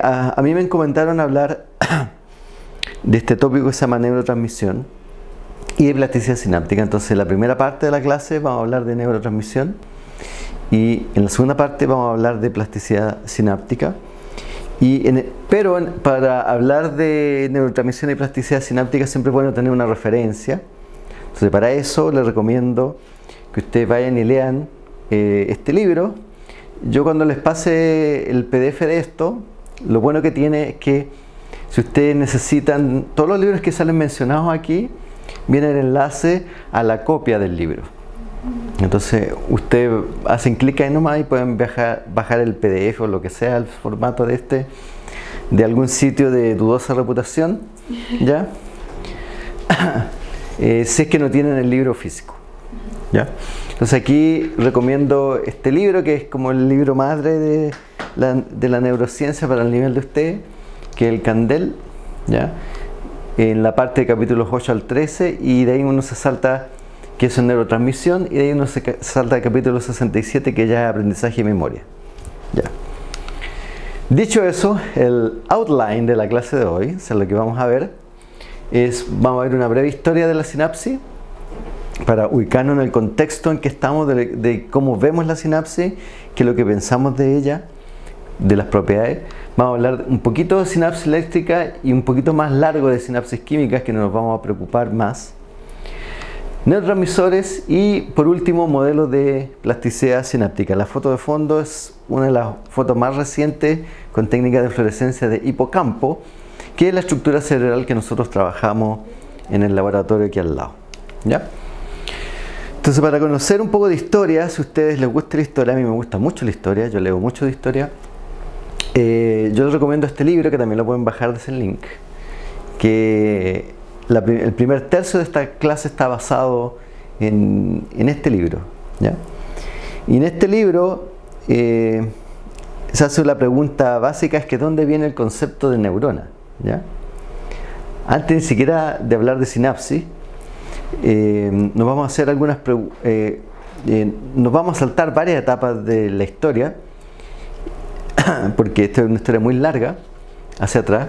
A, mí me comentaron hablar de este tópico que se llama neurotransmisión y de plasticidad sináptica. Entonces, en la primera parte de la clase vamos a hablar de neurotransmisión y en la segunda parte vamos a hablar de plasticidad sináptica. Y pero para hablar de neurotransmisión y plasticidad sináptica siempre es bueno tener una referencia. Entonces, para eso les recomiendo que ustedes vayan y lean eh, este libro. Yo cuando les pase el PDF de esto, lo bueno que tiene es que si ustedes necesitan, todos los libros que salen mencionados aquí, viene el enlace a la copia del libro. Entonces, ustedes hacen clic ahí nomás y pueden bajar, el PDF o lo que sea, el formato de este, de algún sitio de dudosa reputación, ¿ya? Eh, si es que no tienen el libro físico, ¿ya? Entonces aquí recomiendo este libro que es como el libro madre de de la neurociencia para el nivel de usted, que es el Candel, ¿ya? en la parte de capítulos 8 al 13, y de ahí uno se salta que es neurotransmisión, y de ahí uno se salta al capítulo 67, que ya es aprendizaje y memoria. ¿ya? Dicho eso, el outline de la clase de hoy, o lo que vamos a ver, es, vamos a ver una breve historia de la sinapsis, para ubicarnos en el contexto en que estamos, de, de cómo vemos la sinapsis, qué es lo que pensamos de ella, de las propiedades, vamos a hablar un poquito de sinapsis eléctrica y un poquito más largo de sinapsis químicas que nos vamos a preocupar más. Neurotransmisores y por último modelos de plasticidad sináptica. La foto de fondo es una de las fotos más recientes con técnica de fluorescencia de hipocampo, que es la estructura cerebral que nosotros trabajamos en el laboratorio aquí al lado. ¿Ya? Entonces para conocer un poco de historia, si a ustedes les gusta la historia, a mí me gusta mucho la historia, yo leo mucho de historia, eh, yo les recomiendo este libro, que también lo pueden bajar desde el link, que el primer tercio de esta clase está basado en, este libro. Y en este libro eh, se hace la pregunta básica, es que ¿dónde viene el concepto de neurona? Antes ni siquiera de hablar de sinapsis, eh, nos vamos a hacer algunas nos vamos a saltar varias etapas de la historia porque esta es una historia muy larga hacia atrás,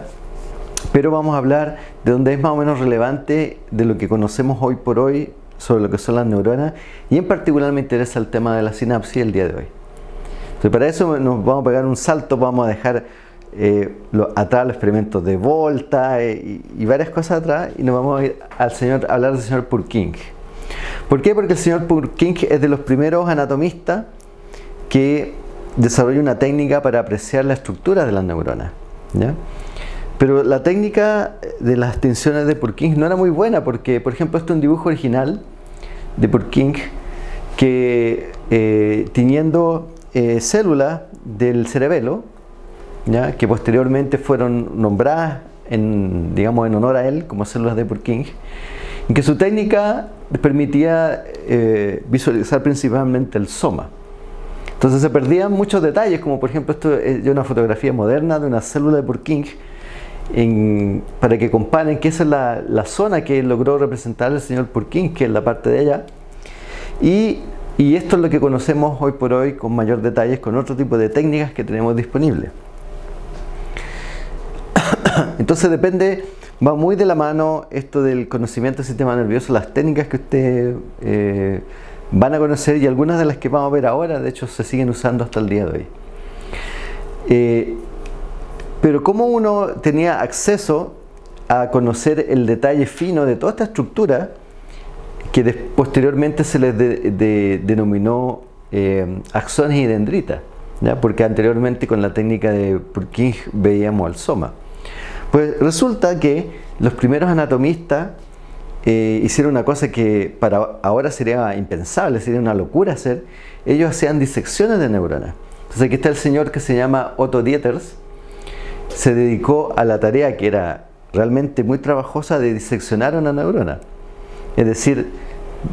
pero vamos a hablar de donde es más o menos relevante de lo que conocemos hoy por hoy sobre lo que son las neuronas y en particular me interesa el tema de la sinapsis el día de hoy. Entonces para eso nos vamos a pegar un salto, vamos a dejar eh, atrás los experimentos de Volta eh, y, varias cosas atrás y nos vamos a ir al señor, a hablar del señor Purkinje. ¿Por qué? Porque el señor Purkinje es de los primeros anatomistas que desarrolla una técnica para apreciar la estructura de las neuronas. Pero la técnica de las tensiones de Purkinje no era muy buena porque, por ejemplo, esto es un dibujo original de Purkinje que eh, teniendo eh, células del cerebelo, ¿ya? que posteriormente fueron nombradas en, digamos, en honor a él como células de Purkinje, y que su técnica permitía eh, visualizar principalmente el soma. Entonces se perdían muchos detalles, como por ejemplo esto es una fotografía moderna de una célula de Purkinje, para que comparen que esa es la, zona que logró representar el señor Purkinje, que es la parte de ella. Y, y, esto es lo que conocemos hoy por hoy con mayor detalle, con otro tipo de técnicas que tenemos disponibles. Entonces depende, va muy de la mano esto del conocimiento del sistema nervioso, las técnicas que usted... Eh, van a conocer y algunas de las que vamos a ver ahora, de hecho, se siguen usando hasta el día de hoy. Eh, pero cómo uno tenía acceso a conocer el detalle fino de toda esta estructura que posteriormente se les denominó eh, axones y dendritas, porque anteriormente con la técnica de Purkinje veíamos al soma. Pues resulta que los primeros anatomistas eh, hicieron una cosa que para ahora sería impensable, sería una locura hacer. Ellos hacían disecciones de neuronas. Entonces aquí está el señor que se llama Otto Dieters, se dedicó a la tarea que era realmente muy trabajosa de diseccionar una neurona. Es decir,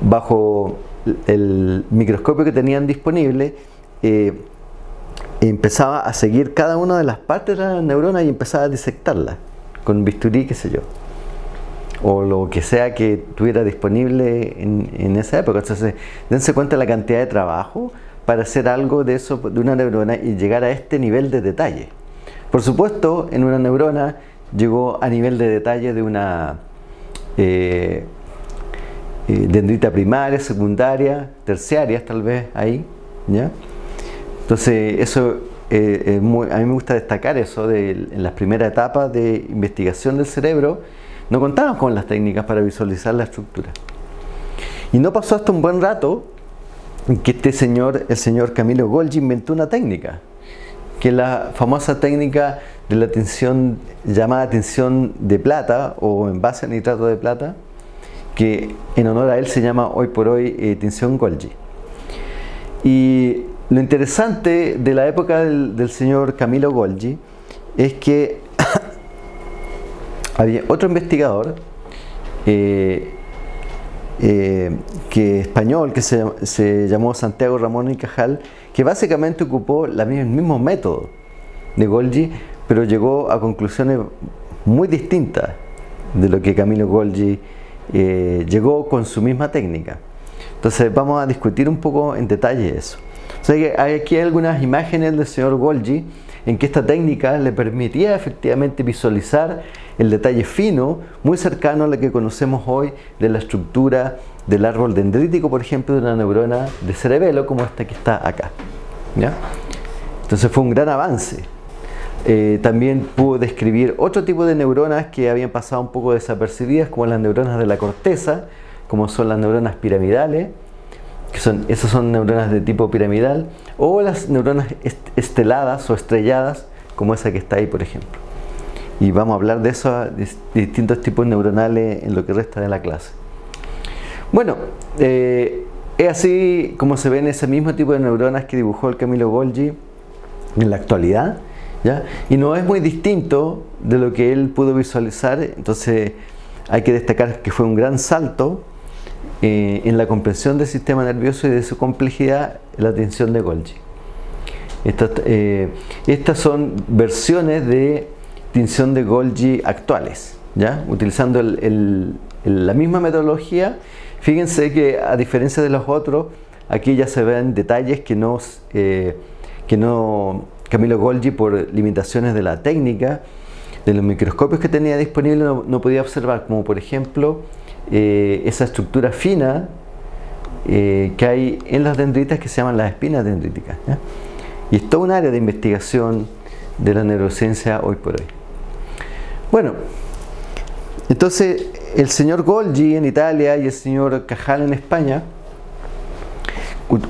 bajo el microscopio que tenían disponible, eh, empezaba a seguir cada una de las partes de la neurona y empezaba a disectarla con bisturí, qué sé yo o lo que sea que tuviera disponible en, esa época. Entonces, dense cuenta la cantidad de trabajo para hacer algo de eso, de una neurona y llegar a este nivel de detalle. Por supuesto, en una neurona llegó a nivel de detalle de una eh, eh, dendrita primaria, secundaria, terciaria, tal vez ahí. ¿ya? Entonces, eso eh, a mí me gusta destacar eso de, en las primeras etapas de investigación del cerebro. No contábamos con las técnicas para visualizar la estructura. Y no pasó hasta un buen rato que este señor, el señor Camilo Golgi, inventó una técnica, que es la famosa técnica de la tensión llamada tensión de plata o en base a nitrato de plata, que en honor a él se llama hoy por hoy eh, tensión Golgi. Y lo interesante de la época del, señor Camilo Golgi es que había otro investigador eh, eh, que español que se, llamó Santiago Ramón y Cajal, que básicamente ocupó la, el mismo método de Golgi, pero llegó a conclusiones muy distintas de lo que Camilo Golgi eh, llegó con su misma técnica. Entonces vamos a discutir un poco en detalle eso. Hay aquí algunas imágenes del señor Golgi en que esta técnica le permitía efectivamente visualizar el detalle fino, muy cercano a lo que conocemos hoy de la estructura del árbol dendrítico, por ejemplo, de una neurona de cerebelo, como esta que está acá. Entonces fue un gran avance. Eh, también pudo describir otro tipo de neuronas que habían pasado un poco desapercibidas, como las neuronas de la corteza, como son las neuronas piramidales, que son, esas son neuronas de tipo piramidal, o las neuronas esteladas o estrelladas, como esa que está ahí, por ejemplo. Y vamos a hablar de esos distintos tipos neuronales en lo que resta de la clase. Bueno, eh, es así como se ven ese mismo tipo de neuronas que dibujó el Camilo Golgi en la actualidad. Y no es muy distinto de lo que él pudo visualizar, entonces hay que destacar que fue un gran salto eh, en la comprensión del sistema nervioso y de su complejidad la atención de Golgi. Estas, eh, estas son versiones de tinción de Golgi actuales, ¿ya? utilizando la misma metodología. Fíjense que a diferencia de los otros, aquí ya se ven detalles que no, eh, que no Camilo Golgi por limitaciones de la técnica, de los microscopios que tenía disponible no, podía observar, como por ejemplo eh, esa estructura fina eh, que hay en las dendritas que se llaman las espinas dendríticas. Y es todo un área de investigación de la neurociencia hoy por hoy. Bueno, entonces el señor Golgi en Italia y el señor Cajal en España,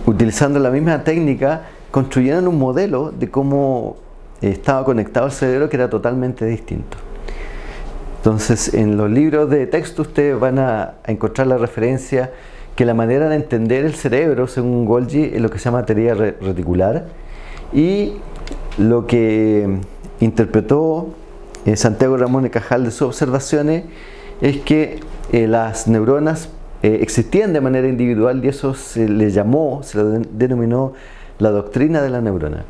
utilizando la misma técnica, construyeron un modelo de cómo estaba conectado el cerebro que era totalmente distinto. Entonces, en los libros de texto ustedes van a, encontrar la referencia que la manera de entender el cerebro, según Golgi, es lo que se llama teoría reticular y lo que interpretó eh, Santiago Ramón de Cajal de sus observaciones es que eh, las neuronas eh, existían de manera individual y eso se le llamó, se le denominó la doctrina de la neurona.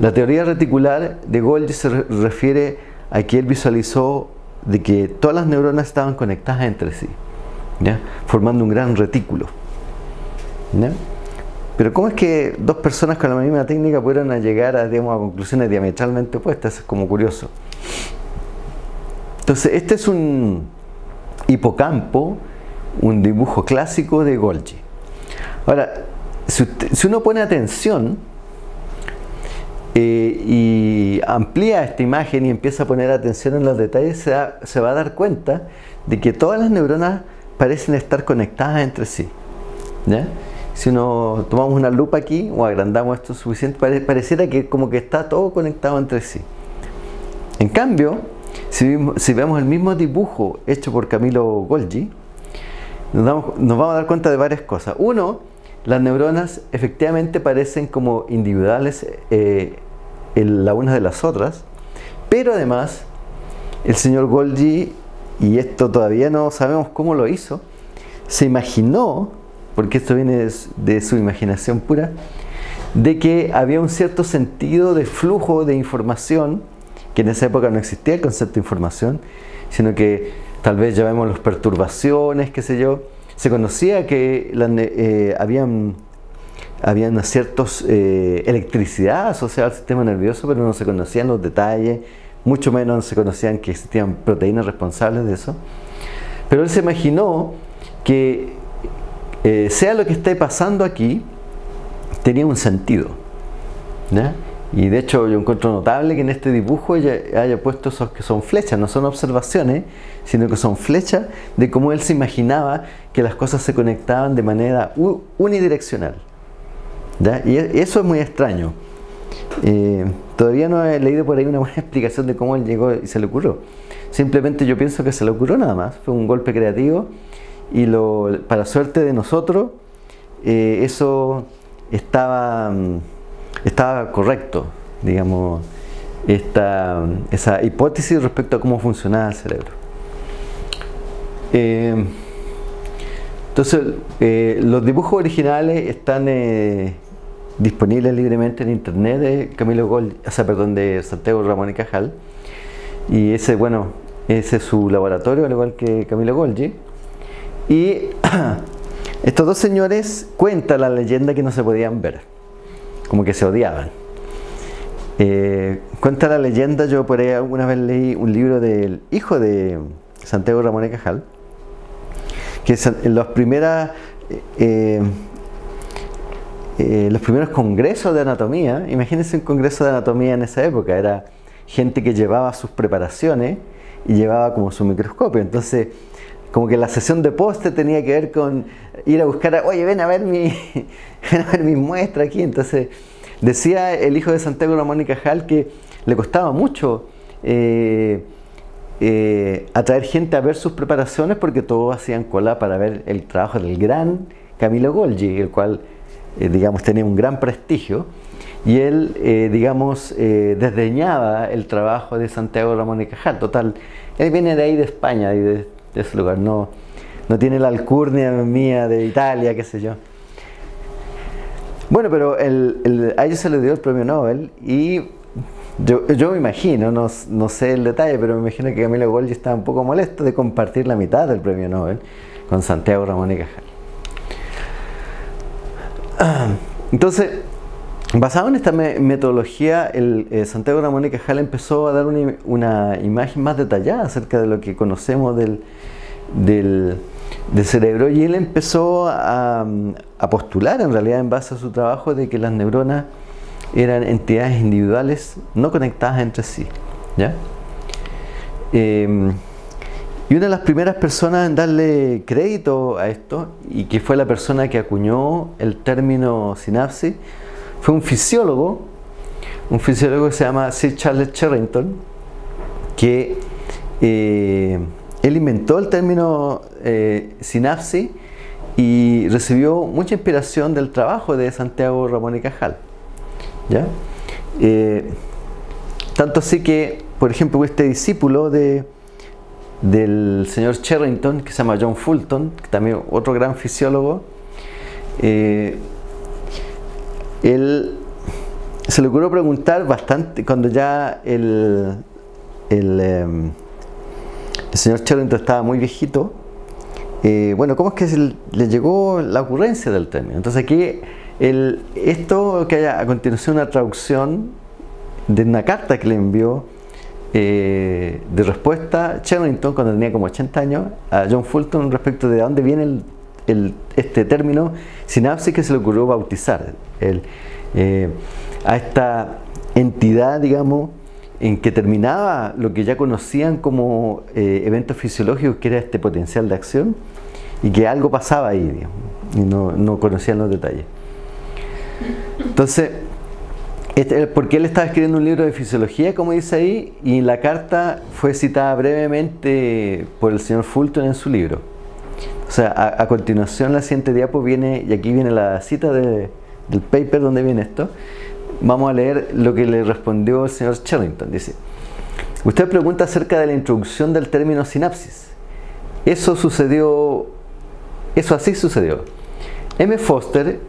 La teoría reticular de Golgi se refiere a que él visualizó de que todas las neuronas estaban conectadas entre sí, formando un gran retículo. Pero ¿cómo es que dos personas con la misma técnica pudieron llegar a, a conclusiones diametralmente opuestas? Es como curioso. Entonces, este es un hipocampo, un dibujo clásico de Golgi. Ahora, si, uno pone atención eh, y amplía esta imagen y empieza a poner atención en los detalles, se, se va a dar cuenta de que todas las neuronas parecen estar conectadas entre sí. Si uno tomamos una lupa aquí o agrandamos esto suficiente, pareciera que como que está todo conectado entre sí. En cambio, si, vemos el mismo dibujo hecho por Camilo Golgi, nos, vamos a dar cuenta de varias cosas. Uno, las neuronas efectivamente parecen como individuales eh, en la una de las otras, pero además el señor Golgi, y esto todavía no sabemos cómo lo hizo, se imaginó, porque esto viene de su imaginación pura, de que había un cierto sentido de flujo de información que en esa época no existía el concepto de información, sino que tal vez llamémoslo perturbaciones, qué sé yo. Se conocía que eh, habían, había una cierta eh, electricidad asociada al sistema nervioso, pero no se conocían los detalles, mucho menos se conocían que existían proteínas responsables de eso. Pero él se imaginó que eh, sea lo que esté pasando aquí, tenía un sentido. Y de hecho yo encuentro notable que en este dibujo haya puesto esos que son flechas, no son observaciones, sino que son flechas de cómo él se imaginaba que las cosas se conectaban de manera unidireccional. Y e, eso es muy extraño. Eh, todavía no he leído por ahí una buena explicación de cómo él llegó y se le ocurrió. Simplemente yo pienso que se le ocurrió nada más. Fue un golpe creativo y lo, para suerte de nosotros, eh, eso estaba, mm, estaba correcto, digamos, esta, esa hipótesis respecto a cómo funcionaba el cerebro. Eh, entonces, los dibujos originales están disponible libremente en internet de Camilo Gol, o sea, perdón, de Santiago Ramón y Cajal. Y ese, bueno, ese es su laboratorio, al igual que Camilo Golgi. Y estos dos señores cuentan la leyenda que no se podían ver, como que se odiaban. Eh, cuenta la leyenda, yo por ahí alguna vez leí un libro del hijo de Santiago Ramón y Cajal, que en las primeras eh, eh, los primeros congresos de anatomía, imagínense un congreso de anatomía en esa época, era gente que llevaba sus preparaciones y llevaba como su microscopio, entonces como que la sesión de poste tenía que ver con ir a buscar, oye, ven a ver mi, a ver mi muestra aquí, entonces decía el hijo de Santiago Ramón y Cajal que le costaba mucho eh, eh, atraer gente a ver sus preparaciones porque todos hacían cola para ver el trabajo del gran Camilo Golgi, el cual eh, digamos, tenía un gran prestigio y él, eh, digamos, eh, desdeñaba el trabajo de Santiago Ramón y Cajal. Total, él viene de ahí, de España, de, ese lugar, no, no tiene la alcurnia mía de Italia, qué sé yo. Bueno, pero el, a ellos se le dio el premio Nobel y yo, yo me imagino, no, no, sé el detalle, pero me imagino que Camilo Golgi estaba un poco molesto de compartir la mitad del premio Nobel con Santiago Ramón y Cajal. Entonces, basado en esta metodología, el eh, Santiago Ramón y Cajal empezó a dar una, imagen más detallada acerca de lo que conocemos del, cerebro y él empezó a, postular en realidad en base a su trabajo de que las neuronas eran entidades individuales no conectadas entre sí. ¿ya? Em, y una de las primeras personas en darle crédito a esto, y que fue la persona que acuñó el término sinapsis, fue un fisiólogo, un fisiólogo que se llama Sir Charles Charrington, que eh, él inventó el término eh, sinapsis y recibió mucha inspiración del trabajo de Santiago Ramón y Cajal. ¿ya? Eh, tanto así que, por ejemplo, este discípulo de del señor Sherrington, que se llama John Fulton, también otro gran fisiólogo. Él se le ocurrió preguntar bastante cuando ya el, el, em, señor Sherrington estaba muy viejito. Eh, bueno, ¿cómo es que le llegó la ocurrencia del término? Entonces aquí el, esto que haya a continuación una traducción de una carta que le envió eh, de respuesta Sherrington cuando tenía como 80 años a John Fulton respecto de dónde viene el, este término sinapsis que se le ocurrió bautizar el, eh, a esta entidad digamos en que terminaba lo que ya conocían como eh, eventos fisiológicos que era este potencial de acción y que algo pasaba ahí y no, no conocían los detalles entonces este, porque él estaba escribiendo un libro de fisiología, como dice ahí, y la carta fue citada brevemente por el señor Fulton en su libro. O sea, a, continuación, la siguiente diapo viene, y aquí viene la cita del paper donde viene esto. Vamos a leer lo que le respondió el señor Sherrington. Dice: Usted pregunta acerca de la introducción del término sinapsis. Eso sucedió, eso así sucedió. M. Foster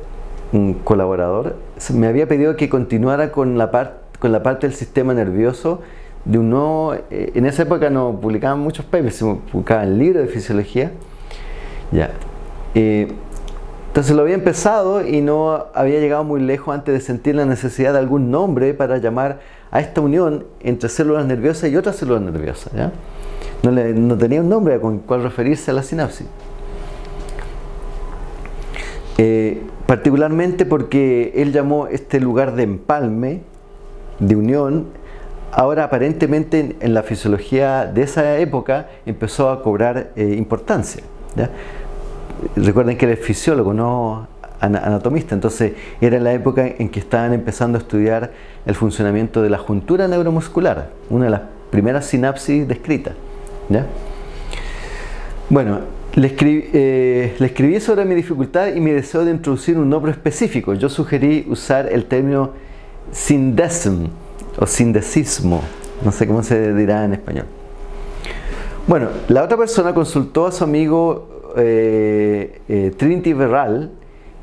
un colaborador, me había pedido que continuara con la, parte del sistema nervioso de un eh, en esa época no publicaban muchos papers, se publicaban libros de fisiología, ya. Eh, Entonces lo había empezado y no había llegado muy lejos antes de sentir la necesidad de algún nombre para llamar a esta unión entre células nerviosas y otras células nerviosas. No, tenía un nombre con el cual referirse a la sinapsis. Eh, particularmente porque él llamó este lugar de empalme, de unión, ahora aparentemente en, la fisiología de esa época empezó a cobrar eh, importancia. Recuerden que era fisiólogo, no anatomista, entonces era la época en que estaban empezando a estudiar el funcionamiento de la juntura neuromuscular, una de las primeras sinapsis descritas. Bueno, le escribí, eh, le escribí, sobre mi dificultad y mi deseo de introducir un nombre específico. Yo sugerí usar el término sindesm o sindesismo, no sé cómo se dirá en español. Bueno, la otra persona consultó a su amigo eh, eh, Trinity Verral,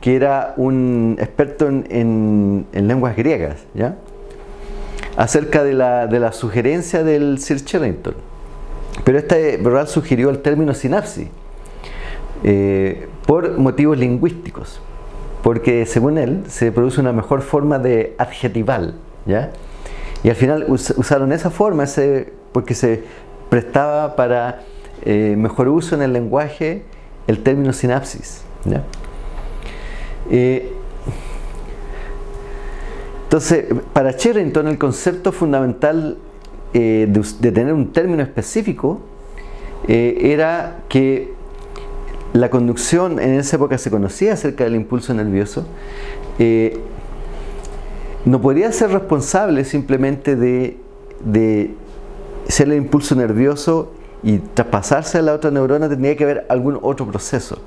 que era un experto en, lenguas griegas, ¿ya? acerca de la, sugerencia del Sir Cherrington. Pero este Verral sugirió el término sinapsis eh, por motivos lingüísticos, porque según él se produce una mejor forma de adjetival. ¿ya? Y al final usaron esa forma porque se prestaba para mejor uso en el lenguaje el término sinapsis. Eh, entonces, para Cherrington el concepto fundamental eh, de, tener un término específico eh, era que la conducción en esa época se conocía acerca del impulso nervioso, no podría ser responsable simplemente de ser el impulso nervioso y traspasarse a la otra neurona tenía que haber algún otro proceso.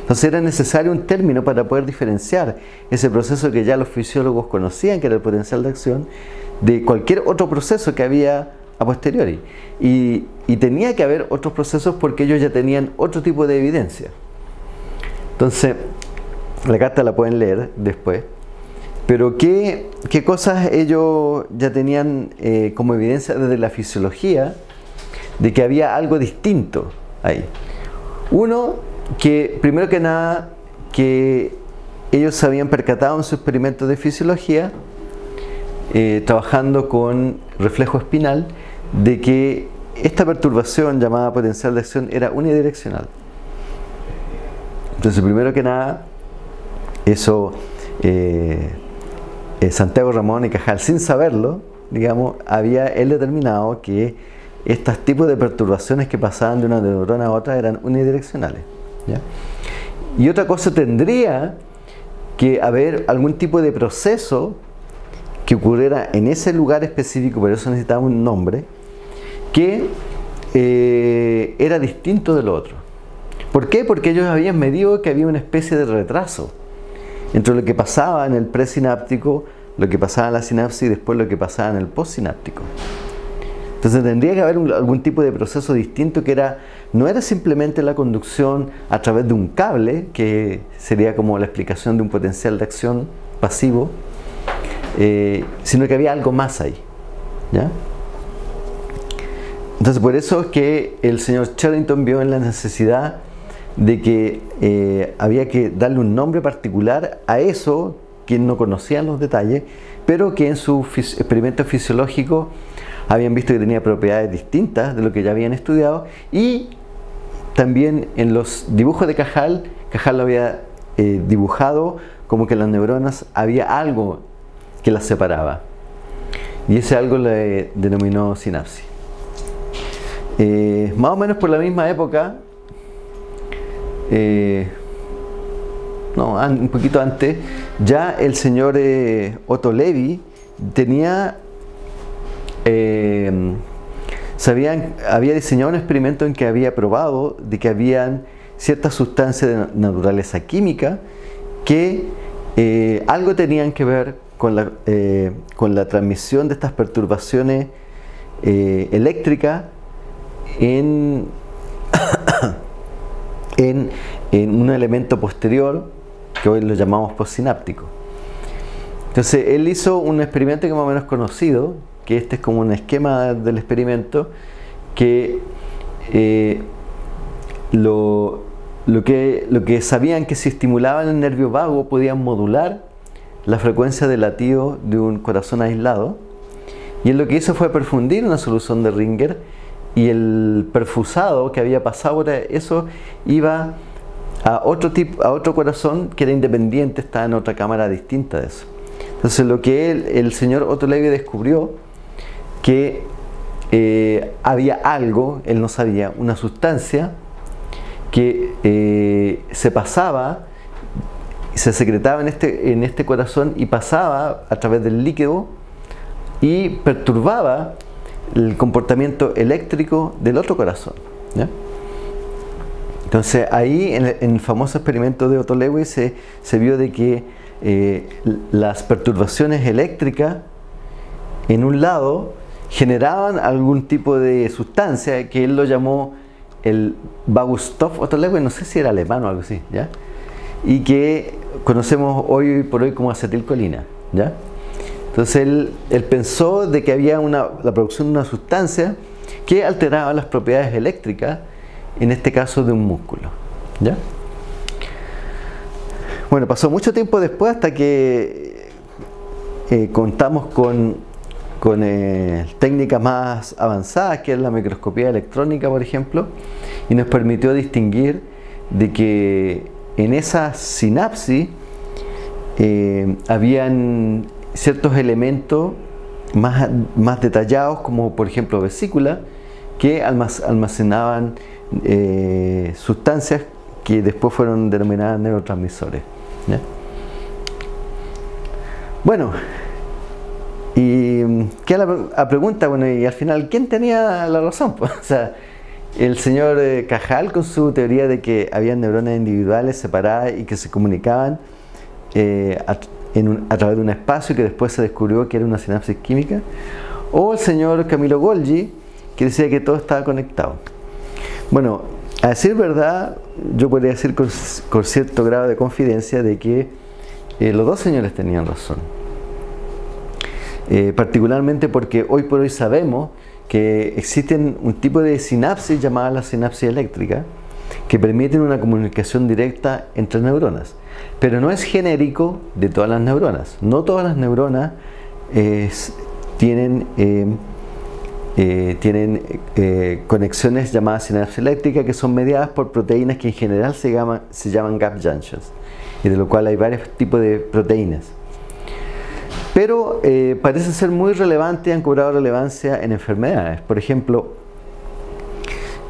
Entonces era necesario un término para poder diferenciar ese proceso que ya los fisiólogos conocían, que era el potencial de acción, de cualquier otro proceso que había a posteriori. Y, tenía que haber otros procesos porque ellos ya tenían otro tipo de evidencia. Entonces, la carta la pueden leer después. Pero ¿qué, cosas ellos ya tenían eh, como evidencia desde la fisiología? de que había algo distinto ahí. Uno, que primero que nada, que ellos habían percatado en su experimento de fisiología, eh, trabajando con reflejo espinal, de que esta perturbación llamada potencial de acción era unidireccional. Entonces, primero que nada, eso eh, eh, Santiago Ramón y Cajal, sin saberlo, digamos, había él determinado que estos tipos de perturbaciones que pasaban de una neurona a otra eran unidireccionales. Y otra cosa tendría que haber algún tipo de proceso que ocurriera en ese lugar específico, pero eso necesitaba un nombre, que eh, era distinto del otro. ¿Por qué? Porque ellos habían medido que había una especie de retraso entre lo que pasaba en el presináptico, lo que pasaba en la sinapsis y después lo que pasaba en el postsináptico. Entonces tendría que haber algún tipo de proceso distinto que era, no era simplemente la conducción a través de un cable, que sería como la explicación de un potencial de acción pasivo, eh, sino que había algo más ahí. Entonces por eso es que el señor Charrington vio en la necesidad de que eh, había que darle un nombre particular a eso que no conocían los detalles, pero que en su experimento fisiológico habían visto que tenía propiedades distintas de lo que ya habían estudiado y también en los dibujos de Cajal, Cajal lo había eh, dibujado como que en las neuronas había algo que las separaba y ese algo le denominó sinapsis. Eh, más o menos por la misma época, eh, no, un poquito antes, ya el señor Otto Levi tenía eh, había diseñado un experimento en que había probado de que habían ciertas sustancias de naturaleza química que eh, algo tenían que ver con la, eh, con la transmisión de estas perturbaciones eléctricas en, en, un elemento posterior que hoy lo llamamos postsináptico. Entonces él hizo un experimento que más o menos conocido, que este es como un esquema del experimento que eh, lo lo que, lo que sabían que si estimulaban el nervio vago podían modular la frecuencia de latido de un corazón aislado. Y él lo que hizo fue perfundir una solución de Ringer y el perfusado que había pasado eso iba a otro, tipo, a otro corazón que era independiente, estaba en otra cámara distinta de eso. Entonces lo que el señor Otto Levy descubrió que eh, había algo, él no sabía, una sustancia que eh, se pasaba, se secretaba en este, en este corazón y pasaba a través del líquido y perturbaba el comportamiento eléctrico del otro corazón. Entonces ahí en el, famoso experimento de Otto Lewis se, se vio de que eh, las perturbaciones eléctricas en un lado generaban algún tipo de sustancia que él lo llamó el Bagustov Otto Lewis, no sé si era alemán o algo así, ¿ya? Y que conocemos hoy por hoy como acetilcolina, ¿ya? Entonces él, pensó de que había una, la producción de una sustancia que alteraba las propiedades eléctricas, en este caso de un músculo, ¿ya? Bueno, pasó mucho tiempo después hasta que eh, contamos con, con eh, técnicas más avanzadas, que es la microscopía electrónica, por ejemplo, y nos permitió distinguir de que en esa sinapsis eh, habían ciertos elementos más, más detallados, como por ejemplo vesícula, que almacenaban sustancias que después fueron denominadas neurotransmisores. Bueno, y qué la, pregunta, bueno, y al final, ¿quién tenía la razón? Pues, o sea, el señor eh, Cajal con su teoría de que había neuronas individuales separadas y que se comunicaban eh, a, través de un espacio que después se descubrió que era una sinapsis química, o el señor Camilo Golgi, que decía que todo estaba conectado. Bueno, a decir verdad, yo podría decir con, cierto grado de confidencia de que eh, los dos señores tenían razón. Eh, particularmente porque hoy por hoy sabemos que existen un tipo de sinapsis llamada la sinapsis eléctrica que permiten una comunicación directa entre neuronas. Pero no es genérico de todas las neuronas. No todas las neuronas tienen eh, eh, tienen eh, conexiones llamadas sinapsis eléctrica que son mediadas por proteínas que en general se llaman, gap junctions y de lo cual hay varios tipos de proteínas. Pero eh, parece ser muy relevante y han cobrado relevancia en enfermedades. Por ejemplo,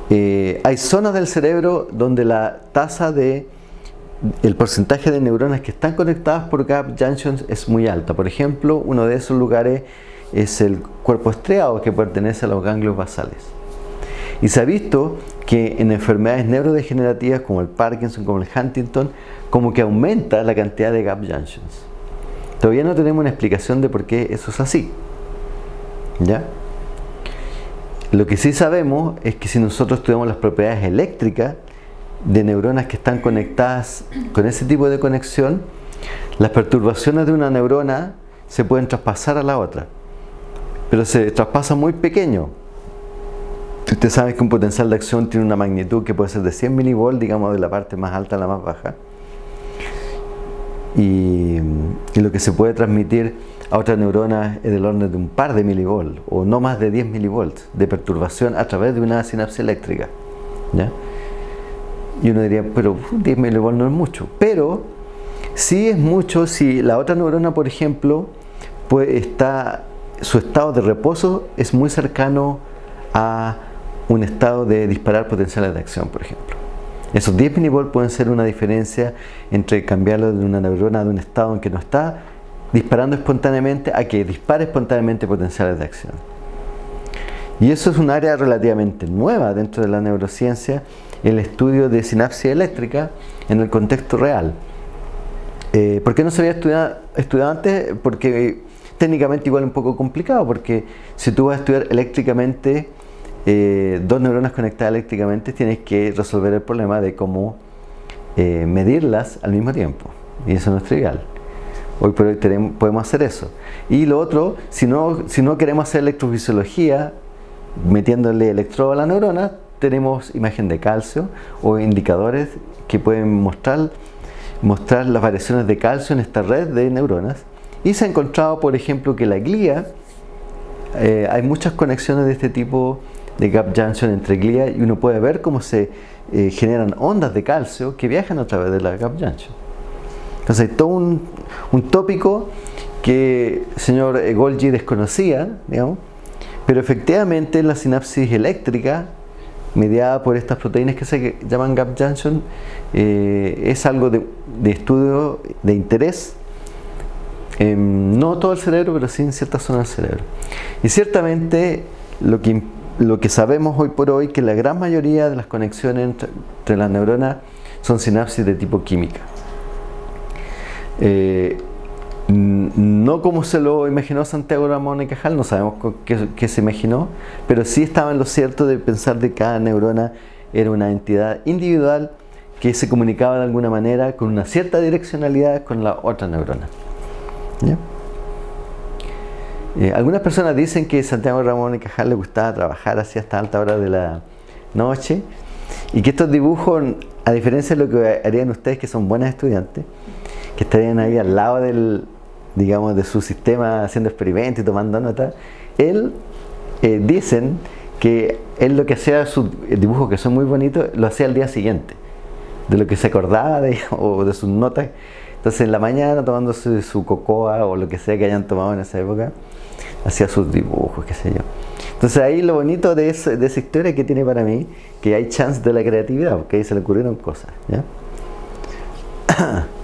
hay zonas del cerebro donde la tasa de el porcentaje de neuronas que están conectadas por gap junctions es muy alta. Por ejemplo, uno de esos lugares es el cuerpo estriado que pertenece a los ganglios basales. Y se ha visto que en enfermedades neurodegenerativas como el Parkinson, como el Huntington, como que aumenta la cantidad de gap junctions. Todavía no tenemos una explicación de por qué eso es así. ¿Ya? Lo que sí sabemos es que si nosotros estudiamos las propiedades eléctricas de neuronas que están conectadas con ese tipo de conexión, las perturbaciones de una neurona se pueden traspasar a la otra pero se traspasa muy pequeño. Usted sabe que un potencial de acción tiene una magnitud que puede ser de 100 milivolts, digamos, de la parte más alta a la más baja. Y, lo que se puede transmitir a otra neurona es del orden de un par de milivolts, o no más de 10 milivolts de perturbación a través de una sinapsis eléctrica. Y uno diría, pero 10 milivolts no es mucho. Pero sí es mucho si la otra neurona, por ejemplo, pues está su estado de reposo es muy cercano a un estado de disparar potenciales de acción, por ejemplo. Esos 10 milivolts pueden ser una diferencia entre cambiarlo de una neurona de un estado en que no está disparando espontáneamente a que dispare espontáneamente potenciales de acción. Y eso es un área relativamente nueva dentro de la neurociencia, el estudio de sinapsis eléctrica en el contexto real. Eh, ¿Por qué no se había estudiado, estudiado antes? Porque técnicamente igual un poco complicado porque si tú vas a estudiar eléctricamente eh, dos neuronas conectadas eléctricamente tienes que resolver el problema de cómo eh, medirlas al mismo tiempo y eso no es trivial hoy por hoy podemos hacer eso y lo otro si no, si no queremos hacer electrofisiología metiéndole electrodo a la neurona tenemos imagen de calcio o indicadores que pueden mostrar, mostrar las variaciones de calcio en esta red de neuronas. Y se ha encontrado, por ejemplo, que la glía, eh, hay muchas conexiones de este tipo de gap junction entre glía y uno puede ver cómo se eh, generan ondas de calcio que viajan a través de la gap junction. Entonces hay todo un, un tópico que el señor Golgi desconocía, digamos, pero efectivamente la sinapsis eléctrica mediada por estas proteínas que se llaman gap junction eh, es algo de, estudio de interés en no todo el cerebro pero sí en ciertas zonas del cerebro. Y ciertamente lo que, lo que sabemos hoy por hoy que la gran mayoría de las conexiones entre, las neuronas son sinapsis de tipo química. Eh, no como se lo imaginó Santiago Ramón y Cajal, no sabemos qué, se imaginó, pero sí estaba en lo cierto de pensar que cada neurona era una entidad individual que se comunicaba de alguna manera con una cierta direccionalidad con la otra neurona. Eh, algunas personas dicen que Santiago Ramón y Cajal le gustaba trabajar así hasta alta hora de la noche y que estos dibujos, a diferencia de lo que harían ustedes que son buenas estudiantes, que estarían ahí al lado del, digamos, de su sistema haciendo experimentos y tomando notas, él eh, dicen que él lo que hacía sus dibujos que son muy bonitos, lo hacía al día siguiente, de lo que se acordaba de, o de sus notas. Entonces en la mañana tomándose su cocoa o lo que sea que hayan tomado en esa época, hacía sus dibujos, qué sé yo. Entonces ahí lo bonito de, de esa historia que tiene para mí, que hay chance de la creatividad, porque ahí se le ocurrieron cosas. ¿ya?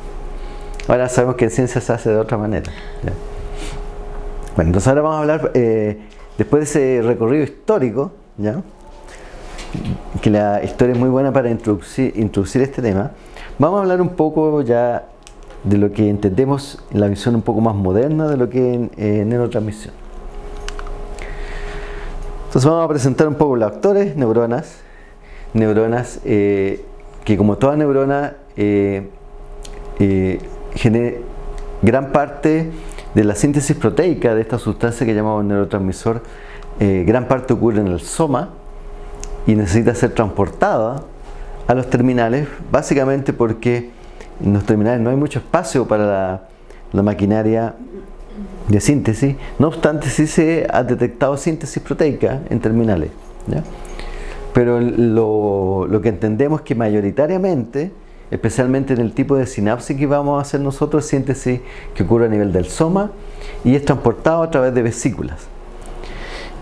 Ahora sabemos que en ciencia se hace de otra manera. Bueno, entonces ahora vamos a hablar, eh, después de ese recorrido histórico, que la historia es muy buena para introducir, este tema, vamos a hablar un poco ya de lo que entendemos en la visión un poco más moderna de lo que es eh, neurotransmisión. Entonces vamos a presentar un poco los actores, neuronas, neuronas eh, que como toda neurona eh, gran parte de la síntesis proteica de esta sustancia que llamamos neurotransmisor, eh, gran parte ocurre en el soma y necesita ser transportada a los terminales, básicamente porque en los terminales no hay mucho espacio para la, maquinaria de síntesis, no obstante sí se ha detectado síntesis proteica en terminales. Pero lo, lo que entendemos es que mayoritariamente especialmente en el tipo de sinapsis que vamos a hacer nosotros, síntesis que ocurre a nivel del soma y es transportado a través de vesículas.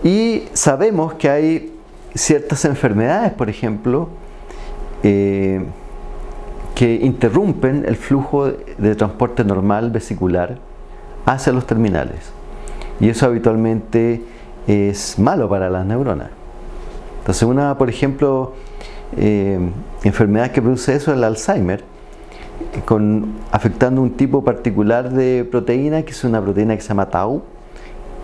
Y sabemos que hay ciertas enfermedades, por ejemplo, eh, que interrumpen el flujo de transporte normal vesicular hacia los terminales. Y eso habitualmente es malo para las neuronas. Entonces una, por ejemplo, eh, enfermedad que produce eso es el Alzheimer, con, afectando un tipo particular de proteína, que es una proteína que se llama tau,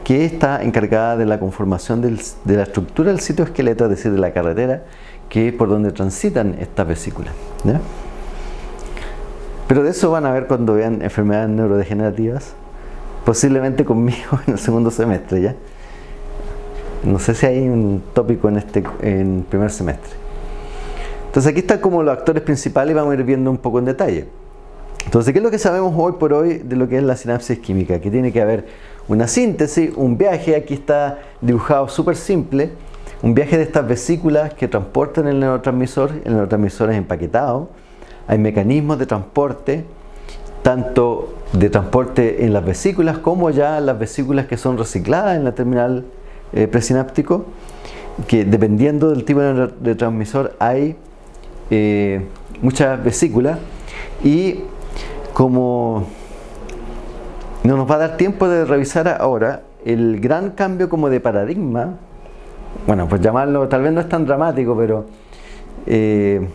que está encargada de la conformación de la estructura del citoesqueleto, es decir, de la carretera, que es por donde transitan estas vesículas. Pero de eso van a ver cuando vean enfermedades neurodegenerativas, posiblemente conmigo en el segundo semestre ya. No sé si hay un tópico en este en primer semestre. Entonces aquí están como los actores principales y vamos a ir viendo un poco en detalle. Entonces, ¿qué es lo que sabemos hoy por hoy de lo que es la sinapsis química? Que tiene que haber una síntesis, un viaje, aquí está dibujado súper simple, un viaje de estas vesículas que transportan el neurotransmisor, el neurotransmisor es empaquetado, hay mecanismos de transporte, tanto de transporte en las vesículas como ya las vesículas que son recicladas en la terminal eh, presináptico, que dependiendo del tipo de transmisor hay eh, muchas vesículas y como no nos va a dar tiempo de revisar ahora el gran cambio como de paradigma, bueno, pues llamarlo, tal vez no es tan dramático, pero eh,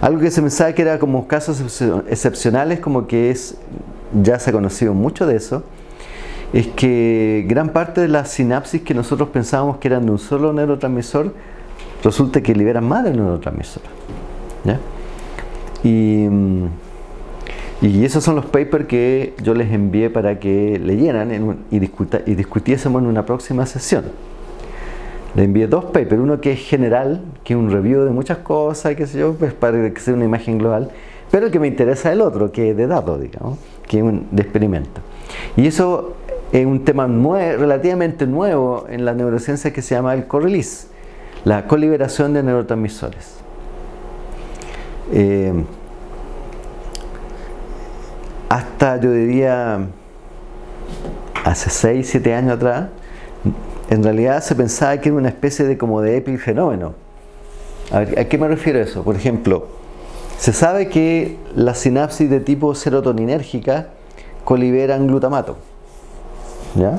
algo que se pensaba que era como casos excepcionales, como que es, ya se ha conocido mucho de eso, es que gran parte de las sinapsis que nosotros pensábamos que eran de un solo neurotransmisor, resulta que liberan más del neurotransmisor. Y, y, esos son los papers que yo les envié para que leyeran y, y discutiésemos en una próxima sesión. Le envié dos papers, uno que es general, que es un review de muchas cosas, qué sé yo, pues para que sea una imagen global, pero el que me interesa es el otro, que es de datos, digamos, que es un, de experimento. Y eso es un tema relativamente nuevo en la neurociencia que se llama el co-release, la coliberación de neurotransmisores. Eh, hasta yo diría hace 6, 7 años atrás, en realidad se pensaba que era una especie de como de epifenómeno. A, ¿A qué me refiero eso? Por ejemplo, se sabe que las sinapsis de tipo serotoninérgica coliberan glutamato. ¿Ya?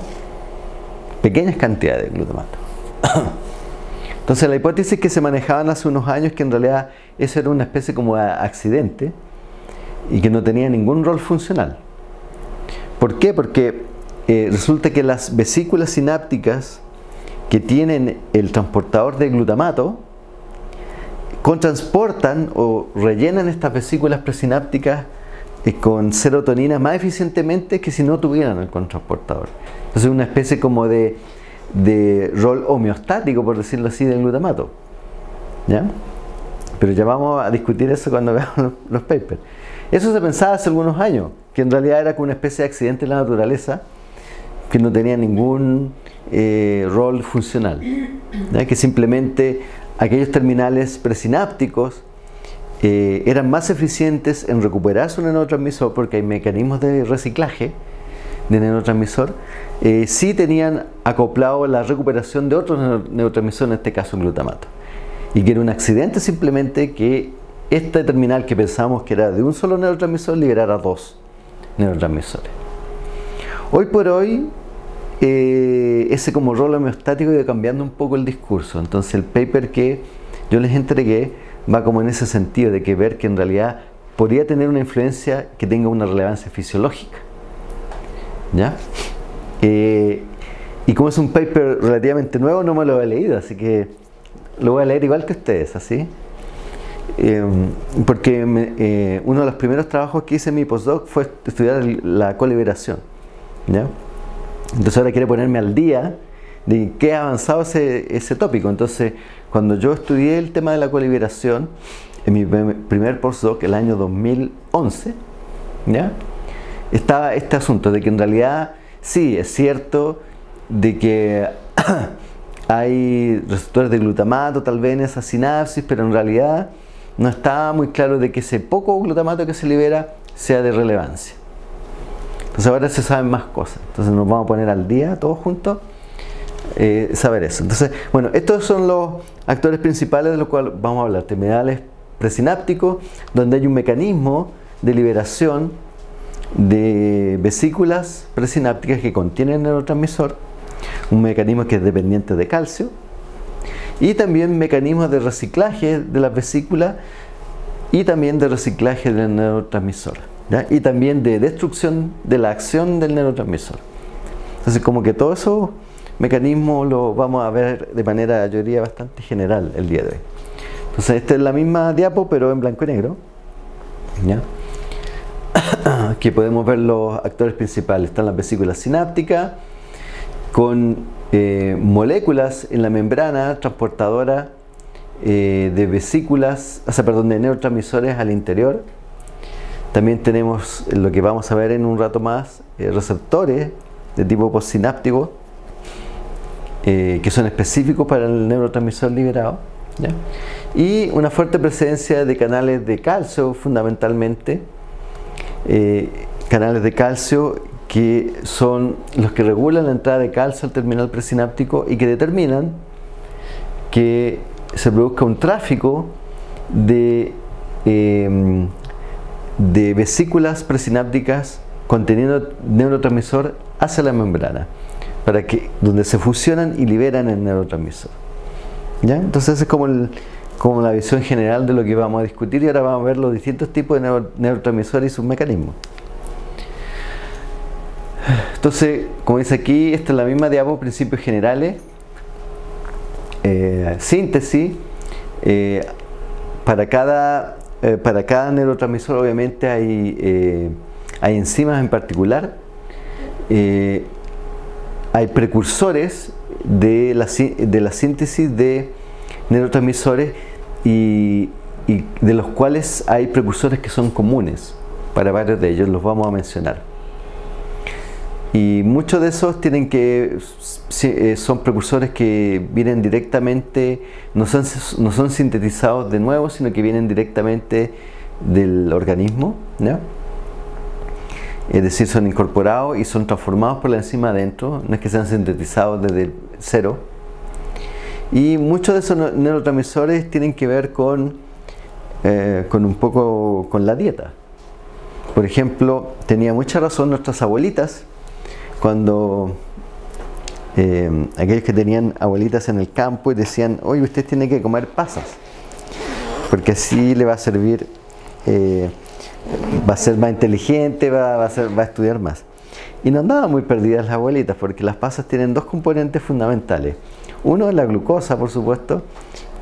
Pequeñas cantidades de glutamato. Entonces la hipótesis que se manejaban hace unos años que en realidad eso era una especie como de accidente y que no tenía ningún rol funcional. ¿Por qué? Porque eh, resulta que las vesículas sinápticas que tienen el transportador de glutamato contransportan o rellenan estas vesículas presinápticas eh, con serotonina más eficientemente que si no tuvieran el contransportador. Entonces es una especie como de, de rol homeostático, por decirlo así, del glutamato. ¿Ya? Pero ya vamos a discutir eso cuando veamos los papers. Eso se pensaba hace algunos años, que en realidad era como una especie de accidente en la naturaleza que no tenía ningún eh, rol funcional, que simplemente aquellos terminales presinápticos eh, eran más eficientes en recuperar su neurotransmisor porque hay mecanismos de reciclaje de neurotransmisor, eh, si tenían acoplado la recuperación de otros neurotransmisores, en este caso glutamato. Y que era un accidente simplemente que este terminal que pensamos que era de un solo neurotransmisor liberara dos neurotransmisores. Hoy por hoy, eh, ese como rol homeostático iba cambiando un poco el discurso. Entonces el paper que yo les entregué va como en ese sentido, de que ver que en realidad podría tener una influencia que tenga una relevancia fisiológica. ¿Ya? Eh, y como es un paper relativamente nuevo, no me lo he leído, así que lo voy a leer igual que ustedes, ¿así? Em, porque eh, uno de los primeros trabajos que hice en mi postdoc fue estudiar la coliberación. ¿ya? Entonces ahora quiero ponerme al día de qué ha avanzado ese, ese tópico. Entonces, cuando yo estudié el tema de la coliberación, en mi primer postdoc, el año 2011, ¿ya? estaba este asunto de que en realidad sí, es cierto de que hay receptores de glutamato tal vez en esa sinapsis, pero en realidad no está muy claro de que ese poco glutamato que se libera sea de relevancia. Entonces ahora se saben más cosas. Entonces nos vamos a poner al día todos juntos eh, saber eso. Entonces, bueno, estos son los actores principales de los cuales vamos a hablar. Terminales presinápticos, donde hay un mecanismo de liberación de vesículas presinápticas que contienen el neurotransmisor, un mecanismo que es dependiente de calcio, y también mecanismos de reciclaje de las vesículas y también de reciclaje del neurotransmisor y también de destrucción de la acción del neurotransmisor. Entonces como que todos esos mecanismos los vamos a ver de manera, yo diría, bastante general el día de hoy. Entonces esta es la misma diapo pero en blanco y negro. ¿ya? Aquí podemos ver los actores principales. Están las vesículas sinápticas con eh, moléculas en la membrana transportadora eh, de vesículas, o sea, perdón, de neurotransmisores al interior. También tenemos lo que vamos a ver en un rato más, eh, receptores de tipo postsináptico que son específicos para el neurotransmisor liberado. Y una fuerte presencia de canales de calcio fundamentalmente, canales de calcio que son los que regulan la entrada de calcio al terminal presináptico y que determinan que se produzca un tráfico de, em, vesículas presinápticas conteniendo neurotransmisor hacia la membrana, para que, donde se fusionan y liberan el neurotransmisor. ¿Ya? Entonces es como, como la visión general de lo que vamos a discutir y ahora vamos a ver los distintos tipos de neurotransmisores y sus mecanismos. Entonces, como dice aquí, esta es la misma diapo, principios generales, eh, síntesis, eh, para, cada, eh, para cada neurotransmisor obviamente hay, hay enzimas en particular, hay precursores de la, de la síntesis de neurotransmisores y de los cuales hay precursores que son comunes para varios de ellos, los vamos a mencionar. Y muchos de esos tienen que eh, son precursores que vienen directamente, no son, no son sintetizados de nuevo, sino que vienen directamente del organismo, es decir, son incorporados y son transformados por la enzima adentro, no es que sean sintetizados desde cero. Y muchos de esos neurotransmisores tienen que ver con, eh, con un poco con la dieta. Por ejemplo, tenía mucha razón nuestras abuelitas cuando eh, aquellos que tenían abuelitas en el campo y decían, oye, usted tiene que comer pasas, porque así le va a servir, eh, va a ser más inteligente, va, a estudiar más. Y no andaban muy perdidas las abuelitas, porque las pasas tienen dos componentes fundamentales. Uno es la glucosa, por supuesto,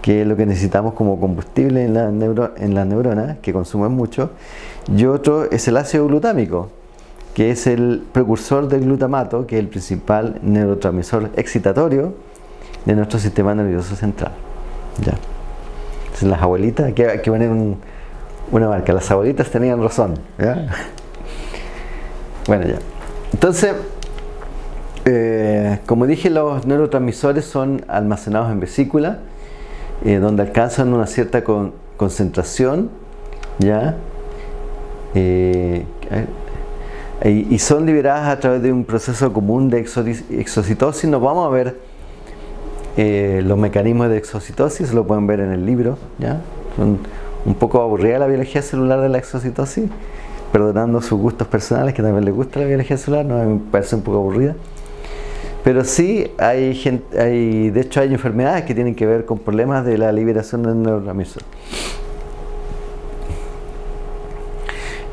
que es lo que necesitamos como combustible en la, neuro, en la neurona, que consumen mucho, y otro es el ácido glutámico, que es el precursor del glutamato, que es el principal neurotransmisor excitatorio de nuestro sistema nervioso central. Ya. Las abuelitas, hay que, poner una marca, las abuelitas tenían razón. Bueno, ya. Entonces, eh, como dije, los neurotransmisores son almacenados en vesícula, eh, donde alcanzan una cierta concentración, ¿ya? Eh, y son liberadas a través de un proceso común de exocitosis. Nos vamos a ver eh, los mecanismos de exocitosis, lo pueden ver en el libro. ¿ya? Son un poco aburrida la biología celular de la exocitosis, perdonando sus gustos personales, que también les gusta la biología celular, no me parece un poco aburrida. Pero sí, hay, gente, hay, de hecho hay enfermedades que tienen que ver con problemas de la liberación del neurotransmisor.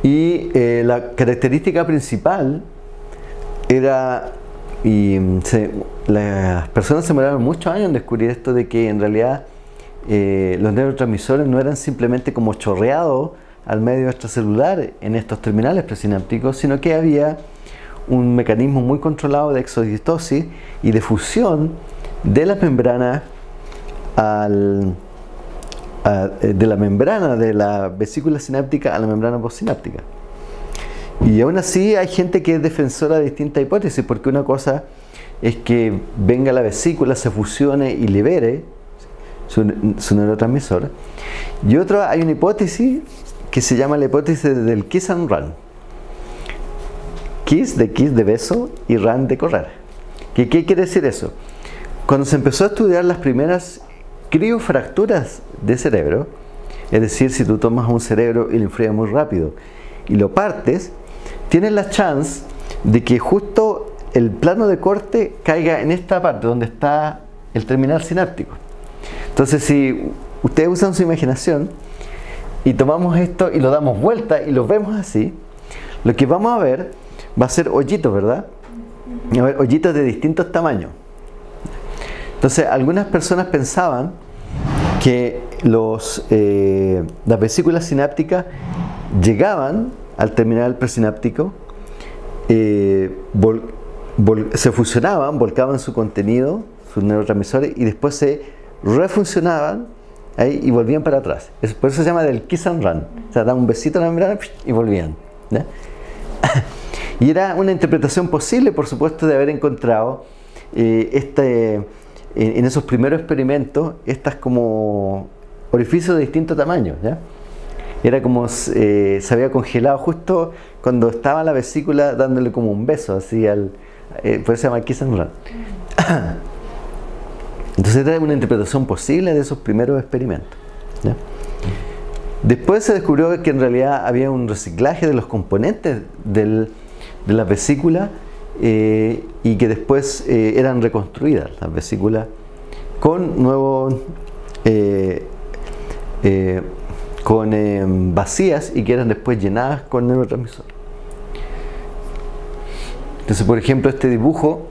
Y eh, la característica principal era, y las personas se demoraron muchos años en descubrir esto de que en realidad eh, los neurotransmisores no eran simplemente como chorreados al medio extracelular en estos terminales presinápticos, sino que había un mecanismo muy controlado de exocitosis y de fusión de las membranas al de la membrana de la vesícula sináptica a la membrana postsináptica. Y aún así hay gente que es defensora de distintas hipótesis, porque una cosa es que venga la vesícula, se fusione y libere su, neurotransmisor. Y otra, hay una hipótesis que se llama la hipótesis del kiss and run. Kiss de kiss de beso y run de correr. ¿Qué, ¿Qué quiere decir eso? Cuando se empezó a estudiar las primeras criofracturas de cerebro, es decir, si tú tomas un cerebro y lo enfrías muy rápido y lo partes, tienes la chance de que justo el plano de corte caiga en esta parte donde está el terminal sináptico. Entonces, si ustedes usan su imaginación y tomamos esto y lo damos vuelta y lo vemos así, lo que vamos a ver va a ser hoyitos, ¿verdad? A ver, hoyitos de distintos tamaños. Entonces, algunas personas pensaban que los, eh, las vesículas sinápticas llegaban al terminal presináptico, eh, se fusionaban, volcaban su contenido, sus neurotransmisores, y después se refuncionaban ahí y volvían para atrás. por eso se llama del kiss and run. O sea, daban un besito a la membrana y volvían. y era una interpretación posible, por supuesto, de haber encontrado eh, este, en, esos primeros experimentos, estas como orificios de distinto tamaño, ¿ya? Era como eh, se había congelado justo cuando estaba la vesícula dándole como un beso, así al. Eh, por eso se llama kiss and run. Entonces era una interpretación posible de esos primeros experimentos. Después se descubrió que en realidad había un reciclaje de los componentes del, de la vesícula eh, y que después eh, eran reconstruidas las vesículas con nuevos eh, con vacías y que eran después llenadas con neurotransmisor. Entonces, por ejemplo, este dibujo,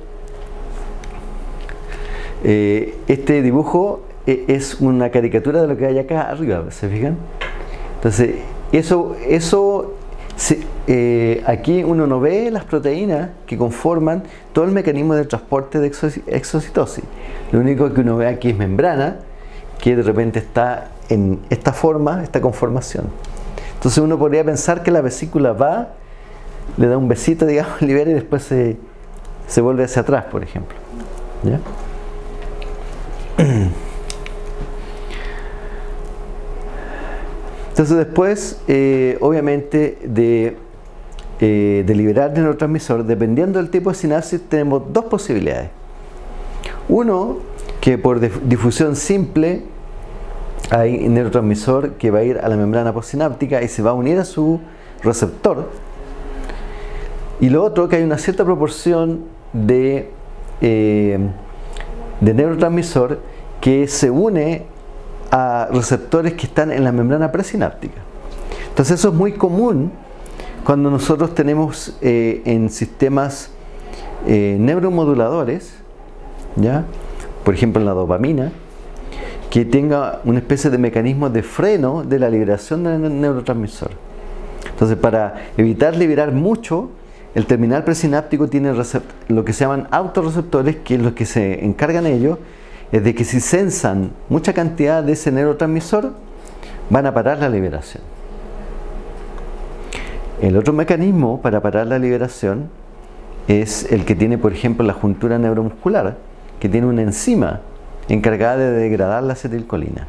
este dibujo es una caricatura de lo que hay acá arriba, ¿se fijan? Entonces, eso, eso eh, aquí uno no ve las proteínas que conforman todo el mecanismo de transporte de exocitosis. Lo único que uno ve aquí es membrana, que de repente está en esta forma, esta conformación. Entonces uno podría pensar que la vesícula va, le da un besito, digamos, libera y después se, se vuelve hacia atrás, por ejemplo. Entonces después, eh, obviamente, de, eh, de liberar neurotransmisor, dependiendo del tipo de sinapsis, tenemos dos posibilidades. Uno, que por difusión simple hay neurotransmisor que va a ir a la membrana postsináptica y se va a unir a su receptor. Y lo otro, que hay una cierta proporción de, eh, de neurotransmisor que se une a receptores que están en la membrana presináptica. Entonces eso es muy común cuando nosotros tenemos eh, en sistemas eh, neuromoduladores, ¿ya? por ejemplo en la dopamina, que tenga una especie de mecanismo de freno de la liberación del neurotransmisor. Entonces para evitar liberar mucho, el terminal presináptico tiene lo que se llaman autorreceptores, que es lo que se encargan ellos es de que si sensan mucha cantidad de ese neurotransmisor, van a parar la liberación. El otro mecanismo para parar la liberación es el que tiene, por ejemplo, la juntura neuromuscular, que tiene una enzima encargada de degradar la acetilcolina.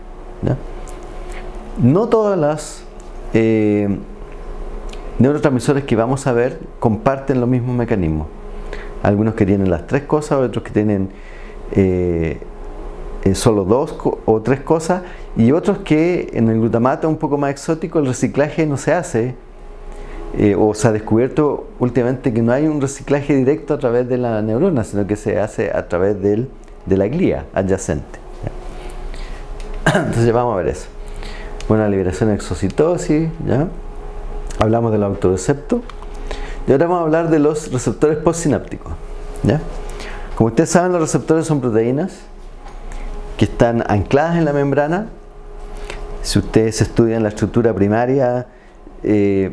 No todas las eh, neurotransmisores que vamos a ver comparten los mismos mecanismos. Algunos que tienen las tres cosas, otros que tienen eh, eh, solo dos o tres cosas y otros que en el glutamato un poco más exótico el reciclaje no se hace eh, o se ha descubierto últimamente que no hay un reciclaje directo a través de la neurona sino que se hace a través del, de la glía adyacente entonces vamos a ver eso bueno, liberación de exocitosis ¿ya? hablamos del autorecepto y ahora vamos a hablar de los receptores postsinápticos ¿ya? como ustedes saben los receptores son proteínas que están ancladas en la membrana. Si ustedes estudian la estructura primaria eh,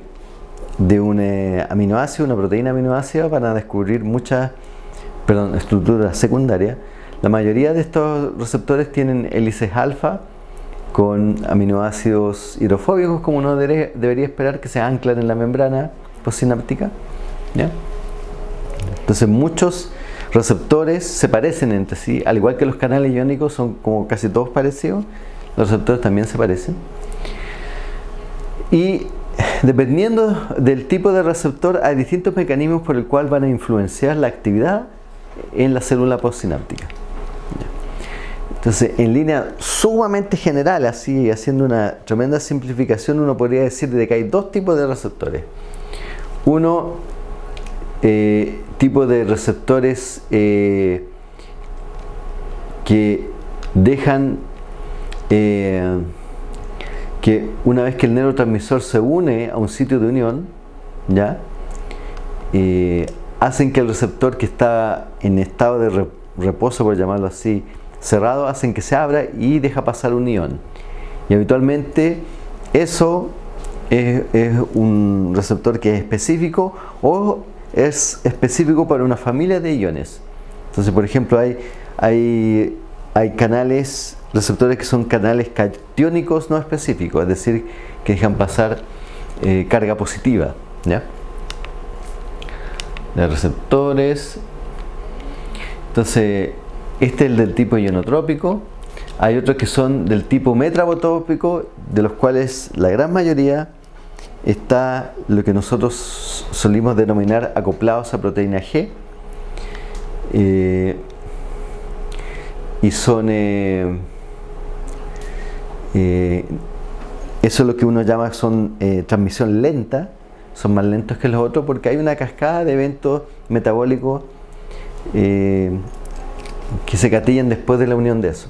de un eh, aminoácido, una proteína aminoácida, van a descubrir muchas perdón, estructuras secundarias. La mayoría de estos receptores tienen hélices alfa con aminoácidos hidrofóbicos, como uno debería esperar que se anclan en la membrana postsináptica. Entonces, muchos receptores se parecen entre sí, al igual que los canales iónicos son como casi todos parecidos, los receptores también se parecen. Y dependiendo del tipo de receptor, hay distintos mecanismos por el cual van a influenciar la actividad en la célula postsináptica. Entonces, en línea sumamente general, así haciendo una tremenda simplificación, uno podría decir de que hay dos tipos de receptores. Uno eh, tipo de receptores eh, que dejan eh, que una vez que el neurotransmisor se une a un sitio de unión, ¿ya? hacen que el receptor que está en estado de reposo, por llamarlo así, cerrado, hacen que se abra y deja pasar un ion. Y habitualmente eso es, un receptor que es específico o es específico para una familia de iones. Entonces, por ejemplo, hay, hay canales, receptores que son canales catiónicos no específicos, es decir, que dejan pasar eh, carga positiva. ¿ya? De receptores. Entonces, este es el del tipo ionotrópico. Hay otros que son del tipo metrabotópico, de los cuales la gran mayoría está lo que nosotros solimos denominar acoplados a proteína G. Eh, y son eh, eh, eso es lo que uno llama son transmisión lenta son más lentos que los otros porque hay una cascada de eventos metabólicos que se catillan después de la unión de eso.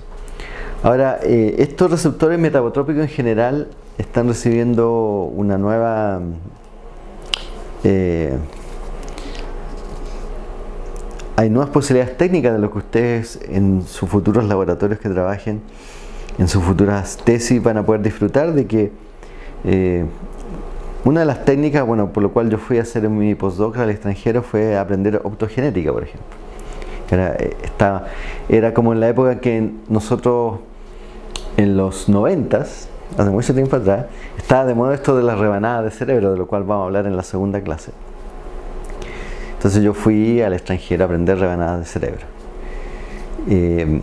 Ahora estos receptores metabotrópicos en general están recibiendo una nueva eh, hay nuevas posibilidades técnicas de lo que ustedes en sus futuros laboratorios que trabajen, en sus futuras tesis van a poder disfrutar de que eh, una de las técnicas, bueno, por lo cual yo fui a hacer mi postdoc al extranjero fue aprender optogenética, por ejemplo. Era, eh, era como en la época que nosotros, en los noventas, hace mucho tiempo atrás, estaba de moda esto de las rebanadas de cerebro, de lo cual vamos a hablar en la segunda clase. Entonces yo fui al extranjero a aprender rebanadas de cerebro. Eh,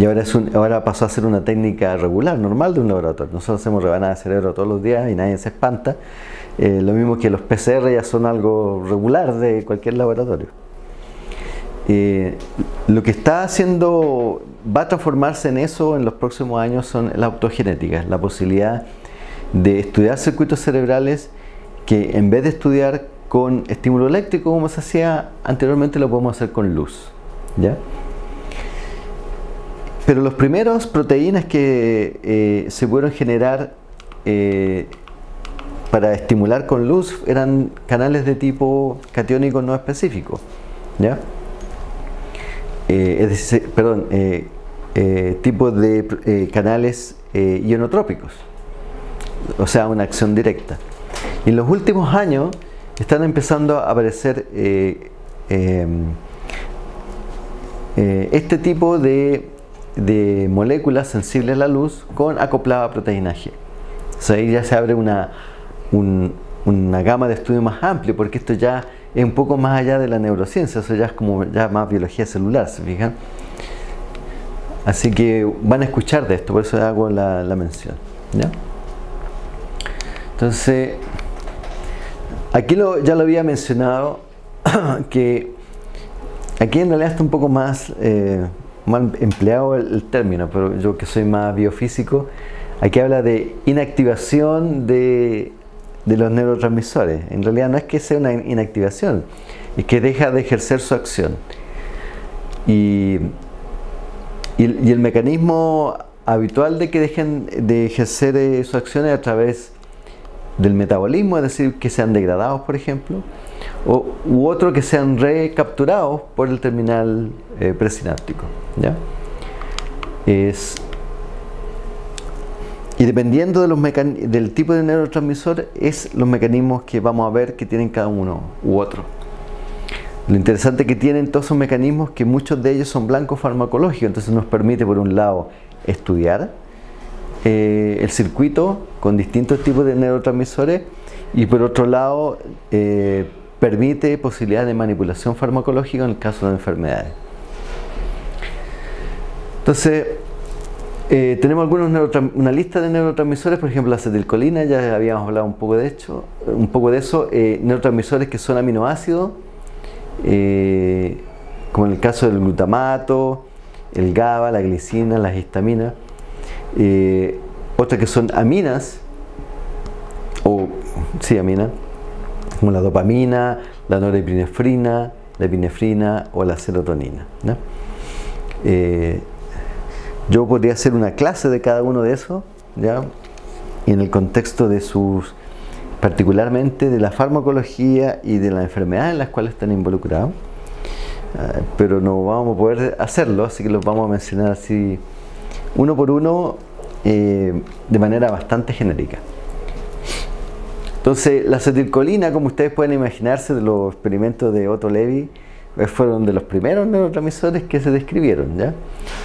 y ahora, es ahora pasó a ser una técnica regular, normal de un laboratorio. Nosotros hacemos rebanadas de cerebro todos los días y nadie se espanta. Eh, lo mismo que los PCR ya son algo regular de cualquier laboratorio. Eh, lo que está haciendo, va a transformarse en eso en los próximos años son la autogenética, la posibilidad de estudiar circuitos cerebrales que en vez de estudiar con estímulo eléctrico como se hacía anteriormente lo podemos hacer con luz. ¿ya? Pero los primeros proteínas que eh, se pudieron generar para estimular con luz eran canales de tipo catiónico no específico. ¿ya? Eh, es perdón, eh, eh, tipo de canales ionotrópicos, o sea, una acción directa. Y en los últimos años están empezando a aparecer em, este tipo de, de, moléculas sensibles a la luz con acoplada proteína G. O sea, ahí ya se abre una, una gama de estudio más amplio, porque esto ya es un poco más allá de la neurociencia, eso ya es como ya más biología celular, ¿se fijan? Así que van a escuchar de esto, por eso hago la, mención. Entonces, aquí lo, ya lo había mencionado, que aquí en realidad está un poco más eh, mal empleado el término, pero yo que soy más biofísico, aquí habla de inactivación de los neurotransmisores. En realidad no es que sea una inactivación, es que deja de ejercer su acción. Y, el mecanismo habitual de que dejen de ejercer eh, su acción es a través del metabolismo, es decir, que sean degradados, por ejemplo, u otro que sean recapturados por el terminal eh, presináptico. ¿Ya? Es, y dependiendo de los del tipo de neurotransmisor, es los mecanismos que vamos a ver que tienen cada uno u otro. Lo interesante que tienen todos esos mecanismos que muchos de ellos son blancos farmacológicos, entonces nos permite por un lado estudiar eh, el circuito con distintos tipos de neurotransmisores y por otro lado eh, permite posibilidades de manipulación farmacológica en el caso de enfermedades. Entonces, eh, tenemos algunos una lista de neurotransmisores, por ejemplo la acetilcolina, ya habíamos hablado un poco de hecho, un poco de eso, eh, neurotransmisores que son aminoácidos, eh, como en el caso del glutamato, el GABA, la glicina, las histaminas, otras que son aminas, o sí, aminas, como la dopamina, la norepinefrina, la epinefrina o la serotonina. Yo podría hacer una clase de cada uno de esos, ¿ya? Y en el contexto de sus, particularmente de la farmacología y de las enfermedades en las cuales están involucrados. Ah, pero no vamos a poder hacerlo, así que los vamos a mencionar así uno por uno eh, de manera bastante genérica. Entonces, la acetilcolina, como ustedes pueden imaginarse de los experimentos de Otto Levy, eh, fueron de los primeros neurotransmisores que se describieron ¿ya?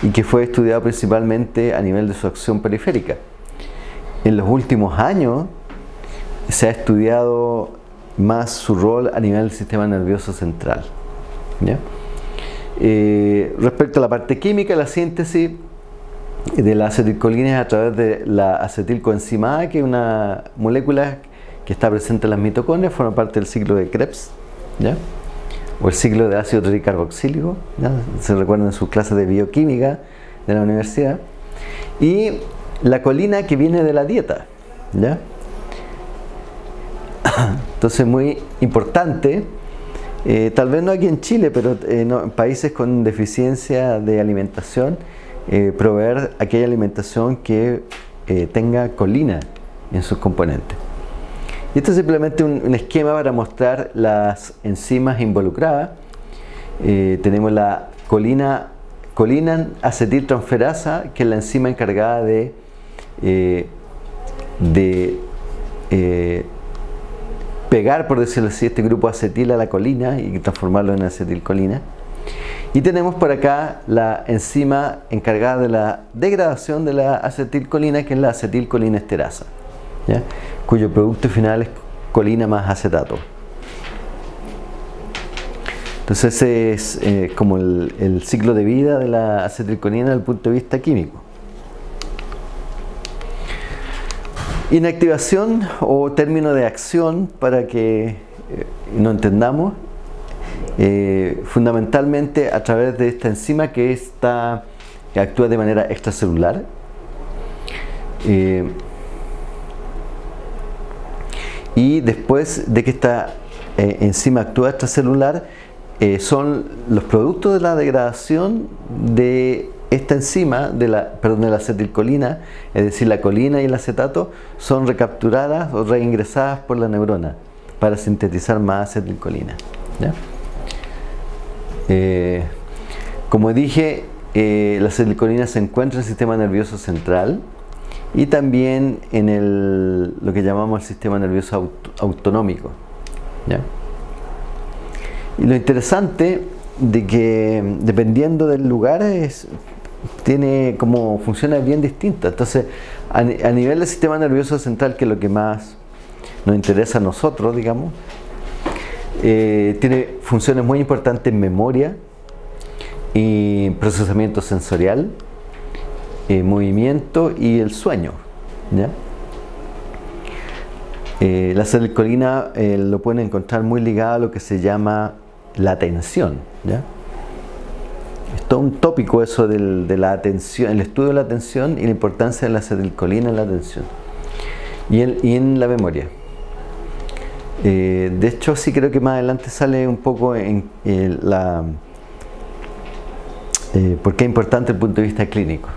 y que fue estudiado principalmente a nivel de su acción periférica. En los últimos años se ha estudiado más su rol a nivel del sistema nervioso central. Eh, respecto a la parte química, la síntesis de la acetilcolina es a través de la acetilcoenzima que es una molécula que está presente en las mitocondrias, forma parte del ciclo de Krebs. ¿ya? O el ciclo de ácido tricarboxílico, se recuerdan en sus clases de bioquímica de la universidad, y la colina que viene de la dieta. ¿ya? Entonces, muy importante, eh, tal vez no aquí en Chile, pero en países con deficiencia de alimentación, eh, proveer aquella alimentación que eh, tenga colina en sus componentes. Y esto es simplemente un, esquema para mostrar las enzimas involucradas. Eh, tenemos la colina, colina acetiltransferasa, que es la enzima encargada de, eh, de eh, pegar, por decirlo así, este grupo acetil a la colina y transformarlo en acetilcolina. Y tenemos por acá la enzima encargada de la degradación de la acetilcolina, que es la acetilcolinesterasa, cuyo producto final es colina más acetato. Entonces ese es eh, como el, ciclo de vida de la acetilcolina desde el punto de vista químico. Inactivación o término de acción para que eh, no entendamos eh, fundamentalmente a través de esta enzima que, está, que actúa de manera extracelular. Eh, y después de que esta eh, enzima actúa extracelular, son los productos de la degradación de esta enzima, de la, perdón, de la acetilcolina, es decir, la colina y el acetato, son recapturadas o reingresadas por la neurona para sintetizar más acetilcolina. Eh, como dije, eh, la acetilcolina se encuentra en el sistema nervioso central y también en el, lo que llamamos el sistema nervioso autonómico. Y lo interesante de que dependiendo del lugar es, tiene como funciones bien distintas. Entonces, a, a, nivel del sistema nervioso central, que es lo que más nos interesa a nosotros, digamos, eh, tiene funciones muy importantes en memoria y procesamiento sensorial, eh, movimiento y el sueño. Eh, la acetilcolina lo pueden encontrar muy ligado a lo que se llama la atención. ¿ya? Es todo un tópico eso de la atención, el estudio de la atención y la importancia de la acetilcolina en la atención y en la memoria. Eh, de hecho, sí creo que más adelante sale un poco en la... Eh, por qué es importante el punto de vista clínico.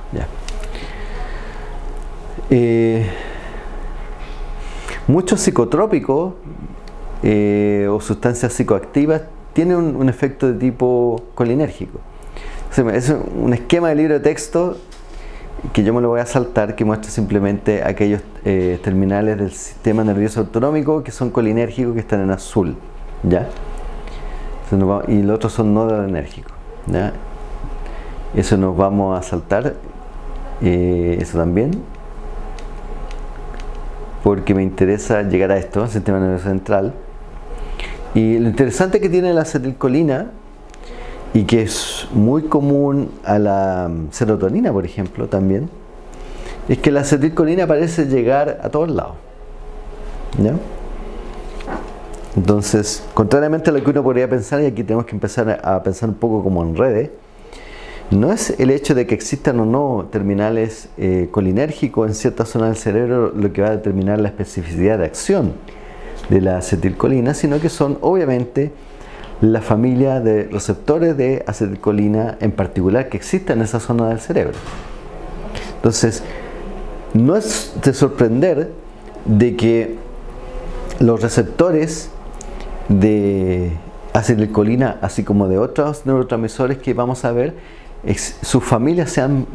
Eh, muchos psicotrópicos o sustancias psicoactivas tienen un, efecto de tipo colinérgico. es un esquema de libro de texto que yo me lo voy a saltar, que muestra simplemente aquellos eh, terminales del sistema nervioso autonómico que son colinérgicos que están en azul, ¿ya? y los otros son noradrenérgicos, ¿ya? Eso nos vamos a saltar, eh, eso también, porque me interesa llegar a esto, el sistema nervioso central. Y lo interesante que tiene la acetilcolina y que es muy común a la serotonina, por ejemplo, también, es que la acetilcolina parece llegar a todos lados. ¿Ya? Entonces, contrariamente a lo que uno podría pensar, y aquí tenemos que empezar a pensar un poco como en redes, no es el hecho de que existan o no terminales eh, colinérgicos en cierta zona del cerebro lo que va a determinar la especificidad de acción de la acetilcolina, sino que son obviamente la familia de receptores de acetilcolina en particular que existen en esa zona del cerebro. Entonces, no es de sorprender de que los receptores de acetilcolina, así como de otros neurotransmisores que vamos a ver, sus familias sean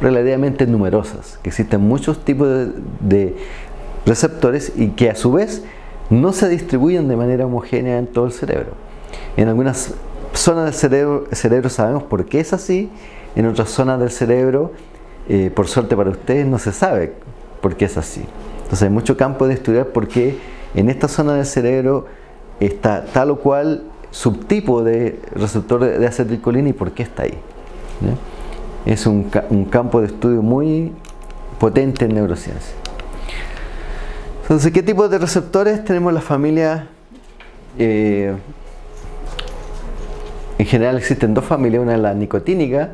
relativamente numerosas, que existen muchos tipos de, receptores y que a su vez no se distribuyen de manera homogénea en todo el cerebro. En algunas zonas del cerebro, cerebro sabemos por qué es así, en otras zonas del cerebro, eh, por suerte para ustedes, no se sabe por qué es así. Entonces hay mucho campo de estudiar por qué en esta zona del cerebro está tal o cual subtipo de receptor de acetilcolina y por qué está ahí. Es un, campo de estudio muy potente en neurociencia. Entonces, ¿qué tipo de receptores? Tenemos la familia eh, en general existen dos familias, una es la nicotínica,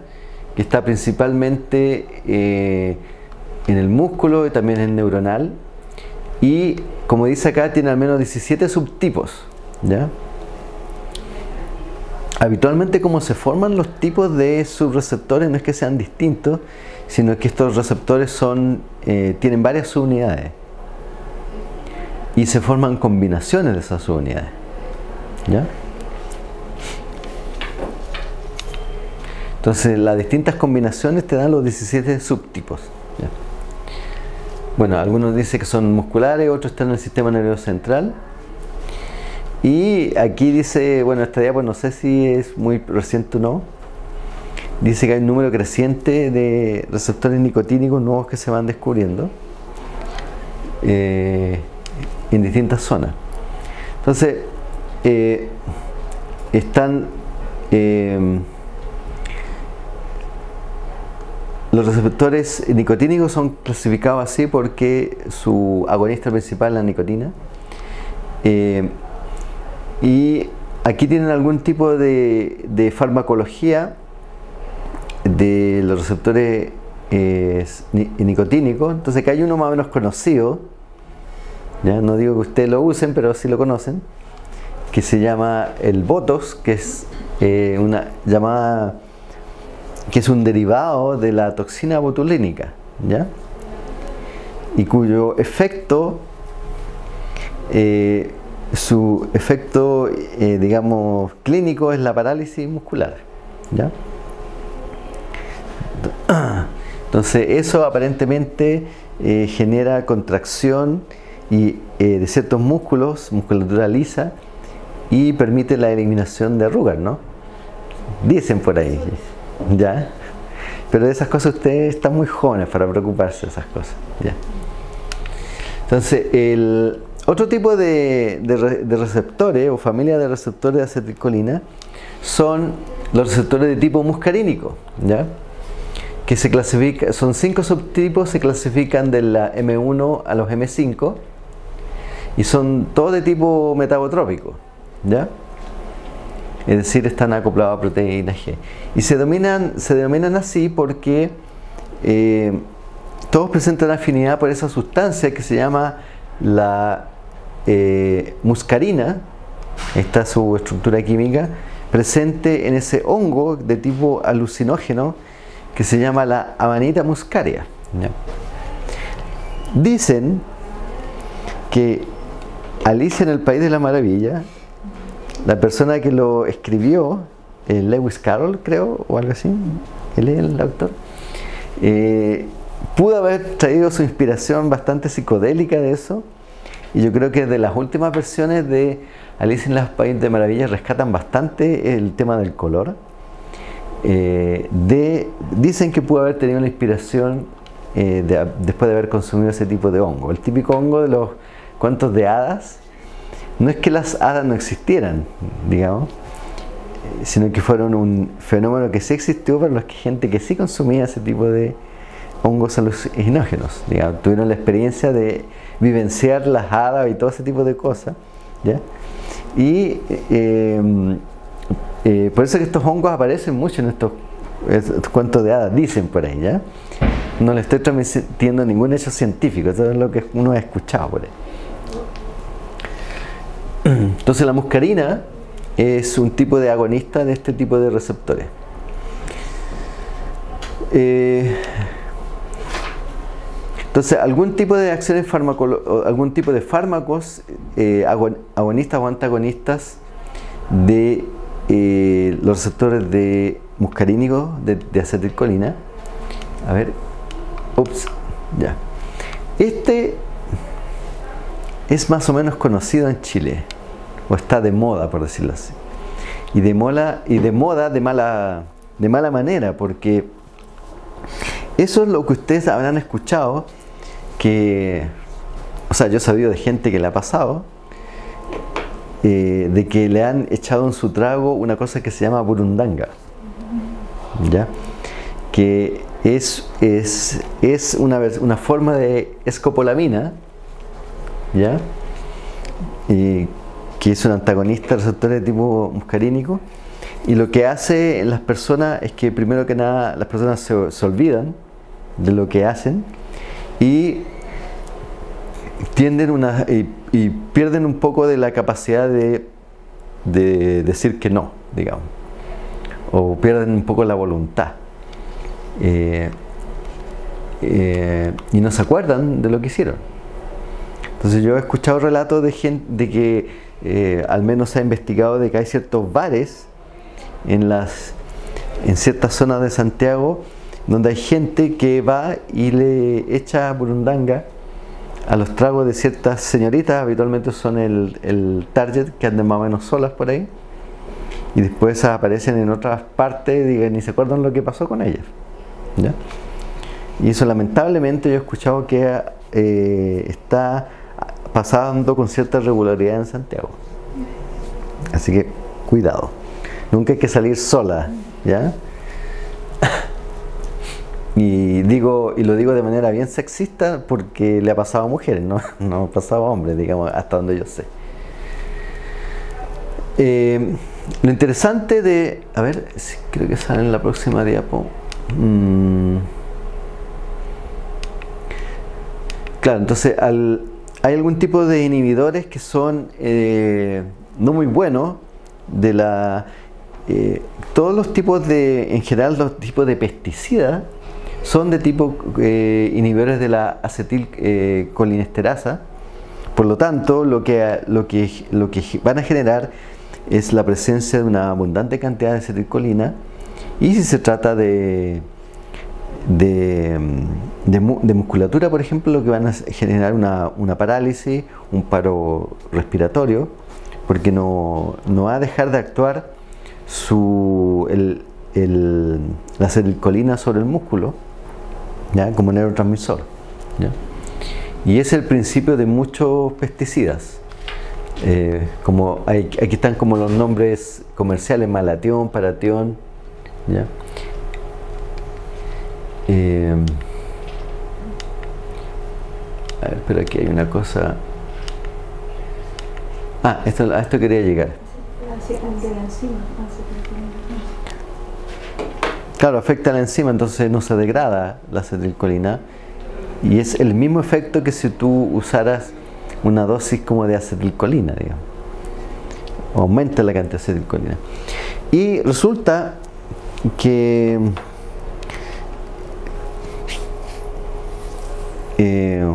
que está principalmente eh, en el músculo y también en neuronal. Y como dice acá, tiene al menos 17 subtipos. ¿ya? Habitualmente como se forman los tipos de subreceptores no es que sean distintos, sino que estos receptores son, eh, tienen varias subunidades. Y se forman combinaciones de esas subunidades. ¿Ya? Entonces las distintas combinaciones te dan los 17 subtipos. Bueno, algunos dicen que son musculares, otros están en el sistema nervioso central. Y aquí dice, bueno, esta diapo no sé si es muy reciente o no. Dice que hay un número creciente de receptores nicotínicos nuevos que se van descubriendo eh, en distintas zonas. Entonces, eh, están eh, los receptores nicotínicos son clasificados así porque su agonista principal es la nicotina. Y aquí tienen algún tipo de, farmacología de los receptores nicotínicos. Entonces, que hay uno más o menos conocido, ¿ya? no digo que ustedes lo usen, pero sí lo conocen, que se llama el Botox, que es eh, una llamada que es un derivado de la toxina botulínica, ¿ya? Y cuyo efecto, eh, su efecto, eh, digamos, clínico es la parálisis muscular, ¿ya? Entonces, eso aparentemente genera contracción y, de ciertos músculos, musculatura lisa, y permite la eliminación de arrugas, ¿no? Dicen por ahí, ¿ya? Pero de esas cosas ustedes están muy jóvenes para preocuparse de esas cosas, ¿ya? Entonces, el otro tipo de, receptores o familia de receptores de acetilcolina son los receptores de tipo muscarínico, ¿ya? Que se clasifican, son cinco subtipos, se clasifican de la M1 a los M5 y son todos de tipo metabotrópico. ¿ya? Es decir, están acoplados a proteínas G. Y se denominan, se denominan así porque eh, todos presentan afinidad por esa sustancia que se llama la eh, muscarina, esta es su estructura química, presente en ese hongo de tipo alucinógeno que se llama la amanita muscaria. Dicen que Alicia en el País de la Maravilla la persona que lo escribió, eh, Lewis Carroll, creo, o algo así, él es el autor, eh, pudo haber traído su inspiración bastante psicodélica de eso. Y yo creo que de las últimas versiones de Alice en las Países de Maravillas rescatan bastante el tema del color. Eh, de, dicen que pudo haber tenido una inspiración después de haber consumido ese tipo de hongo. El típico hongo de los cuentos de hadas, no es que las hadas no existieran, digamos, sino que fueron un fenómeno que sí existió para los que gente que sí consumía ese tipo de hongos alucinógenos, tuvieron la experiencia de vivenciar las hadas y todo ese tipo de cosas, ¿ya? Y eh, eh, por eso que estos hongos aparecen mucho en estos, cuentos de hadas, dicen por ahí, ¿ya? No le estoy transmitiendo ningún hecho científico, eso es lo que uno ha escuchado por ahí. Entonces la muscarina es un tipo de agonista de este tipo de receptores. Eh, entonces, algún tipo de acciones algún tipo de fármacos eh, agonistas o antagonistas de eh, los receptores de muscarínicos de, de, acetilcolina. A ver, ups, ya. Este es más o menos conocido en Chile o está de moda, por decirlo así. Y de, moda, y de moda de mala, de mala manera, porque eso es lo que ustedes habrán escuchado, que, o sea, yo he sabido de gente que le ha pasado, eh, de que le han echado en su trago una cosa que se llama burundanga, ¿ya? Que es, es, es una, una forma de escopolamina, ¿ya? Y que es un antagonista de receptores de tipo muscarínico. Y lo que hace en las personas es que primero que nada las personas se, olvidan de lo que hacen y tienden una y, pierden un poco de la capacidad de, decir que no, digamos, o pierden un poco la voluntad. Eh, eh, y no se acuerdan de lo que hicieron. Entonces yo he escuchado relatos de gente de que eh, al menos ha investigado de que hay ciertos bares en, las, en ciertas zonas de Santiago donde hay gente que va y le echa burundanga a los tragos de ciertas señoritas, habitualmente son el, el target que andan más o menos solas por ahí, y después aparecen en otras partes y ni se acuerdan lo que pasó con ellas. Y eso lamentablemente yo he escuchado que eh, está pasando con cierta regularidad en Santiago. Así que cuidado. Nunca hay que salir sola, ¿ya? Y digo, y lo digo de manera bien sexista porque le ha pasado a mujeres, no, no ha pasado a hombres, digamos, hasta donde yo sé. Eh, lo interesante de. A ver, creo que sale en la próxima diapo. Mm. Claro, entonces al, hay algún tipo de inhibidores que son eh, no muy buenos de la. Eh, todos los tipos de, en general, los tipos de pesticidas son de tipo eh, inhibidores de la acetilcolinesterasa. Por lo tanto, lo que, lo, que, lo que van a generar es la presencia de una abundante cantidad de acetilcolina y si se trata de, de, musculatura, por ejemplo, lo que van a generar una, una parálisis, un paro respiratorio, porque no, no, va a dejar de actuar su, el, el, la acetilcolina sobre el músculo ¿ya? como neurotransmisor. ¿ya? Y es el principio de muchos pesticidas. Eh, como hay, aquí están como los nombres comerciales, malatión, paratión. ¿ya? Eh, a ver, pero aquí hay una cosa. Ah, esto, a esto quería llegar. Claro, afecta la enzima, entonces no se degrada la acetilcolina. Y es el mismo efecto que si tú usaras una dosis como de acetilcolina, digamos. Aumenta la cantidad de acetilcolina. Y resulta que eh,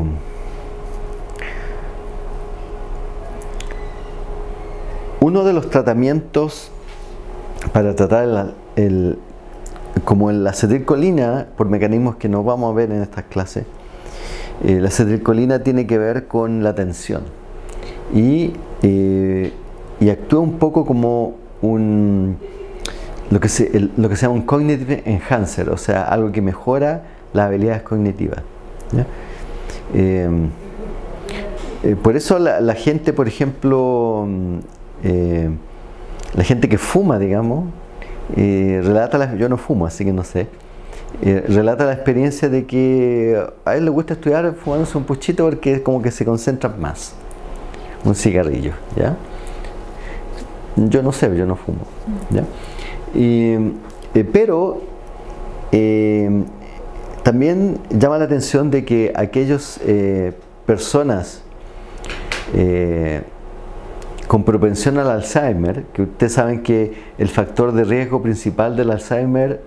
uno de los tratamientos para tratar el, como la acetilcolina, por mecanismos que no vamos a ver en estas clases, eh, la acetilcolina tiene que ver con la tensión y, eh, y actúa un poco como un lo que, se, lo que se llama un cognitive enhancer, o sea, algo que mejora las habilidades cognitivas. Em, eh, por eso la, gente, por ejemplo, mm, la gente que fuma, digamos, relata, la, yo no fumo, así que no sé, relata la experiencia de que a él le gusta estudiar fumándose un puchito porque es como que se concentra más. Un cigarrillo, ¿ya? Yo no sé, yo no fumo, ¿ya? Eh, pero eh, también llama la atención de que aquellas eh, personas con propensión al Alzheimer, que ustedes saben que el factor de riesgo principal del Alzheimer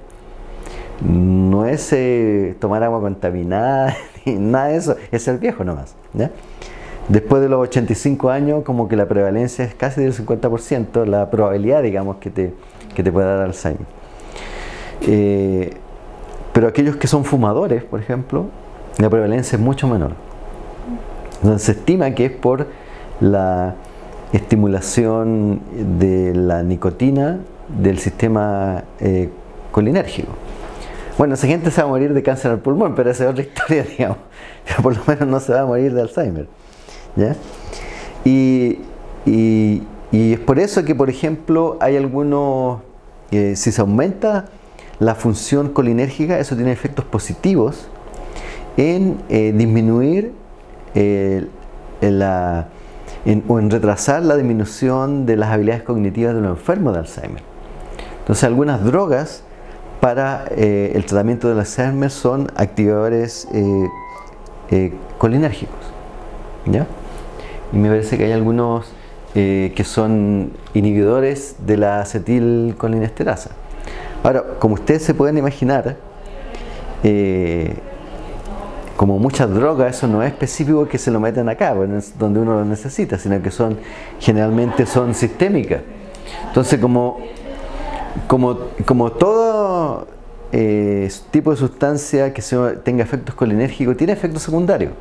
no es eh, tomar agua contaminada, ni nada de eso, es el viejo nomás. Después de los 85 años, como que la prevalencia es casi del 50%, la probabilidad, digamos, que te, que te pueda dar Alzheimer. Eh, pero aquellos que son fumadores, por ejemplo, la prevalencia es mucho menor. Entonces se estima que es por la estimulación de la nicotina del sistema eh, colinérgico. Bueno, esa gente se va a morir de cáncer al pulmón, pero esa es otra historia, digamos. Por lo menos no se va a morir de Alzheimer. ¿ya? Y, es por eso que, por ejemplo, hay algunos, si se aumenta la función colinérgica, eso tiene efectos positivos en eh, disminuir eh, o en retrasar la disminución de las habilidades cognitivas de los enfermos de Alzheimer. Entonces algunas drogas para eh, el tratamiento del Alzheimer son activadores eh, eh, colinérgicos. ¿ya? Y me parece que hay algunos que son inhibidores de la acetilcolinesterasa. Ahora, como ustedes se pueden imaginar, como muchas drogas, eso no es específico que se lo metan acá, donde uno lo necesita, sino que son generalmente son sistémicas. Entonces, como, como, todo eh, tipo de sustancia que tenga efectos colinérgicos, tiene efectos secundarios.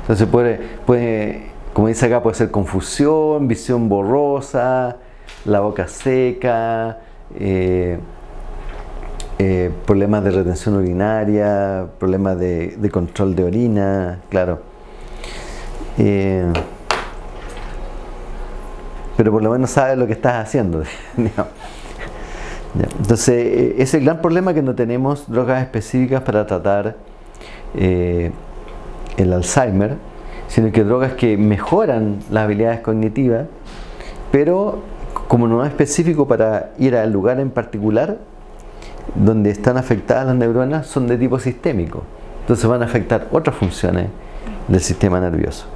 Entonces puede, puede, como dice acá, puede ser confusión, visión borrosa, la boca seca, eh, eh, problemas de retención urinaria, problemas de, control de orina, claro. Eh, pero por lo menos sabes lo que estás haciendo. Entonces, es el gran problema que no tenemos drogas específicas para tratar el Alzheimer, sino que drogas que mejoran las habilidades cognitivas, pero como no es específico para ir al lugar en particular donde están afectadas las neuronas, son de tipo sistémico. Entonces van a afectar otras funciones del sistema nervioso.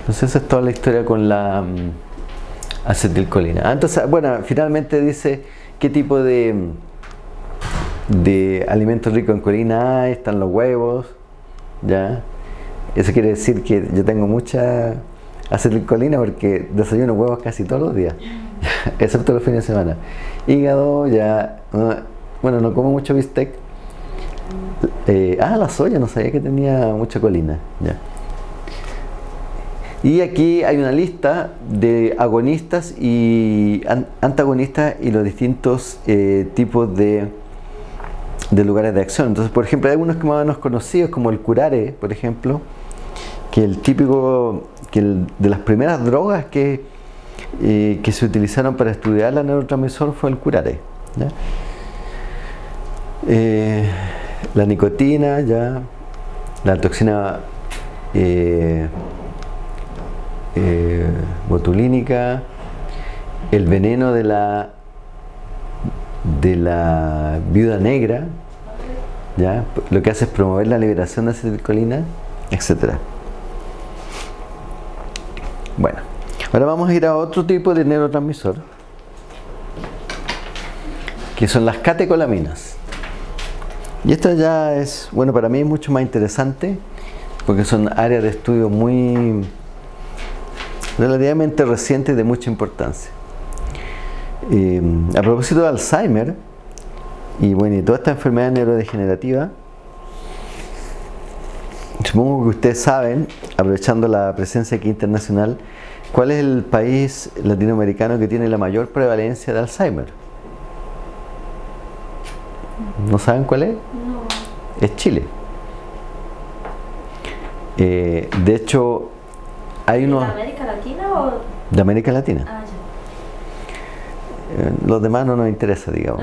Entonces esa es toda la historia con la mm, acetilcolina. Ah, entonces, bueno, finalmente dice qué tipo de, mm, de alimentos ricos en colina hay, están los huevos, ¿ya? Eso quiere decir que yo tengo mucha acetilcolina porque desayuno huevos casi todos los días, excepto los fines de semana. Hígado, ya, bueno, no como mucho bistec. Eh, ah, la soya, no sabía que tenía mucha colina. Ya. Y aquí hay una lista de agonistas y antagonistas y los distintos eh, tipos de, de, lugares de acción. Entonces, por ejemplo, hay algunos que más o menos conocidos, como el curare, por ejemplo, que el típico, que de las primeras drogas que, eh, que se utilizaron para estudiar la neurotransmisor fue el curare. Eh, la nicotina, ya, la toxina eh, botulínica, el veneno de la de la viuda negra, ¿ya? lo que hace es promover la liberación de acetilcolina, etcétera. Bueno, ahora vamos a ir a otro tipo de neurotransmisor, que son las catecolaminas. Y esto ya es, bueno, para mí es mucho más interesante, porque son áreas de estudio muy relativamente recientes de mucha importancia. Eh, a propósito de Alzheimer, y bueno, y toda esta enfermedad neurodegenerativa, Supongo que ustedes saben, aprovechando la presencia aquí internacional, ¿cuál es el país latinoamericano que tiene la mayor prevalencia de Alzheimer? ¿No saben cuál es? No. Es Chile. Eh, de hecho, hay unos... ¿De América Latina o...? De América Latina. Ah, ya. Eh, los demás no nos interesa, digamos.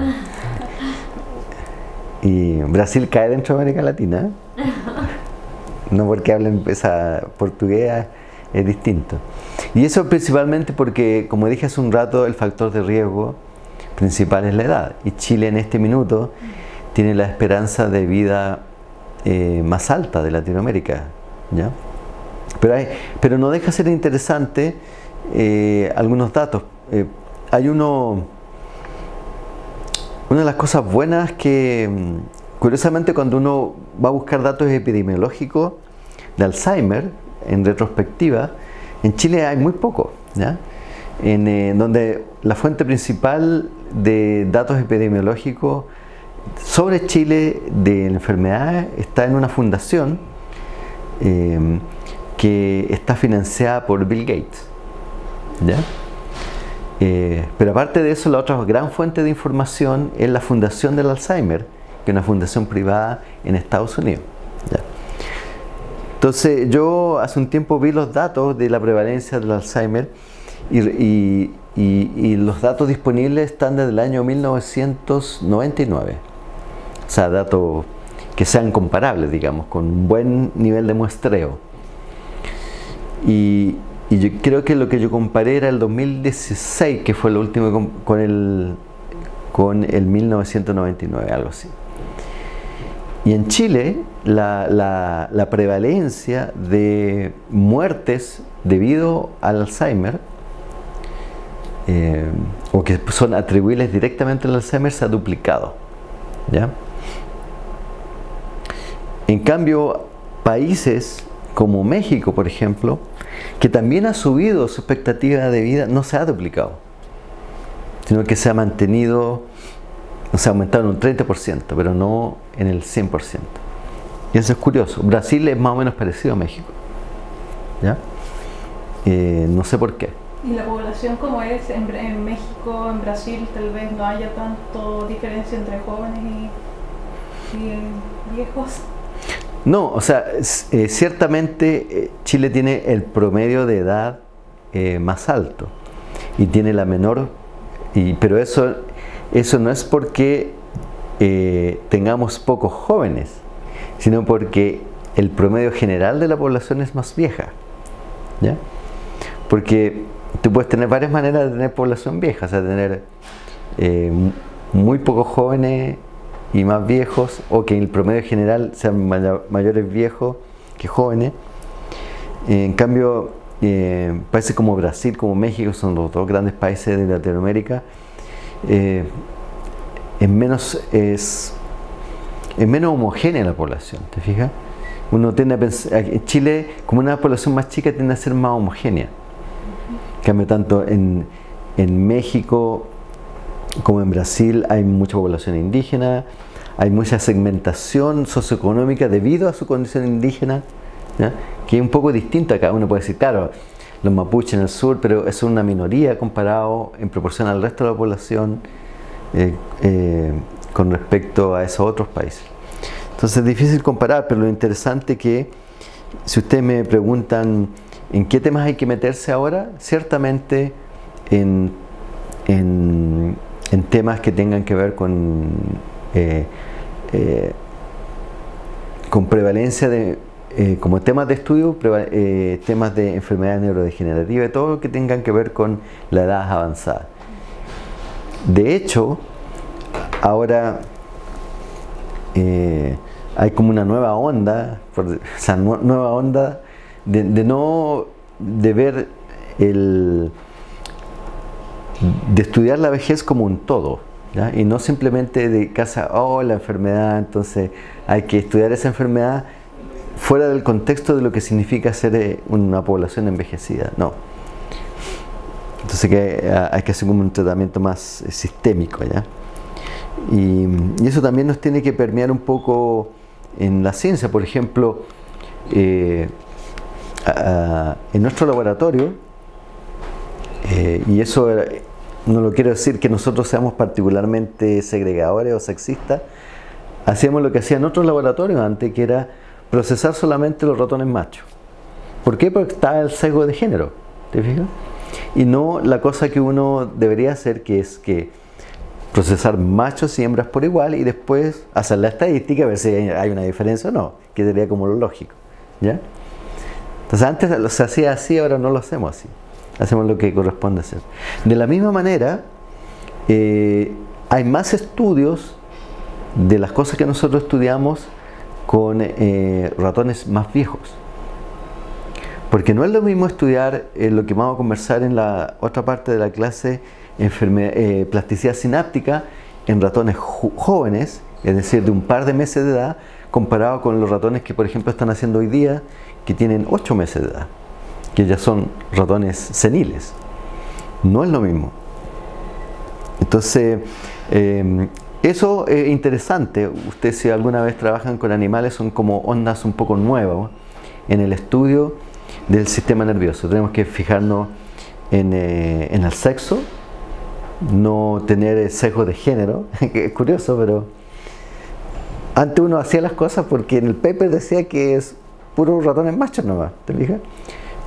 y Brasil cae dentro de América Latina. no porque hablen esa portuguesa es distinto. Y eso principalmente porque, como dije hace un rato, el factor de riesgo principal es la edad. Y Chile en este minuto tiene la esperanza de vida eh, más alta de Latinoamérica. ¿ya? Pero, pero no deja ser interesante eh, algunos datos. Eh, hay uno, una de las cosas buenas que, Curiosamente, cuando uno va a buscar datos epidemiológicos de Alzheimer, en retrospectiva, en Chile hay muy poco, En, eh, donde la fuente principal de datos epidemiológicos sobre Chile de la enfermedad está en una fundación eh, que está financiada por Bill Gates. Eh, pero aparte de eso, la otra gran fuente de información es la Fundación del Alzheimer, que una fundación privada en Estados Unidos. Entonces yo hace un tiempo vi los datos de la prevalencia del Alzheimer y, los datos disponibles están desde el año 1999. O sea, datos que sean comparables, digamos, con un buen nivel de muestreo. Y, yo creo que lo que yo comparé era el 2016, que fue lo último con el, con el 1999, algo así. Y en Chile la, prevalencia de muertes debido al Alzheimer eh, o que son atribuibles directamente al Alzheimer se ha duplicado. ¿ya? En cambio, países como México, por ejemplo, que también ha subido su expectativa de vida, no se ha duplicado, sino que se ha mantenido o sea, aumentaron un 30%, pero no en el 100%. Y eso es curioso. Brasil es más o menos parecido a México. ¿Ya? Eh, no sé por qué. ¿Y la población como es en, en, México, en Brasil, tal vez no haya tanto diferencia entre jóvenes y, y eh, viejos? No, o sea, eh, ciertamente eh, Chile tiene el promedio de edad eh, más alto y tiene la menor, y, pero eso, eso no es porque tengamos pocos jóvenes, sino porque el promedio general de la población es más vieja. ¿ya? Porque tú puedes tener varias maneras de tener población vieja, o sea, tener muy pocos jóvenes y más viejos, o que el promedio general sean mayores viejos que jóvenes. En cambio, eh, países como Brasil, como México, son los dos grandes países de Latinoamérica, eh, es, menos, es, es menos homogénea la población, ¿te fijas? Uno tiende a pensar, en Chile, como una población más chica, tiende a ser más homogénea. Cambio, tanto en, en México como en Brasil hay mucha población indígena, hay mucha segmentación socioeconómica debido a su condición indígena, que es un poco distinta acá. Uno puede decir, claro, los mapuches en el sur, pero es una minoría comparado en proporción al resto de la población eh, eh, con respecto a esos otros países. Entonces es difícil comparar, pero lo interesante es que si ustedes me preguntan en qué temas hay que meterse ahora, ciertamente en, en en temas que tengan que ver con, eh, con prevalencia de, eh, como temas de estudio, temas de enfermedad neurodegenerativa y todo lo que tengan que ver con la edad avanzada. De hecho, ahora hay como una nueva onda, o sea, nueva onda de, no de ver el de estudiar la vejez como un todo, y no simplemente de casa, oh, la enfermedad, entonces hay que estudiar esa enfermedad fuera del contexto de lo que significa ser eh, una población envejecida, no. Entonces que eh, hay que hacer un tratamiento más eh, sistémico, ¿ya? Y, eso también nos tiene que permear un poco en la ciencia, por ejemplo, en nuestro laboratorio, y eso no lo quiero decir que nosotros seamos particularmente segregadores o sexistas, hacíamos lo que hacían otros laboratorios antes, que era procesar solamente los ratones machos. ¿Por qué? Porque está el sesgo de género, ¿te fijas? Y no la cosa que uno debería hacer, que es que procesar machos y hembras por igual y después hacer la estadística, a ver si hay una diferencia o no, que sería como lo lógico. ¿ya? Entonces antes se hacía así, ahora no lo hacemos así hacemos lo que corresponde hacer. De la misma manera, eh, hay más estudios de las cosas que nosotros estudiamos con eh, ratones más viejos. Porque no es lo mismo estudiar eh, lo que vamos a conversar en la otra parte de la clase, plasticidad sináptica en ratones jóvenes, es decir, de un par de meses de edad, comparado con los ratones que, por ejemplo, están haciendo hoy día, que tienen 8 meses de edad que ya son ratones seniles. No es lo mismo. Entonces, eso es interesante. Ustedes si alguna vez trabajan con animales son como ondas un poco nuevas en el estudio del sistema nervioso. Tenemos que fijarnos en, eh, en el sexo, no tener sesgo de género, es curioso, pero antes uno hacía las cosas porque en el paper decía que es puro ratones machos nomás, ¿te fijas?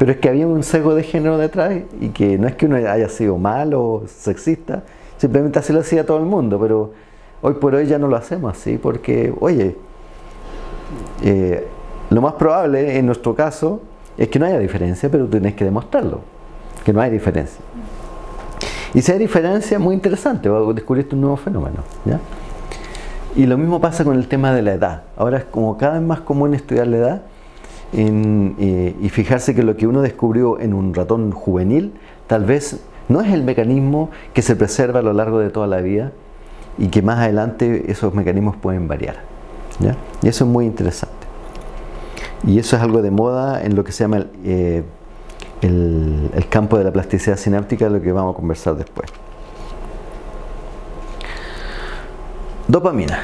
pero es que había un sesgo de género detrás y que no es que uno haya sido malo o sexista, simplemente así lo hacía todo el mundo, pero hoy por hoy ya no lo hacemos así porque, oye, eh, lo más probable en nuestro caso es que no haya diferencia, pero tú tienes que demostrarlo, que no hay diferencia. Y si hay diferencia, muy interesante, descubrir un nuevo fenómeno. ¿ya? Y lo mismo pasa con el tema de la edad. Ahora es como cada vez más común estudiar la edad eh, y fijarse que lo que uno descubrió en un ratón juvenil tal vez no es el mecanismo que se preserva a lo largo de toda la vida y que más adelante esos mecanismos pueden variar. Y eso es muy interesante. Y eso es algo de moda en lo que se llama eh, el, el campo de la plasticidad sináptica, de lo que vamos a conversar después. Dopamina.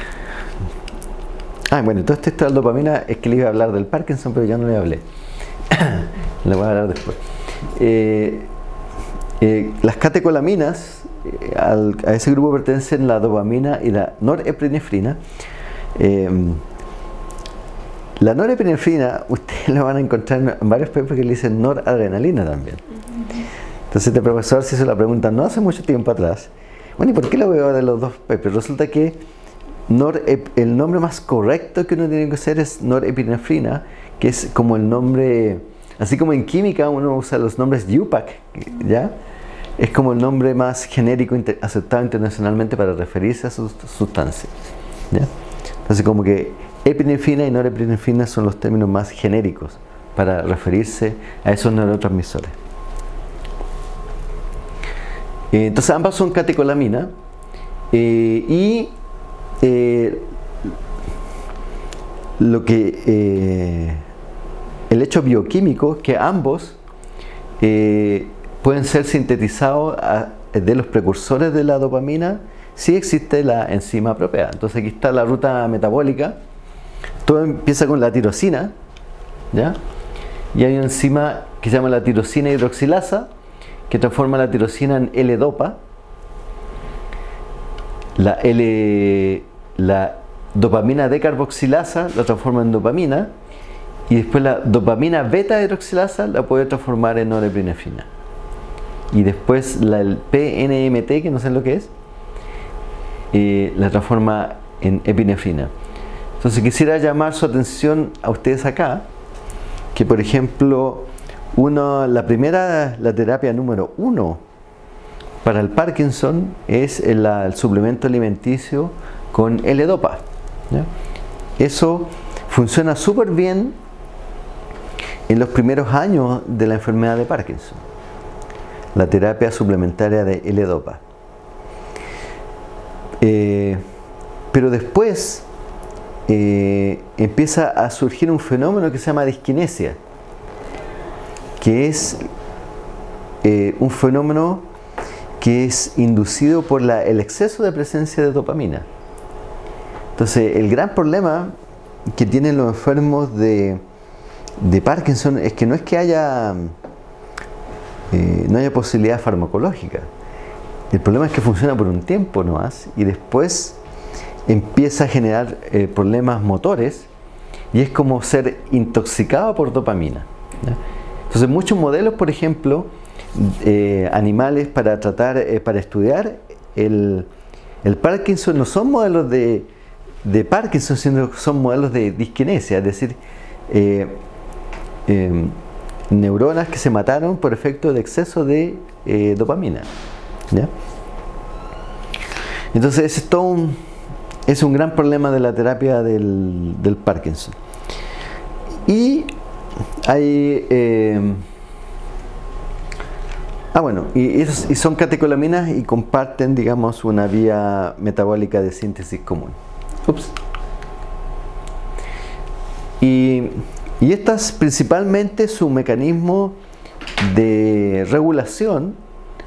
Ah, bueno, entonces esto de la dopamina es que le iba a hablar del Parkinson, pero ya no le hablé. le voy a hablar después. Eh, eh, las catecolaminas, eh, a ese grupo pertenecen la dopamina y la norepinefrina. la norepinefrina, ustedes lo van a encontrar en varios papers que le dicen noradrenalina también. Entonces este profesor se hizo la pregunta no hace mucho tiempo atrás. Bueno, ¿y por qué lo veo de los dos papers? Resulta que el nombre más correcto que uno tiene que hacer es norepinefrina, que es como el nombre, así como en química uno usa los nombres UPAC, ¿ya? Es como el nombre más genérico aceptado internacionalmente para referirse a sus sustancias, ¿ya? Entonces como que epinefrina y norepinefrina son los términos más genéricos para referirse a esos neurotransmisores. Eh, entonces ambas son catecolamina eh, y eh, lo que el hecho bioquímico que ambos pueden ser sintetizados de los precursores de la dopamina si existe la enzima propia. Entonces aquí está la ruta metabólica. Todo empieza con la tirosina, ¿ya? Y hay una enzima que se llama la tirosina hidroxilasa que transforma la tirosina en L-dopa la, L, la dopamina decarboxilasa la transforma en dopamina y después la dopamina beta hidroxilasa la puede transformar en norepinefrina. Y después la, el PNMT, que no sé lo que es, eh, la transforma en epinefrina. Entonces quisiera llamar su atención a ustedes acá, que por ejemplo, la primera, la terapia número uno para el Parkinson es el, suplemento alimenticio con L-Dopa. Eso funciona súper bien en los primeros años de la enfermedad de Parkinson, la terapia suplementaria de L-Dopa. Eh, pero después eh, empieza a surgir un fenómeno que se llama disquinesia, que es eh, un fenómeno que es inducido por el exceso de presencia de dopamina. Entonces, el gran problema que tienen los enfermos de, Parkinson es que no es que haya, eh, no haya posibilidad farmacológica. El problema es que funciona por un tiempo nomás y después empieza a generar eh, problemas motores y es como ser intoxicado por dopamina. Entonces muchos modelos, por ejemplo, eh, animales para tratar, para estudiar el, Parkinson no son modelos de, Parkinson, sino son modelos de disquinesia, es decir, em, neuronas que se mataron por efecto de exceso de dopamina. Entonces ese es un, gran problema de la terapia del, Parkinson. Y hay em, Ah, bueno, y, son catecolaminas y comparten, digamos, una vía metabólica de síntesis común. Ups. Y, estas principalmente su mecanismo de regulación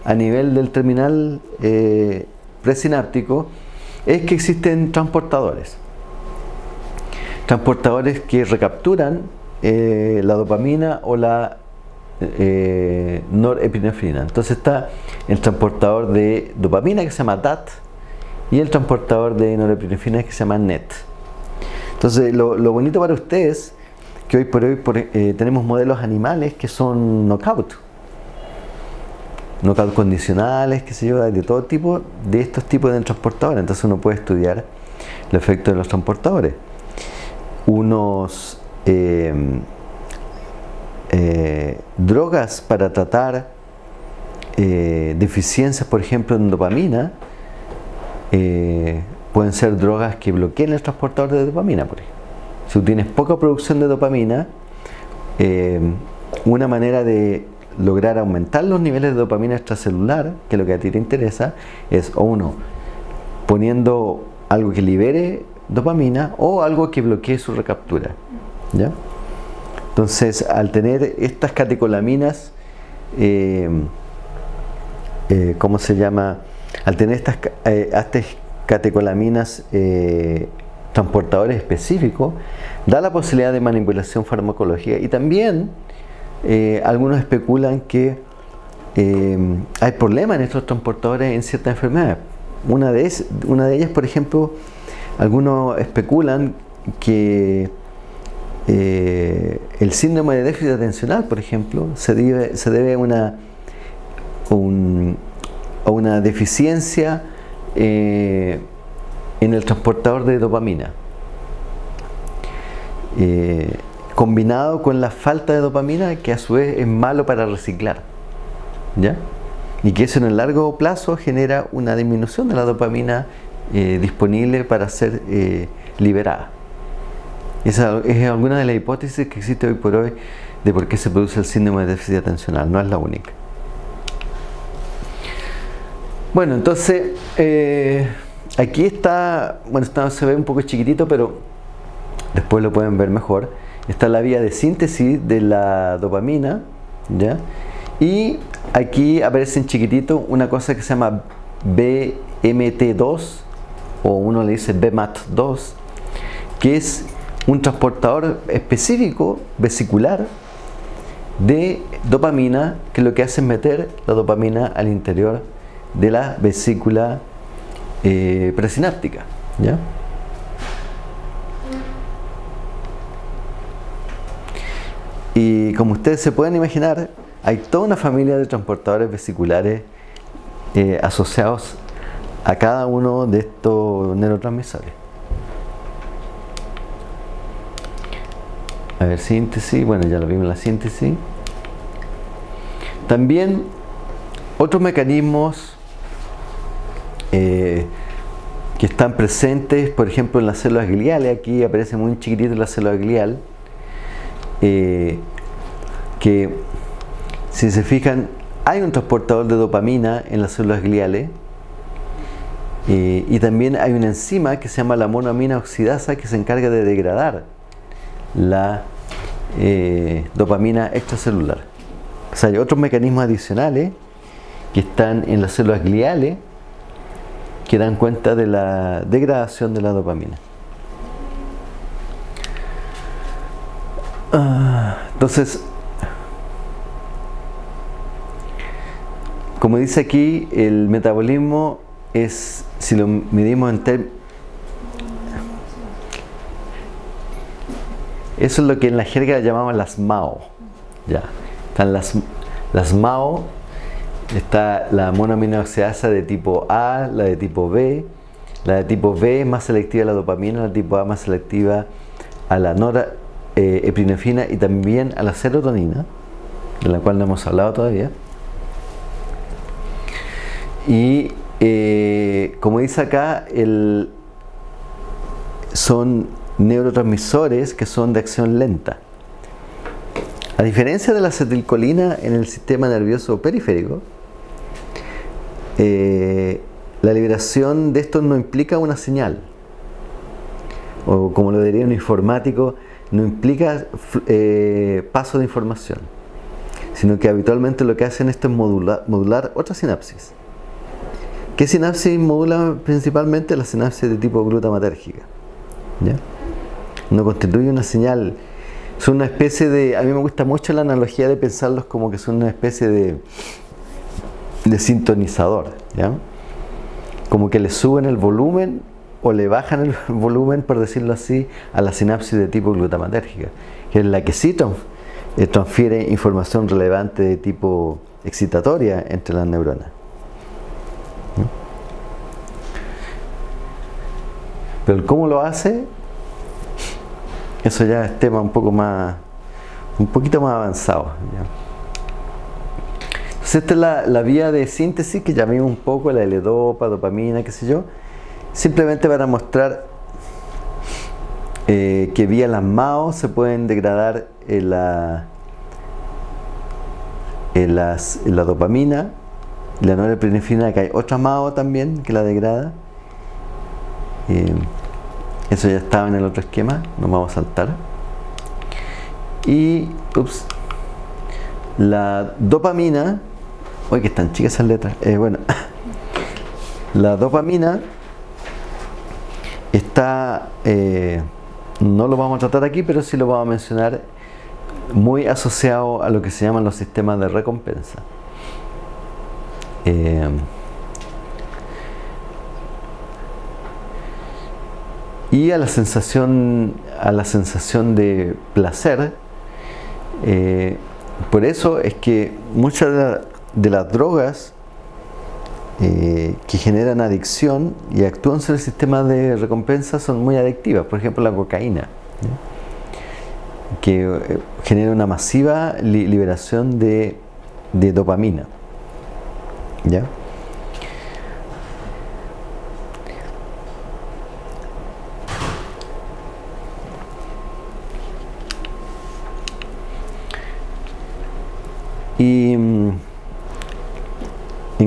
a nivel del terminal eh, presináptico es que existen transportadores. Transportadores que recapturan eh, la dopamina o la eh, norepinefrina. Entonces está el transportador de dopamina que se llama DAT y el transportador de norepinefrina que se llama NET. Entonces lo, bonito para ustedes que hoy por hoy eh, tenemos modelos animales que son knockout. Knockout condicionales, que se lleva de todo tipo, de estos tipos de transportadores. Entonces uno puede estudiar el efecto de los transportadores. Unos eh, eh, drogas para tratar deficiencias, por ejemplo, en dopamina, pueden ser drogas que bloqueen el transportador de dopamina. Por ejemplo. Si tú tienes poca producción de dopamina, una manera de lograr aumentar los niveles de dopamina extracelular, que es lo que a ti te interesa, es o uno, poniendo algo que libere dopamina o algo que bloquee su recaptura. ¿Ya? Entonces, al tener estas catecolaminas, eh, eh, ¿cómo se llama? Al tener estas, eh, catecolaminas transportadores específicos, da la posibilidad de manipulación farmacológica y también eh, algunos especulan que eh, hay problemas en estos transportadores en ciertas enfermedades. Una de, una de ellas, por ejemplo, algunos especulan que eh, el síndrome de déficit atencional, por ejemplo, se debe, se debe a, una, a una deficiencia en el transportador de dopamina. Eh, combinado con la falta de dopamina que a su vez es malo para reciclar. ¿ya? Y que eso en el largo plazo genera una disminución de la dopamina eh, disponible para ser eh, liberada. Esa es alguna de las hipótesis que existe hoy por hoy de por qué se produce el síndrome de déficit atencional, no es la única. Bueno, entonces aquí está, bueno, se ve un poco chiquitito, pero después lo pueden ver mejor, está la vía de síntesis de la dopamina, ¿ya? Y aquí aparece en chiquitito una cosa que se llama BMT2, o uno le dice BMAT2, que es un transportador específico vesicular de dopamina que lo que hace es meter la dopamina al interior de la vesícula eh, presináptica. ¿ya? Y como ustedes se pueden imaginar, hay toda una familia de transportadores vesiculares eh, asociados a cada uno de estos neurotransmisores. A ver, síntesis, bueno, ya lo vimos la síntesis. También otros mecanismos eh, que están presentes, por ejemplo, en las células gliales, aquí aparece muy chiquitito la célula glial, eh, que si se fijan, hay un transportador de dopamina en las células gliales eh, y también hay una enzima que se llama la monoamina oxidasa que se encarga de degradar la eh, dopamina extracelular. O sea, hay otros mecanismos adicionales que están en las células gliales que dan cuenta de la degradación de la dopamina. Ah, entonces, como dice aquí, el metabolismo es, si lo medimos en términos... Eso es lo que en la jerga llamamos las MAO. Ya. Están las, las MAO, está la monoaminoxidasa de tipo A, la de tipo B. La de tipo B es más selectiva a la dopamina, la de tipo A más selectiva a la nora, eh, y también a la serotonina, de la cual no hemos hablado todavía. Y eh, como dice acá, son neurotransmisores que son de acción lenta. A diferencia de la acetilcolina en el sistema nervioso periférico, eh, la liberación de estos no implica una señal, o como lo diría un informático, no implica eh, paso de información, sino que habitualmente lo que hacen esto es modular, modular otra sinapsis. ¿Qué sinapsis modula principalmente? La sinapsis de tipo glutamatérgica. ¿ya? No constituye una señal, son una especie de, a mí me gusta mucho la analogía de pensarlos como que son una especie de, de sintonizador, ¿ya? como que le suben el volumen o le bajan el volumen, por decirlo así, a la sinapsis de tipo glutamatérgica, que es la que sí eh, transfiere información relevante de tipo excitatoria entre las neuronas. Pero cómo lo hace, eso ya es tema un poco más, un poquito más avanzado. Entonces esta es la, vía de síntesis que llamamos un poco la L-dopa, dopamina, qué sé yo simplemente para mostrar eh, que vía las MAO se pueden degradar la, en la dopamina, la norepinefrina, que hay otra MAO también que la degrada. Eh, eso ya estaba en el otro esquema, nos vamos a saltar. Y, ups, la dopamina, uy que están chicas esas letras, eh, bueno, la dopamina está, eh, no lo vamos a tratar aquí, pero sí lo vamos a mencionar, muy asociado a lo que se llaman los sistemas de recompensa. Eh, y a la sensación, a la sensación de placer. Por eso es que muchas de, las drogas eh, que generan adicción y actúan sobre el sistema de recompensa son muy adictivas. Por ejemplo, la cocaína, que eh, genera una masiva liberación de, de dopamina. ¿Ya?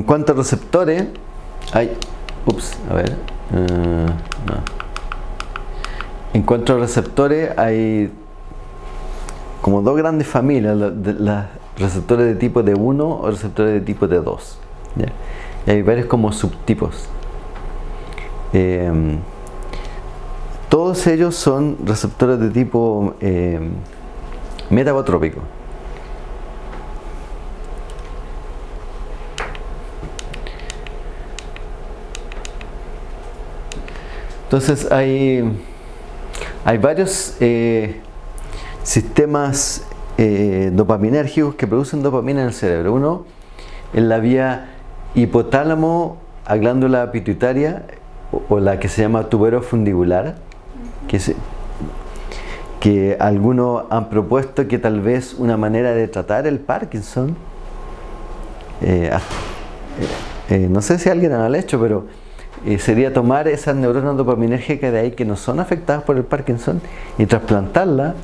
En cuanto a receptores, hay. Ups, a ver. Eh, en cuanto a receptores, hay como dos grandes familias: receptores de tipo de 1 o receptores de tipo de 2. Y hay varios como subtipos. Em, todos ellos son receptores de tipo eh, metabotrópico. Entonces hay, hay varios eh, sistemas eh, dopaminérgicos que producen dopamina en el cerebro. Uno en la vía hipotálamo a glándula pituitaria o, la que se llama tubero fundibular, que, que algunos han propuesto que tal vez una manera de tratar el Parkinson, eh, no sé si alguien lo ha hecho, pero sería tomar esas neuronas dopaminérgicas de ahí que no son afectadas por el Parkinson y trasplantarla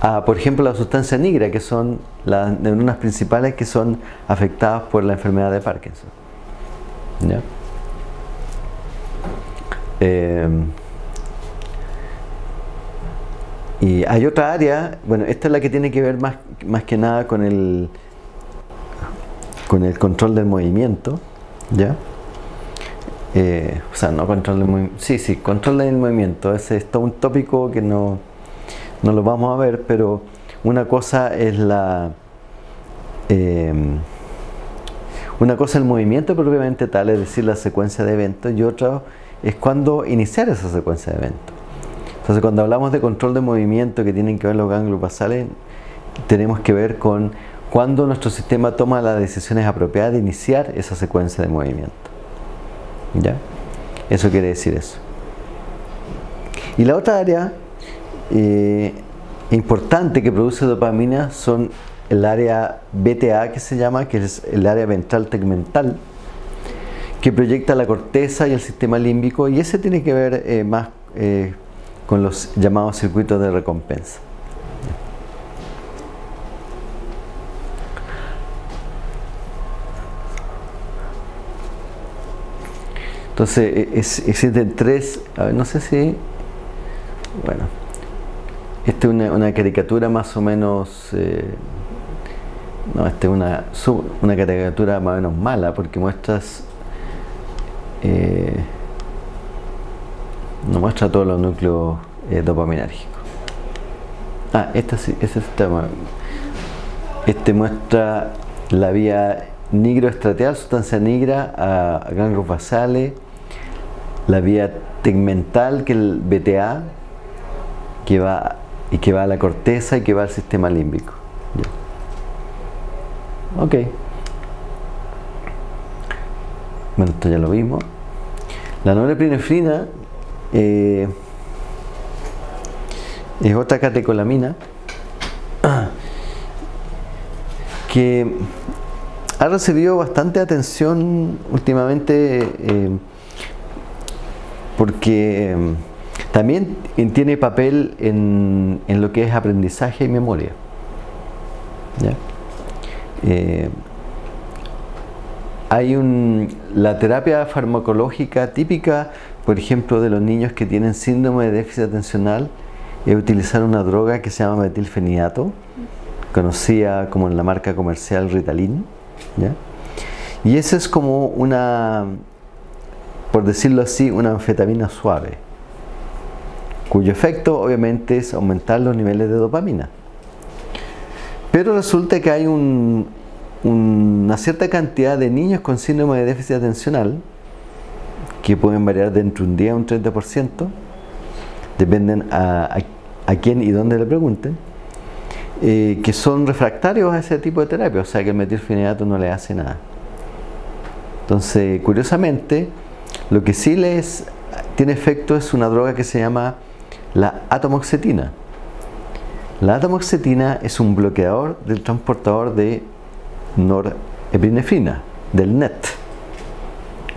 a, por ejemplo, la sustancia negra, que son las neuronas principales que son afectadas por la enfermedad de Parkinson. Em, y hay otra área, bueno, esta es la que tiene que ver más, más que nada con el, con el control del movimiento, ¿ya? Eh, o sea, no control del movimiento. Sí, sí, control del movimiento. Ese es todo un tópico que no, no lo vamos a ver, pero una cosa es la. Eh, una cosa es el movimiento propiamente tal, es decir, la secuencia de eventos, y otra es cuando iniciar esa secuencia de eventos. Entonces, cuando hablamos de control de movimiento que tienen que ver los ganglios basales, tenemos que ver con cuando nuestro sistema toma las decisiones apropiadas de iniciar esa secuencia de movimiento. ¿Ya? Eso quiere decir eso. Y la otra área eh, importante que produce dopamina son el área BTA que se llama, que es el área ventral tegmental, que proyecta la corteza y el sistema límbico, y ese tiene que ver eh, más eh, con los llamados circuitos de recompensa. Entonces e, existen tres, a ver, no sé si, bueno, esta es una, caricatura más o menos, eh, no, esta es una, una caricatura más o menos mala porque muestras, eh, no muestra todos los núcleos eh, dopaminérgicos. Ah, esta sí, ese tema. Este muestra la vía nigroestrateal, sustancia negra a ganglios basales la vía tegmental, que el BTA, que va, y que va a la corteza y que va al sistema límbico. Ok. Bueno, esto ya lo vimos. La norepinefrina eh, es otra catecolamina que ha recibido bastante atención últimamente. Eh, porque em, también tiene papel en, lo que es aprendizaje y memoria. Eh, hay un, la terapia farmacológica típica, por ejemplo, de los niños que tienen síndrome de déficit atencional, es utilizar una droga que se llama metilfenidato, conocida como en la marca comercial Ritalin. Y esa es como una, por decirlo así, una anfetamina suave. cuyo efecto obviamente es aumentar los niveles de dopamina. Pero resulta que hay una cierta cantidad de niños con síndrome de déficit atencional que pueden variar de entre un día a un 30%, dependen a, quién y dónde le pregunten, eh, que son refractarios a ese tipo de terapia, o sea que el metilfenidato no le hace nada. Entonces, curiosamente, lo que sí les tiene efecto es una droga que se llama la atomoxetina. La atomoxetina es un bloqueador del transportador de norepinefrina, del NET.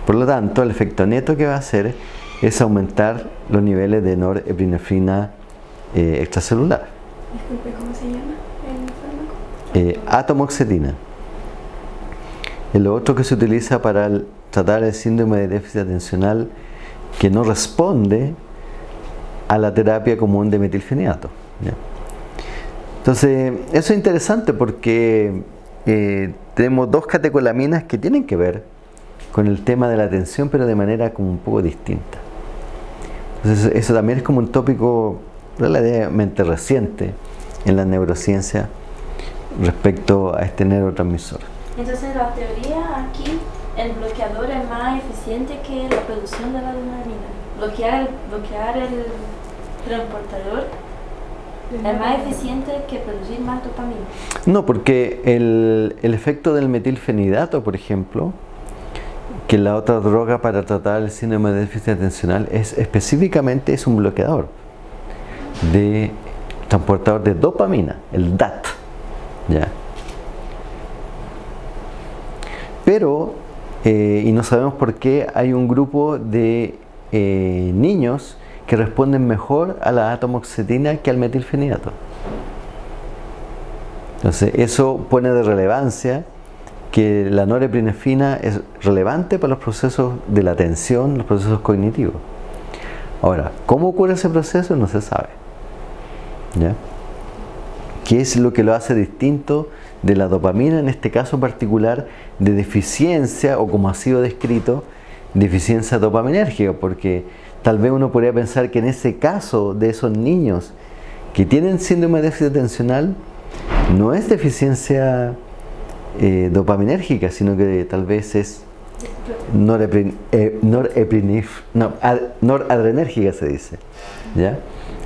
Por lo tanto, el efecto neto que va a hacer es aumentar los niveles de norepinefrina eh, extracelular. Disculpe, ¿cómo se llama el fármaco? Eh, atomoxetina. El otro que se utiliza para tratar el síndrome de déficit atencional que no responde a la terapia común de metilfenidato. Entonces, eso es interesante porque eh, tenemos dos catecolaminas que tienen que ver con el tema de la atención, pero de manera como un poco distinta. Entonces, eso también es como un tópico relativamente reciente en la neurociencia respecto a este neurotransmisor. Entonces, la teoría aquí, el bloqueador es más eficiente que la producción de la dopamina. Bloquear, bloquear el transportador es más eficiente que producir más dopamina. No, porque el, el efecto del metilfenidato, por ejemplo, que la otra droga para tratar el síndrome de déficit atencional es específicamente es un bloqueador de transportador de dopamina, el DAT. ¿ya? Pero, eh, y no sabemos por qué, hay un grupo de eh, niños que responden mejor a la atomoxetina que al metilfenidato. Entonces, eso pone de relevancia que la norepinefrina es relevante para los procesos de la atención, los procesos cognitivos. Ahora, ¿cómo ocurre ese proceso? No se sabe. ¿Ya? ¿Qué es lo que lo hace distinto de la dopamina, en este caso particular, de deficiencia o como ha sido descrito, deficiencia dopaminérgica? Porque tal vez uno podría pensar que en ese caso de esos niños que tienen síndrome de déficit atencional, no es deficiencia eh, dopaminérgica, sino que tal vez es eh, noradrenérgica se dice, ¿ya?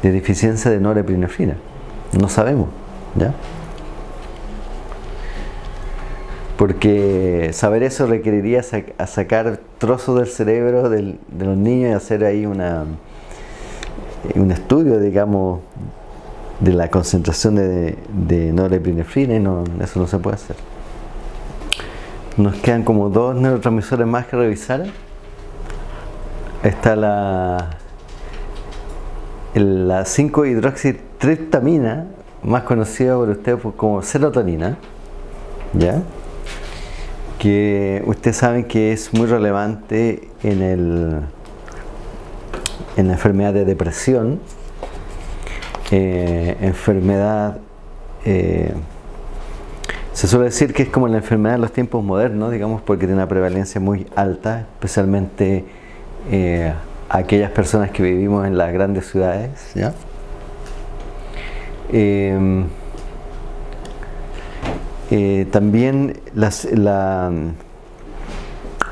De deficiencia de norepinefrina. No sabemos, ¿ya? Porque saber eso requeriría sacar trozos del cerebro de los niños y hacer ahí una, un estudio, digamos, de la concentración de, de norepinefrina y no, eso no se puede hacer. Nos quedan como dos neurotransmisores más que revisar. Está la, la 5-hidroxitriptamina, más conocida por ustedes como serotonina, ¿ya? Que ustedes saben que es muy relevante en, el, en la enfermedad de depresión, eh, enfermedad eh, se suele decir que es como la enfermedad de los tiempos modernos, digamos, porque tiene una prevalencia muy alta, especialmente eh, aquellas personas que vivimos en las grandes ciudades. Em, eh, también la,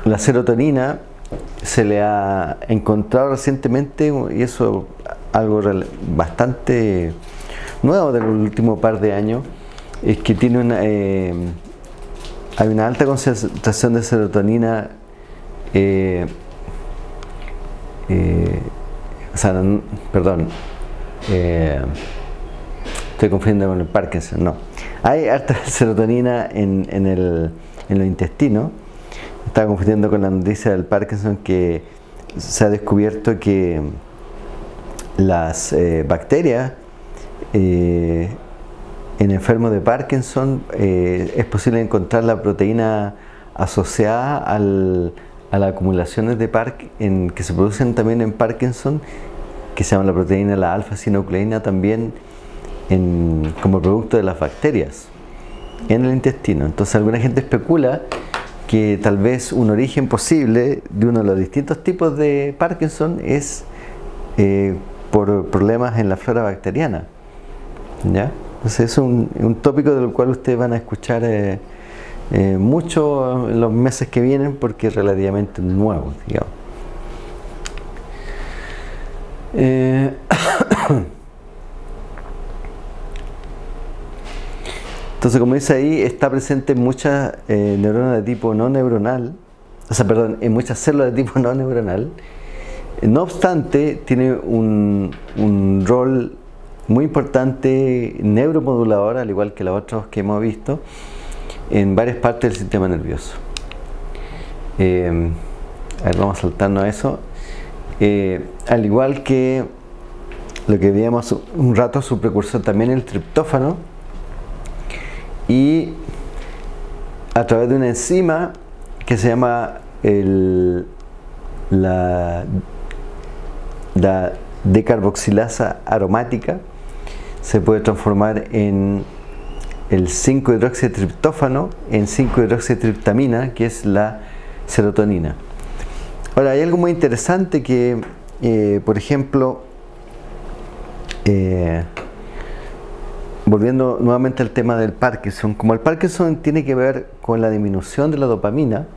la, serotonina se le ha encontrado recientemente, y eso algo bastante nuevo del último par de años, es que tiene una, eh, hay una alta concentración de serotonina, eh, eh, o sea, perdón, estoy confundiendo con el Parkinson, no. Hay alta serotonina en, en, el, en los intestinos, estaba confundiendo con la noticia del Parkinson que se ha descubierto que las bacterias en enfermos de Parkinson eh, es posible encontrar la proteína asociada a las acumulaciones de Park en, que se producen también en Parkinson, que se llama la proteína la alfa-sinucleína también como producto de las bacterias en el intestino. Entonces alguna gente especula que tal vez un origen posible de uno de los distintos tipos de Parkinson es eh, por problemas en la flora bacteriana. ¿ya? Entonces es un, un tópico del cual ustedes van a escuchar eh, eh, mucho en los meses que vienen porque es relativamente nuevo, digamos. Entonces, como dice ahí, está presente en muchas eh, neuronas de tipo no neuronal, o sea, perdón, en muchas células de tipo no neuronal. No obstante, tiene un, rol muy importante neuromodulador, al igual que los otros que hemos visto, en varias partes del sistema nervioso. Eh, a ver, vamos a saltarnos a eso. Eh, al igual que lo que veíamos un rato, su precursor también el triptófano, y a través de una enzima que se llama el, la, la decarboxilasa aromática, se puede transformar en el 5-hidroxitriptófano en 5-hidroxitriptamina, que es la serotonina. Ahora, hay algo muy interesante que, eh, por ejemplo, eh, volviendo nuevamente al tema del Parkinson, como el Parkinson tiene que ver con la disminución de la dopamina,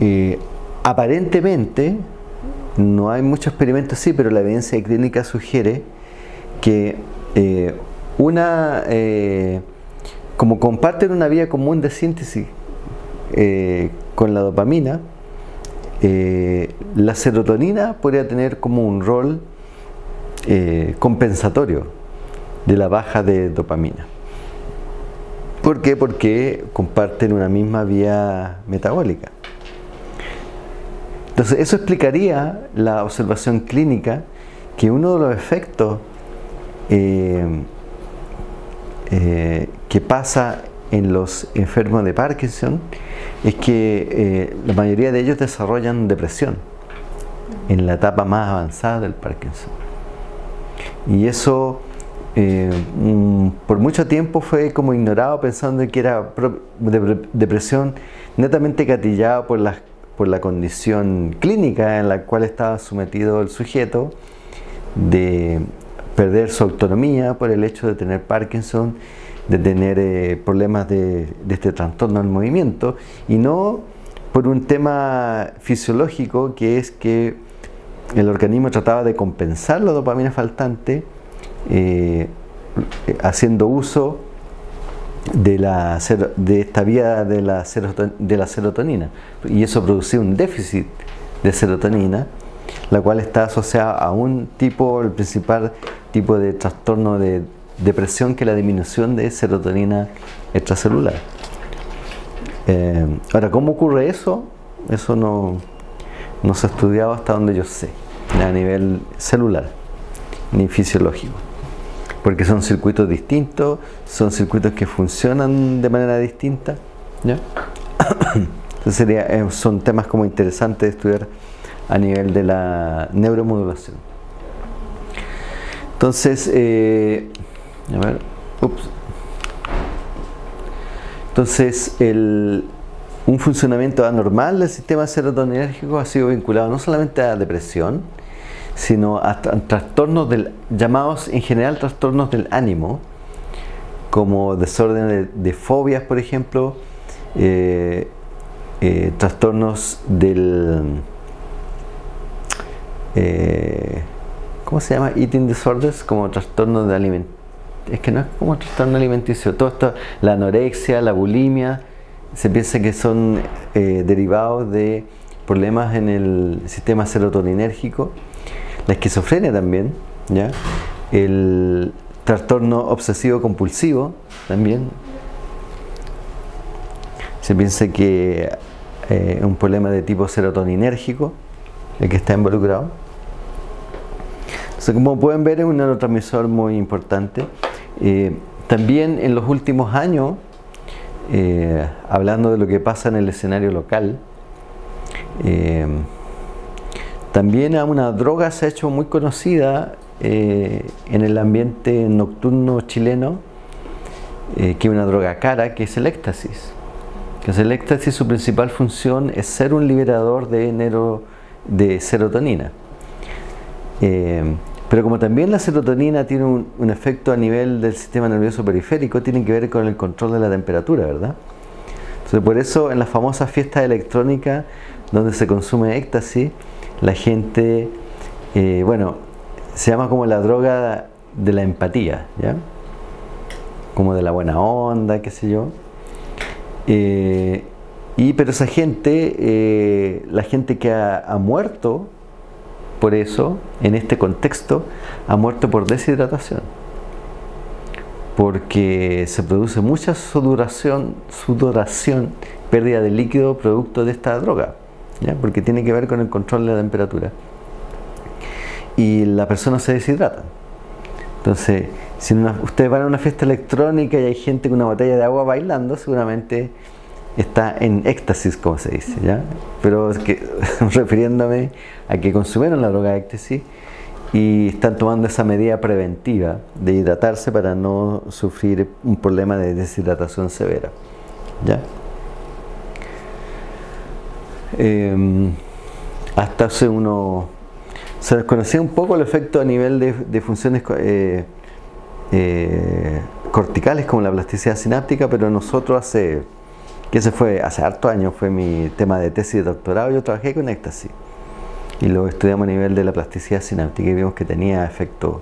eh, aparentemente, no hay muchos experimentos así, pero la evidencia clínica sugiere que eh, una, eh, como comparten una vía común de síntesis con la dopamina, la serotonina podría tener como un rol compensatorio de la baja de dopamina. ¿Por qué? Porque comparten una misma vía metabólica. Entonces, eso explicaría la observación clínica que uno de los efectos eh, eh, que pasa en los enfermos de Parkinson es que eh, la mayoría de ellos desarrollan depresión en la etapa más avanzada del Parkinson. Y eso eh, mm, por mucho tiempo fue como ignorado pensando que era depresión netamente gatillada por la, por la condición clínica en la cual estaba sometido el sujeto de perder su autonomía por el hecho de tener Parkinson, de tener eh, problemas de, este trastorno del movimiento y no por un tema fisiológico que es que el organismo trataba de compensar la dopamina faltante eh, haciendo uso de, la, de esta vía de la, de la serotonina y eso producía un déficit de serotonina la cual está asociada a un tipo, el principal tipo de trastorno de depresión que es la disminución de serotonina extracelular. Eh, ahora, ¿cómo ocurre eso? Eso no, no se ha estudiado hasta donde yo sé, a nivel celular ni fisiológico porque son circuitos distintos, son circuitos que funcionan de manera distinta. Entonces sería, eh, son temas como interesantes de estudiar a nivel de la neuromodulación. Entonces, eh, a ver, ups. Entonces, el, un funcionamiento anormal del sistema serotoninérgico ha sido vinculado no solamente a depresión, sino a trastornos del, llamados en general trastornos del ánimo, como desórdenes de, fobias, por ejemplo, eh, eh, trastornos del... Eh, ¿Cómo se llama? Eating disorders, como trastornos de alimentación. Es que no es como trastorno alimenticio. Todo esto, la anorexia, la bulimia, se piensa que son derivados de problemas en el sistema serotoninérgico la esquizofrenia también, ¿ya? el trastorno obsesivo compulsivo también. Se piensa que eh, un problema de tipo serotoninérgico el que está involucrado. Como pueden ver, es un neurotransmisor muy importante. Eh, también en los últimos años, eh, hablando de lo que pasa en el escenario local, también una droga se ha hecho muy conocida eh, en el ambiente nocturno chileno, eh, que es una droga cara, que es el éxtasis. Que el éxtasis, su principal función es ser un liberador de, de serotonina. Eh, pero como también la serotonina tiene un, un, efecto a nivel del sistema nervioso periférico, tiene que ver con el control de la temperatura, ¿verdad? Entonces por eso en las famosas fiestas electrónicas donde se consume éxtasis, la gente, eh, bueno, se llama como la droga de la empatía, ¿ya? Como de la buena onda, qué sé yo. Eh, y pero esa gente, eh, la gente que ha, ha, muerto por eso, en este contexto, ha muerto por deshidratación. Porque se produce mucha sudoración, sudoración, pérdida de líquido producto de esta droga. ¿Ya? porque tiene que ver con el control de la temperatura. Y la persona se deshidrata. Entonces, si ustedes van a una fiesta electrónica y hay gente con una botella de agua bailando, seguramente está en éxtasis, como se dice, ¿ya? Pero es que, refiriéndome a que consumieron la droga de éxtasis y están tomando esa medida preventiva de hidratarse para no sufrir un problema de deshidratación severa, ¿ya? Eh, hasta hace uno se desconocía un poco el efecto a nivel de, funciones eh, eh, corticales como la plasticidad sináptica, pero nosotros hace, que se fue hace harto años, fue mi tema de tesis de doctorado, yo trabajé con éxtasis y lo estudiamos a nivel de la plasticidad sináptica y vimos que tenía efecto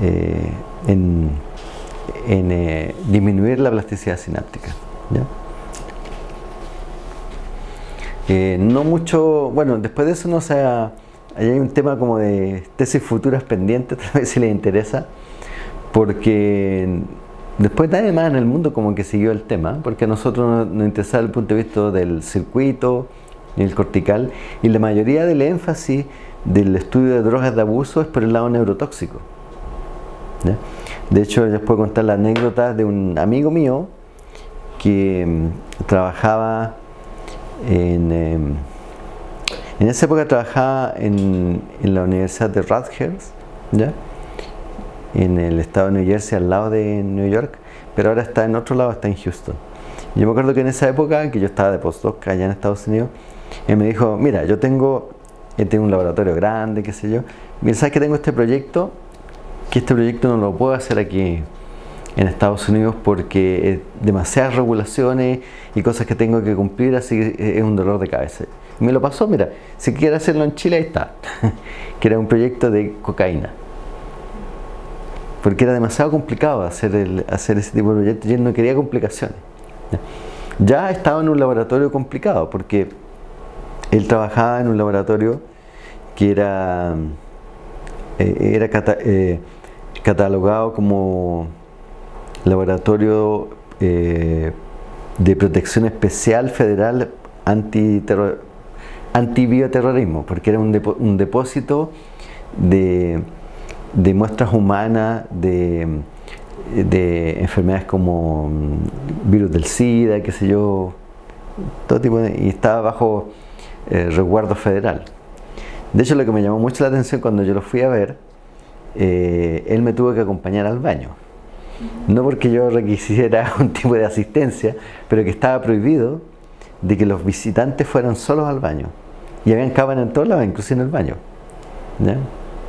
eh, en, en disminuir la plasticidad sináptica. No mucho, bueno, después de eso no sé, hay un tema como de tesis futuras pendientes, tal vez si les interesa, porque después nadie más en el mundo como que siguió el tema, porque a nosotros nos, interesaba el punto de vista del circuito y el cortical, y la mayoría del énfasis del estudio de drogas de abuso es por el lado neurotóxico. De hecho, les puedo contar la anécdota de un amigo mío que mm, trabajaba en, em, en esa época trabajaba en, en, la Universidad de Rutgers, ¿ya? en el estado de New Jersey, al lado de New York, pero ahora está en otro lado, está en Houston. Yo me acuerdo que en esa época, que yo estaba de postdoc allá en Estados Unidos, él me dijo, mira, yo tengo, tengo un laboratorio grande, qué sé yo, mira, ¿sabes que tengo este proyecto? Que este proyecto no lo puedo hacer aquí en Estados Unidos porque demasiadas regulaciones y cosas que tengo que cumplir, así que es un dolor de cabeza. me lo pasó, mira, si quiere hacerlo en Chile, ahí está, que era un proyecto de cocaína. Porque era demasiado complicado hacer, el, hacer ese tipo de proyectos y él no quería complicaciones. Ya estaba en un laboratorio complicado porque él trabajaba en un laboratorio que era, eh, era eh, catalogado como laboratorio eh, de protección especial federal antibioterrorismo, porque era un, un depósito de, muestras humanas de, de, enfermedades como mm, virus del SIDA, qué sé yo, todo tipo de, y estaba bajo eh, resguardo federal. De hecho, lo que me llamó mucho la atención cuando yo lo fui a ver, eh, él me tuvo que acompañar al baño no porque yo requisiera un tipo de asistencia, pero que estaba prohibido de que los visitantes fueran solos al baño. Y habían cámaras en todos lados, inclusive en el baño.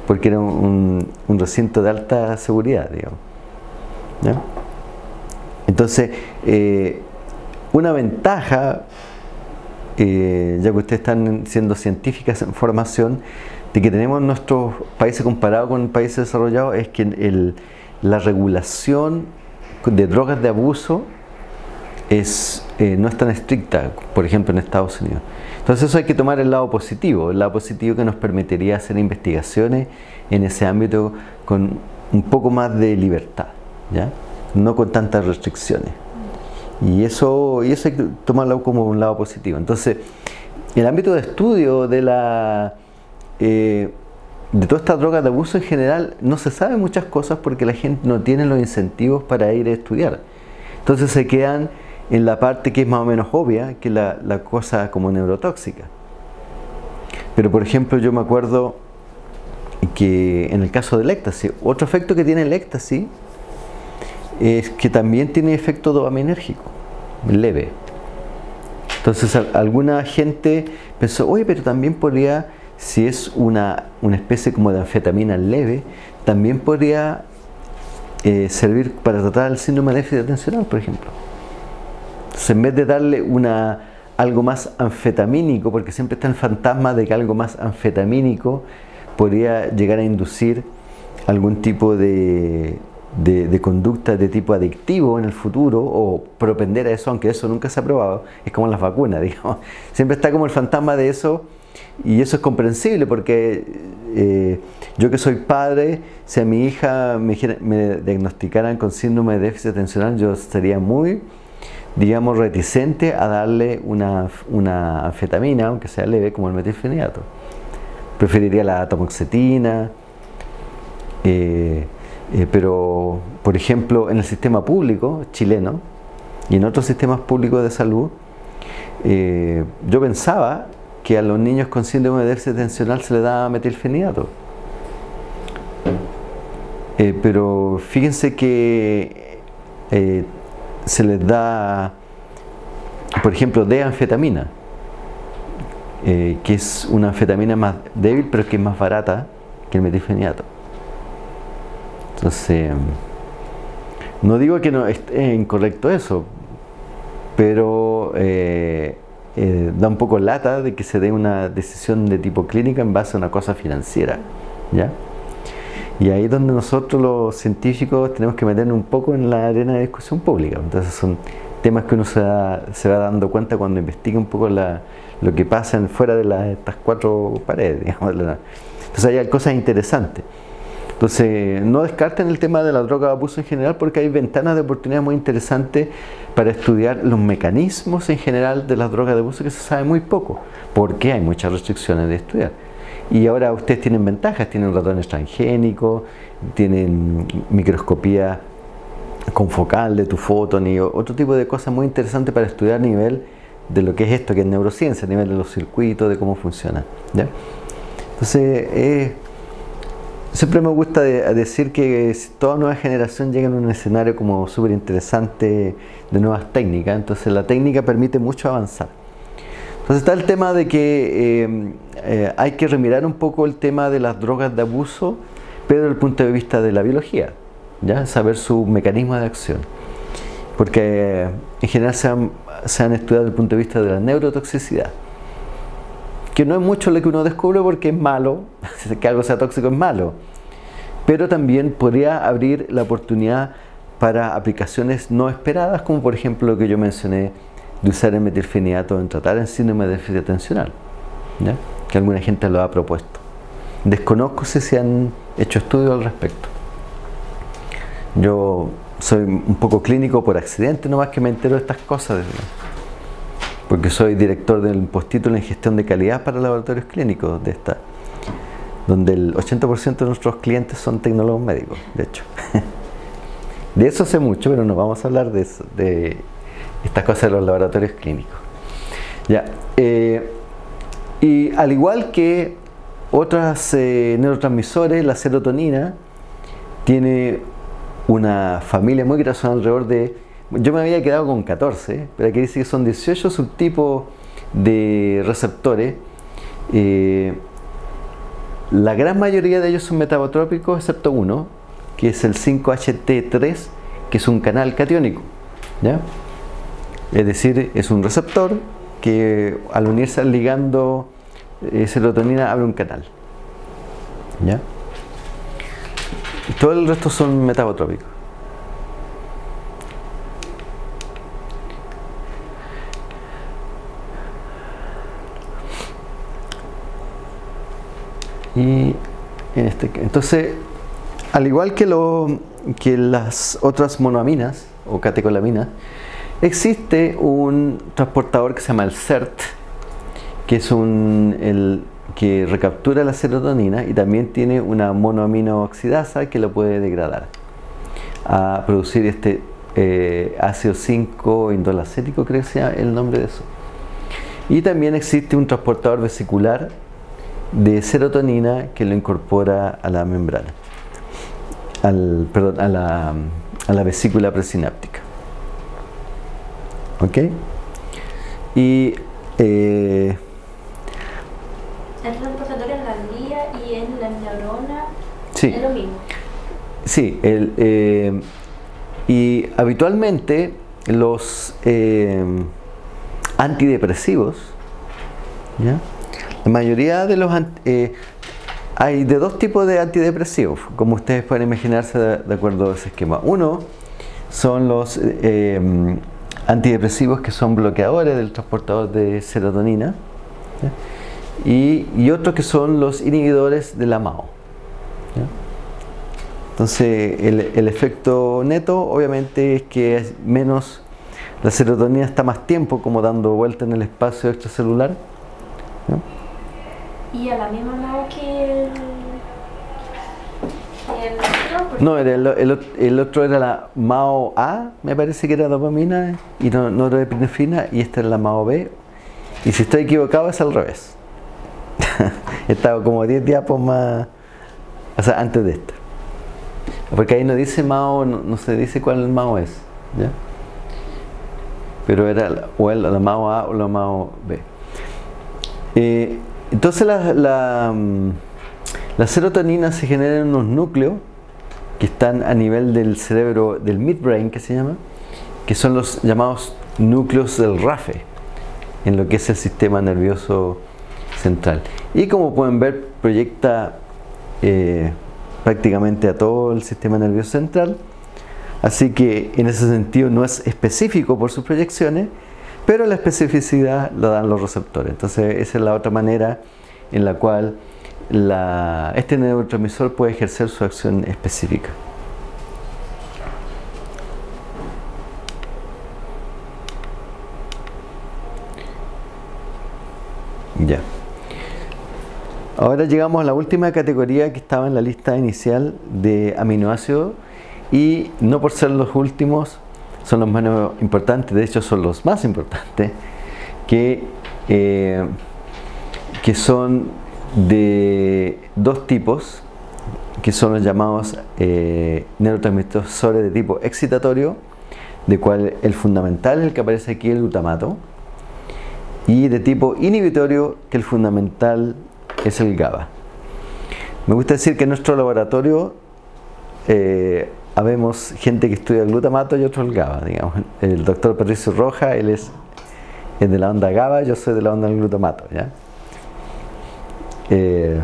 Porque era un, recinto de alta seguridad, digamos. Entonces, eh, una ventaja, eh, ya que ustedes están siendo científicas en formación, de que tenemos nuestros países comparados con países desarrollados, es que el, la regulación de drogas de abuso es, eh, no es tan estricta, por ejemplo, en Estados Unidos. Entonces eso hay que tomar el lado positivo, el lado positivo que nos permitiría hacer investigaciones en ese ámbito con un poco más de libertad, ¿ya? no con tantas restricciones. Y eso, y eso hay que tomarlo como un lado positivo. Entonces, el ámbito de estudio de la... Eh, de todas estas drogas de abuso en general no se sabe muchas cosas porque la gente no tiene los incentivos para ir a estudiar. Entonces se quedan en la parte que es más o menos obvia, que la, la cosa como neurotóxica. Pero por ejemplo yo me acuerdo que en el caso del éxtasis, otro efecto que tiene el éxtasis es que también tiene efecto dopaminérgico, leve. Entonces alguna gente pensó, oye, pero también podría si es una, una especie como de anfetamina leve, también podría eh, servir para tratar el síndrome de déficit atencional, por ejemplo. Entonces, en vez de darle una, algo más anfetamínico, porque siempre está el fantasma de que algo más anfetamínico podría llegar a inducir algún tipo de, de, conducta de tipo adictivo en el futuro o propender a eso, aunque eso nunca se ha probado, es como las vacunas, digamos. Siempre está como el fantasma de eso y eso es comprensible porque eh, yo que soy padre, si a mi hija me, diagnosticaran con síndrome de déficit atencional, yo estaría muy, digamos, reticente a darle una, una anfetamina, aunque sea leve, como el metilfenidato. Preferiría la tamoxetina, eh, eh, pero, por ejemplo, en el sistema público chileno y en otros sistemas públicos de salud, eh, yo pensaba que a los niños con síndrome de déficit atencional se les daba metilfenidato. Eh, pero fíjense que se les da, por ejemplo, de anfetamina, que es una anfetamina más débil, pero que es más barata que el metilfenidato. Entonces, no digo que no esté incorrecto eso, pero eh, eh, da un poco lata de que se dé una decisión de tipo clínica en base a una cosa financiera. ¿ya? Y ahí es donde nosotros los científicos tenemos que meternos un poco en la arena de discusión pública. Entonces son temas que uno se, se va dando cuenta cuando investiga un poco lo que pasa fuera de estas cuatro paredes. Entonces hay cosas interesantes. Entonces, no descarten el tema de la droga de abuso en general porque hay ventanas de oportunidad muy interesantes para estudiar los mecanismos en general de las drogas de abuso que se sabe muy poco, porque hay muchas restricciones de estudiar. Y ahora ustedes tienen ventajas, tienen ratones transgénicos, tienen microscopía con focal de tu foto, y otro tipo de cosas muy interesantes para estudiar a nivel de lo que es esto, que es neurociencia, a nivel de los circuitos, de cómo funciona. Entonces, es Siempre me gusta decir que toda nueva generación llega en un escenario como súper interesante de nuevas técnicas, entonces la técnica permite mucho avanzar. Entonces está el tema de que eh, eh, hay que remirar un poco el tema de las drogas de abuso, pero desde el punto de vista de la biología, ¿ya? saber su mecanismo de acción. Porque en general se han, se han estudiado desde el punto de vista de la neurotoxicidad que no es mucho lo que uno descubre porque es malo, que algo sea tóxico es malo, pero también podría abrir la oportunidad para aplicaciones no esperadas, como por ejemplo lo que yo mencioné de usar el metilfenidato en tratar el síndrome de déficit atencional, que alguna gente lo ha propuesto. Desconozco si se han hecho estudios al respecto. Yo soy un poco clínico por accidente, no más que me entero de estas cosas porque soy director del postítulo en gestión de calidad para laboratorios clínicos de esta, donde el 80% de nuestros clientes son tecnólogos médicos, de hecho. De eso sé mucho, pero no vamos a hablar de, eso, de estas cosas de los laboratorios clínicos. Ya, eh, y al igual que otros eh, neurotransmisores, la serotonina tiene una familia muy grande alrededor de yo me había quedado con 14, pero aquí dice que son 18 subtipos de receptores. Eh, la gran mayoría de ellos son metabotrópicos, excepto uno, que es el 5HT3, que es un canal catiónico. ¿ya? Es decir, es un receptor que al unirse al ligando eh, serotonina abre un canal. ¿ya? Todo el resto son metabotrópicos. Y este, entonces, al igual que las otras monoaminas o catecolaminas, existe un transportador que se llama el CERT, que es un el, que recaptura la serotonina y también tiene una monoamino oxidasa que lo puede degradar a producir este eh, ácido 5 indolacético, creo que sea el nombre de eso. Y también existe un transportador vesicular de serotonina que lo incorpora a la membrana, al, perdón, a la, a la vesícula presináptica. ¿Ok? Y. Eh, ¿El transportador y en la neurona Sí. es lo mismo. Sí, el, eh, y habitualmente los eh, antidepresivos, ¿ya? La mayoría de los eh, hay de dos tipos de antidepresivos, como ustedes pueden imaginarse de, acuerdo a ese esquema. Uno son los eh, antidepresivos que son bloqueadores del transportador de serotonina y, y otros que son los inhibidores de la MAO. Entonces, el, efecto neto obviamente es que menos, la serotonina está más tiempo como dando vuelta en el espacio extracelular. ¿No? Y a la misma lado que el. el otro, No, era el, el ot- el otro era la MAO A, me parece que era dopamina y no, norepinefrina, y esta es la MAO B. Y si estoy equivocado es al revés. Estaba como 10 diapos más, o sea, antes de esta. Porque ahí no dice MAO, no, no se dice cuál MAO es. ¿ya? Pero era la- o el- la MAO A o la MAO B. Eh, entonces la, la, mm, la serotonina se genera en unos núcleos que están a nivel del cerebro, del midbrain que se llama, que son los llamados núcleos del RAFE, en lo que es el sistema nervioso central. Y como pueden ver, proyecta eh, prácticamente a todo el sistema nervioso central, así que en ese sentido no es específico por sus proyecciones, pero la especificidad la dan los receptores. Entonces esa es la otra manera en la cual este neurotransmisor puede ejercer su acción específica. Ya. Ahora llegamos a la última categoría que estaba en la lista inicial de aminoácidos y no por ser los últimos son los menos importantes, de hecho son los más importantes, que, eh, que son de dos tipos, que son los llamados eh, neurotransmisores de tipo excitatorio, de cual el fundamental es el que aparece aquí, el glutamato, y de tipo inhibitorio, que el fundamental es el GABA. Me gusta decir que en nuestro laboratorio eh, habemos gente que estudia glutamato y otro el GABA, digamos. El doctor Patricio Roja, él es, de la onda GABA, yo soy de la onda del glutamato, ¿ya? Eh,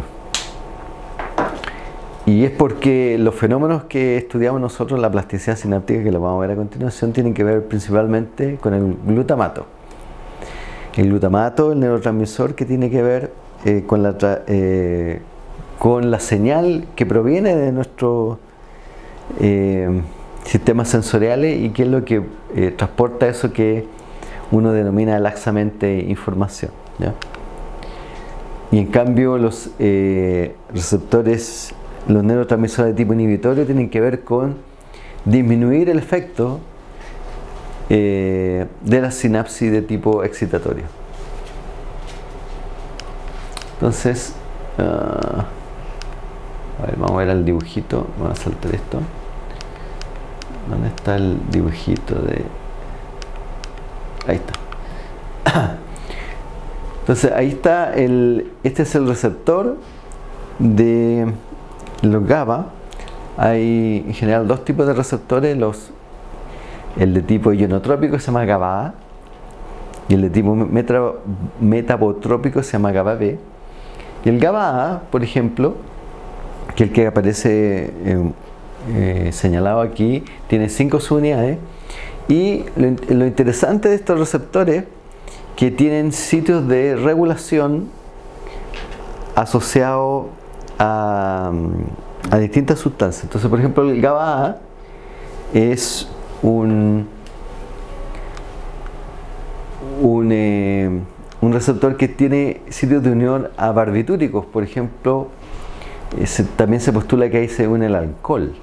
y es porque los fenómenos que estudiamos nosotros, la plasticidad sináptica, que lo vamos a ver a continuación, tienen que ver principalmente con el glutamato. El glutamato, el neurotransmisor que tiene que ver eh, con, la eh, con la señal que proviene de nuestros eh, sistemas sensoriales y que es lo que eh, transporta eso que uno denomina laxamente información. Y en cambio los eh, receptores, los neurotransmisores de tipo inhibitorio tienen que ver con disminuir el efecto de la sinapsis de tipo excitatorio. Entonces, ah, a ver, vamos a ver el dibujito, vamos a saltar esto. ¿Dónde está el dibujito de...? Ahí está. Entonces ahí está el, este es el receptor de los GABA. Hay en general dos tipos de receptores, los, el de tipo ionotrópico se llama GABA A y el de tipo metabotrópico se llama GABA B. Y el GABA A, por ejemplo, que el que aparece eh, eh, señalado aquí, tiene cinco subunidades y lo, in- lo interesante de estos receptores que tienen sitios de regulación asociados a, a distintas sustancias. Entonces, por ejemplo, el GABA es un, eh, un receptor que tiene sitios de unión a barbitúricos. Por ejemplo, eh, también se postula que ahí se une el alcohol.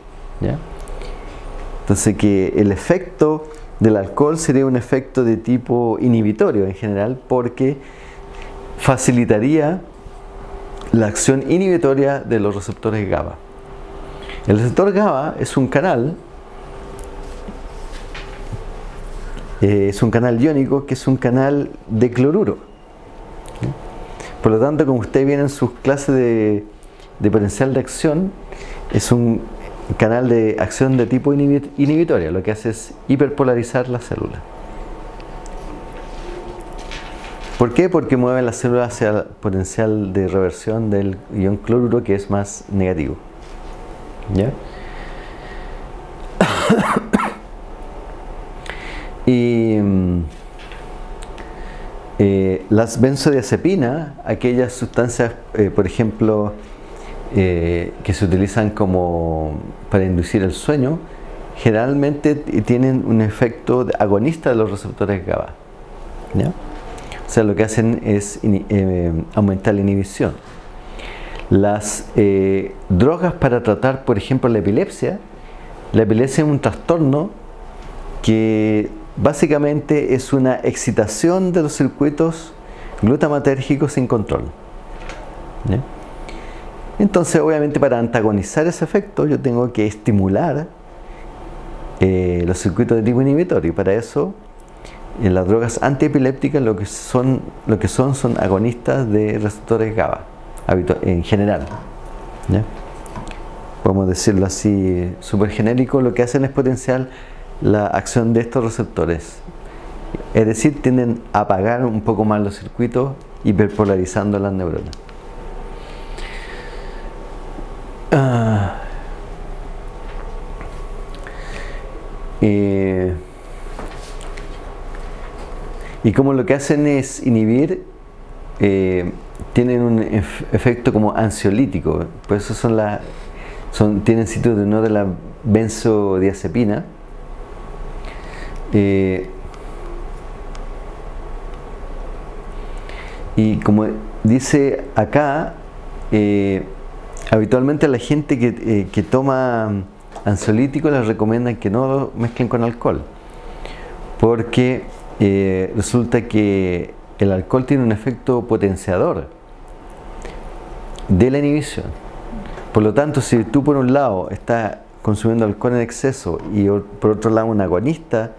Entonces que el efecto del alcohol sería un efecto de tipo inhibitorio en general porque facilitaría la acción inhibitoria de los receptores GABA. El receptor GABA es un canal, eh, es un canal iónico que es un canal de cloruro. Por lo tanto, como usted viene en sus clases de potencial de acción es un canal de acción de tipo inhibitoria, lo que hace es hiperpolarizar la célula. ¿Por qué? Porque mueve la célula hacia el potencial de reversión del ion cloruro que es más negativo. ¿Ya? y mm, eh, las benzodiazepinas, aquellas sustancias, eh, por ejemplo, eh, que se utilizan como para inducir el sueño, generalmente tienen un efecto agonista de los receptores GABA. ¿ya? O sea, lo que hacen es eh, aumentar la inhibición. Las eh, drogas para tratar, por ejemplo, la epilepsia, la epilepsia es un trastorno que básicamente es una excitación de los circuitos glutamatérgicos sin control. Entonces, obviamente, para antagonizar ese efecto, yo tengo que estimular eh, los circuitos de tipo inhibitorio. Y para eso en las drogas antiepilépticas lo que son, lo que son, son agonistas de receptores GABA, en general. Podemos decirlo así, súper genérico, lo que hacen es potenciar la acción de estos receptores. Es decir, tienden a apagar un poco más los circuitos, hiperpolarizando las neuronas. Ah. Y como lo que hacen es inhibir, eh, tienen un efecto como ansiolítico. Por eso son la, son, tienen sitio de uno de la benzodiazepina. Eh, y como dice acá, eh, habitualmente la gente que, que toma ansiolítico les recomiendan que no lo mezclen con alcohol. Porque eh, resulta que el alcohol tiene un efecto potenciador de la inhibición. Por lo tanto, si tú por un lado estás consumiendo alcohol en exceso y por otro lado un agonista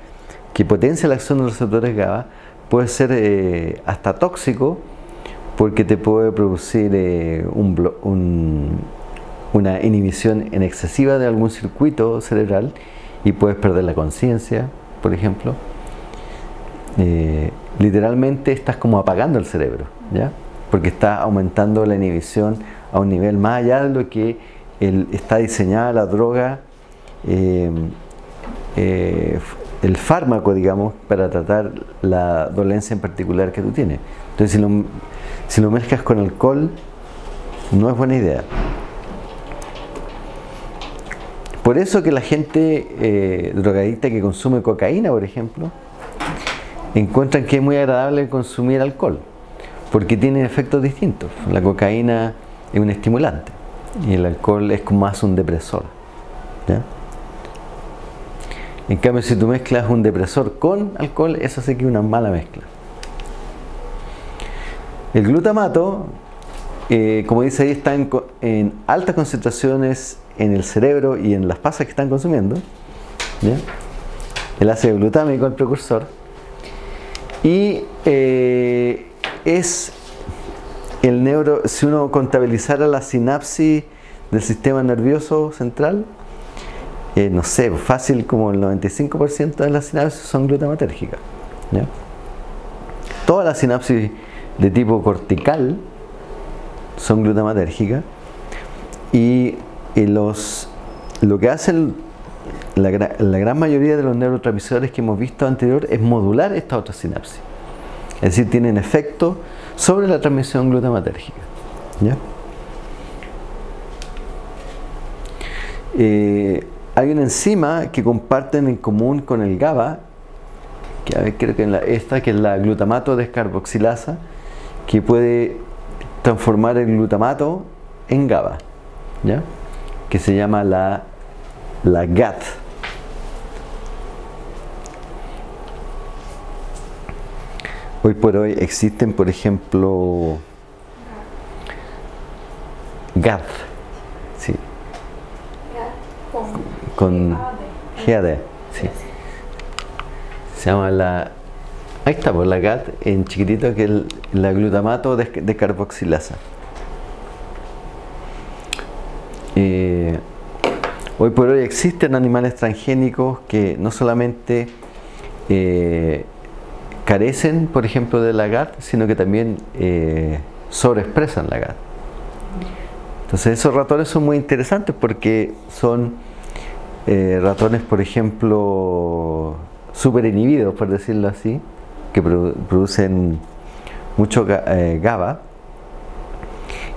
que potencia la acción de los receptores GABA, puede ser eh, hasta tóxico porque te puede producir eh, una inhibición en excesiva de algún circuito cerebral y puedes perder la conciencia, por ejemplo. Eh, literalmente estás como apagando el cerebro, ¿ya? Porque está aumentando la inhibición a un nivel más allá de lo que está diseñada la droga, eh, eh, el fármaco, digamos, para tratar la dolencia en particular que tú tienes. Entonces, si lo, si lo mezclas con alcohol, no es buena idea. Por eso que la gente drogadicta que consume cocaína, por ejemplo, encuentran que es muy agradable consumir alcohol, porque tiene efectos distintos. La cocaína es un estimulante y el alcohol es más un depresor. En cambio, si tú mezclas un depresor con alcohol, eso sí que es una mala mezcla. El glutamato, eh, como dice ahí, está en, altas concentraciones en el cerebro y en las pasas que están consumiendo. El ácido glutámico, el precursor, y eh, es el neuro, si uno contabilizara la sinapsis del sistema nervioso central, eh, no sé, fácil como el 95% de las sinapsis son glutamatérgicas. Todas sinapsis de tipo cortical son glutamatérgicas y, y los, lo que hacen la, gran mayoría de los neurotransmisores que hemos visto anterior es modular esta otra sinapsis. Es decir, tienen efecto sobre la transmisión glutamatérgica. Eh, hay una enzima que comparten en común con el GABA, que a ver, creo que en la, esta, que es la glutamato descarboxilasa, que puede transformar el glutamato en GABA, ¿ya? que se llama la, la GAT. Hoy por hoy existen, por ejemplo, GAD, sí. Con GAD, sí. Se llama la. Ahí está, por pues, la GAD en chiquitito, que es la glutamato de, carboxilasa. eh, hoy por hoy existen animales transgénicos que no solamente eh, carecen, por ejemplo, de la GAT, sino que también eh, sobreexpresan la GAT. Entonces esos ratones son muy interesantes porque son eh, ratones, por ejemplo, super inhibidos, por decirlo así, que producen mucho eh, GABA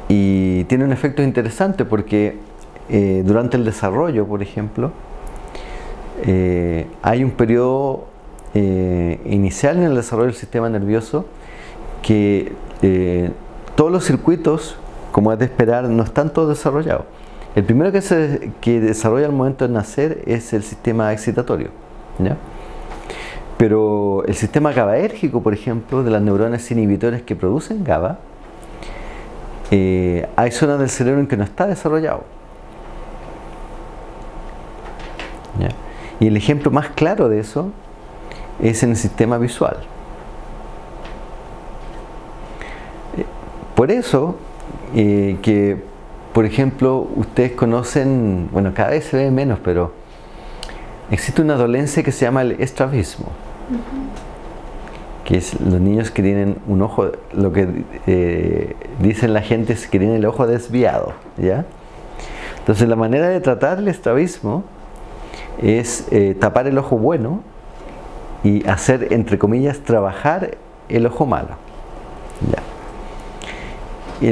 y tiene un efecto interesante porque eh, durante el desarrollo, por ejemplo, hay un periodo inicial en el desarrollo del sistema nervioso que todos los circuitos, como es de esperar, no están todos desarrollados. El primero que se que desarrolla al momento de nacer es el sistema excitatorio. Pero el sistema GABAérgico, por ejemplo, de las neuronas inhibitores que producen GABA, eh, hay zonas del cerebro en que no está desarrollado. Y el ejemplo más claro de eso es en el sistema visual. Eh, por eso eh, que por ejemplo, ustedes conocen, bueno, cada vez se ve menos, pero existe una dolencia que se llama el estrabismo, que es los niños que tienen un ojo, lo que eh, dicen la gente es que tienen el ojo desviado, ¿ya? Entonces la manera de tratar el estrabismo es eh, tapar el ojo bueno y hacer, entre comillas, trabajar el ojo malo. ¿ya?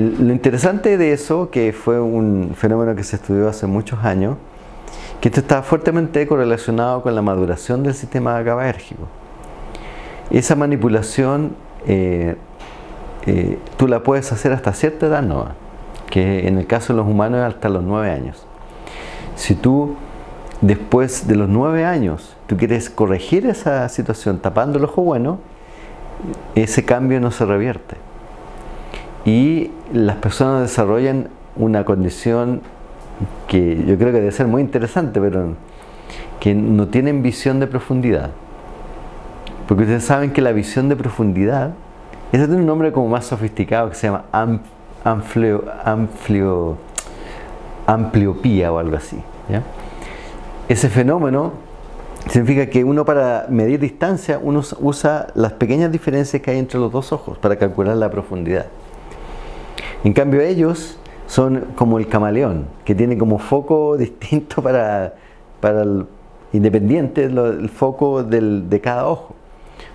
lo interesante de eso, que fue un fenómeno que se estudió hace muchos años, que esto está fuertemente correlacionado con la maduración del sistema GABAérgico. Esa manipulación eh, eh, tú la puedes hacer hasta cierta edad, ¿no? que en el caso de los humanos es hasta los 9 años. Si tú después de los 9 años tú quieres corregir esa situación tapando el ojo bueno, ese cambio no se revierte y las personas desarrollan una condición que yo creo que debe ser muy interesante, pero que no tienen visión de profundidad. Porque ustedes saben que la visión de profundidad, eso tiene un nombre como más sofisticado que se llama ampliopía o algo así. Ese fenómeno significa que uno para medir distancia, uno usa las pequeñas diferencias que hay entre los dos ojos para calcular la profundidad. En cambio ellos son como el camaleón, que tiene como foco distinto para, para el independiente el foco de cada ojo.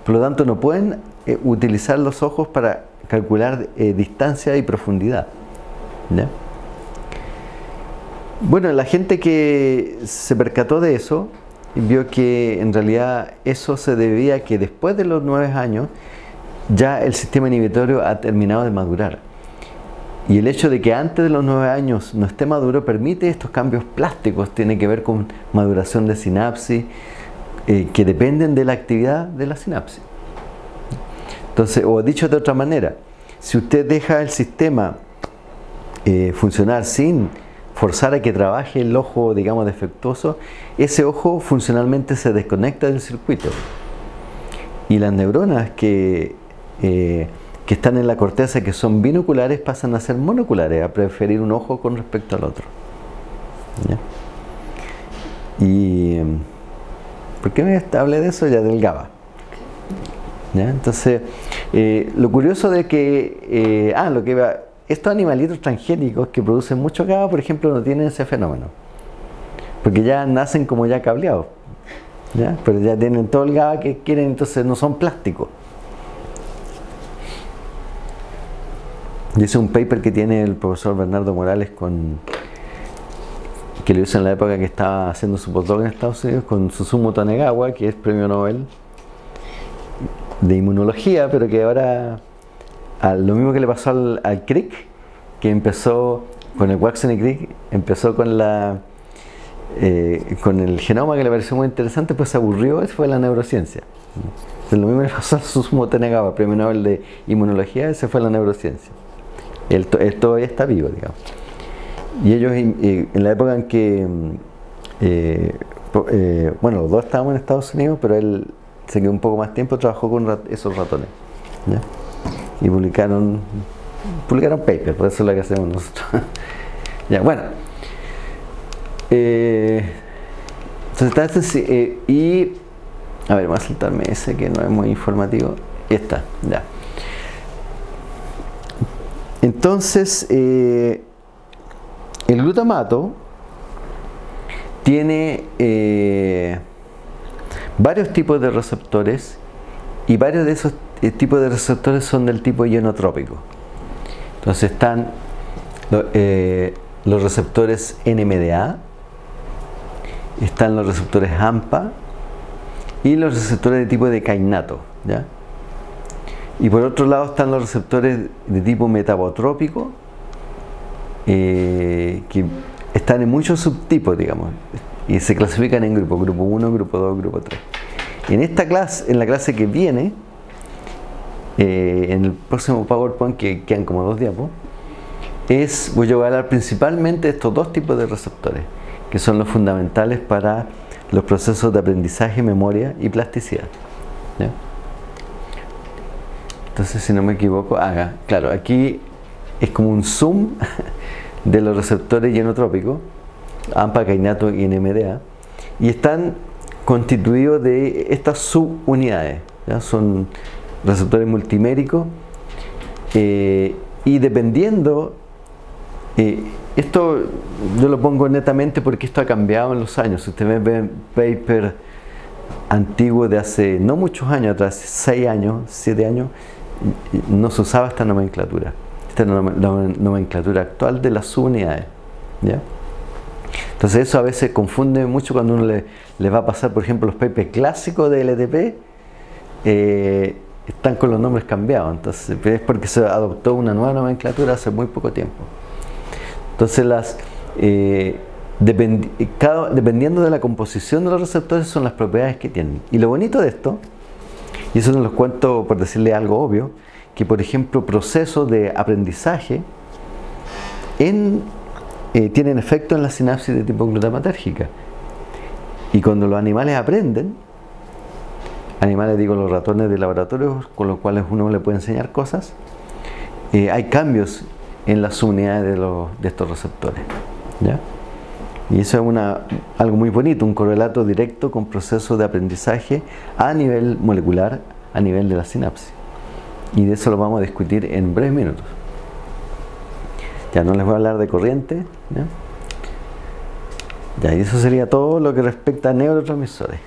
Por lo tanto, no pueden eh, utilizar los ojos para calcular eh, distancia y profundidad. Bueno, la gente que se percató de eso vio que en realidad eso se debía a que después de los nueve años ya el sistema inhibitorio ha terminado de madurar. Y el hecho de que antes de los nueve años no esté maduro permite estos cambios plásticos, tiene que ver con maduración de sinapsis, eh, que dependen de la actividad de la sinapsis. Entonces, o dicho de otra manera, si usted deja el sistema eh, funcionar sin forzar a que trabaje el ojo, digamos, defectuoso, ese ojo funcionalmente se desconecta del circuito. Y las neuronas que eh, que están en la corteza que son binoculares pasan a ser monoculares, a preferir un ojo con respecto al otro. Y ¿por qué me hablé de eso? Ya del GABA. Entonces, eh, lo curioso de que, eh, ah, lo que va, estos animalitos transgénicos que producen mucho GABA, por ejemplo, no tienen ese fenómeno. Porque ya nacen como ya cableados. Pero ya tienen todo el GABA que quieren, entonces no son plásticos. Dice un paper que tiene el profesor Bernardo Morales con que lo hizo en la época que estaba haciendo su postdoc en Estados Unidos con Susumu Tanegawa, que es premio Nobel de inmunología, pero que ahora lo mismo que le pasó al, al Crick, que empezó con el Waxen y Crick, empezó con la eh, con el genoma que le pareció muy interesante, pues se aburrió, eso fue la neurociencia. Entonces, lo mismo le pasó a Susumu Tanegawa, premio Nobel de inmunología, ese fue la neurociencia. Él, todavía está vivo, digamos. Y ellos, en la época en que, mm, eh, eh, bueno, los dos estábamos en Estados Unidos, pero él se quedó un poco más tiempo, trabajó con esos ratones. Y publicaron, publicaron paper, por eso es lo que hacemos nosotros. ya, bueno. Eh, entonces este, eh, y a ver, voy a saltarme ese que no es muy informativo. Y está, ya. Entonces, el glutamato tiene eh, varios tipos de receptores y varios de esos eh, tipos de receptores son del tipo ionotrópico. Entonces están los receptores NMDA, están los receptores AMPA y los receptores de tipo de cainato. ¿ya? Y por otro lado están los receptores de tipo metabotrópico, eh, que están en muchos subtipos, digamos, y se clasifican en grupos, grupo 1, grupo 2, grupo 3. En esta clase, en la clase que viene, eh, en el próximo PowerPoint, que quedan como dos diapos, es, voy a hablar principalmente de estos dos tipos de receptores, que son los fundamentales para los procesos de aprendizaje, memoria y plasticidad. Entonces, si no me equivoco, haga, claro, aquí es como un zoom de los receptores genotrópicos, AMPA, cainato y NMDA, y están constituidos de estas subunidades, ¿ya? son receptores multiméricos, eh, y dependiendo, eh, esto yo lo pongo netamente porque esto ha cambiado en los años. Si ustedes ven paper antiguo de hace no muchos años atrás, 6 años, 7 años, no se usaba esta nomenclatura. Esta es la nomenclatura actual de las subunidades. ¿ya? Entonces eso a veces confunde mucho cuando uno le, va a pasar, por ejemplo, los papers clásicos de LTP, eh, están con los nombres cambiados. Entonces es porque se adoptó una nueva nomenclatura hace muy poco tiempo. Entonces, las, eh, dependiendo de la composición de los receptores, son las propiedades que tienen. Y lo bonito de esto, y eso no los cuento por decirle algo obvio, que por ejemplo procesos de aprendizaje en, eh, tienen efecto en la sinapsis de tipo glutamatérgica. Y cuando los animales aprenden, animales digo los ratones de laboratorio, con los cuales uno le puede enseñar cosas, eh, hay cambios en las unidades de, los, de estos receptores. ¿ya? Y eso es una, algo muy bonito, un correlato directo con procesos de aprendizaje a nivel molecular, a nivel de la sinapsis. Y de eso lo vamos a discutir en breves minutos. Ya no les voy a hablar de corriente. ¿ya? Y eso sería todo lo que respecta a neurotransmisores.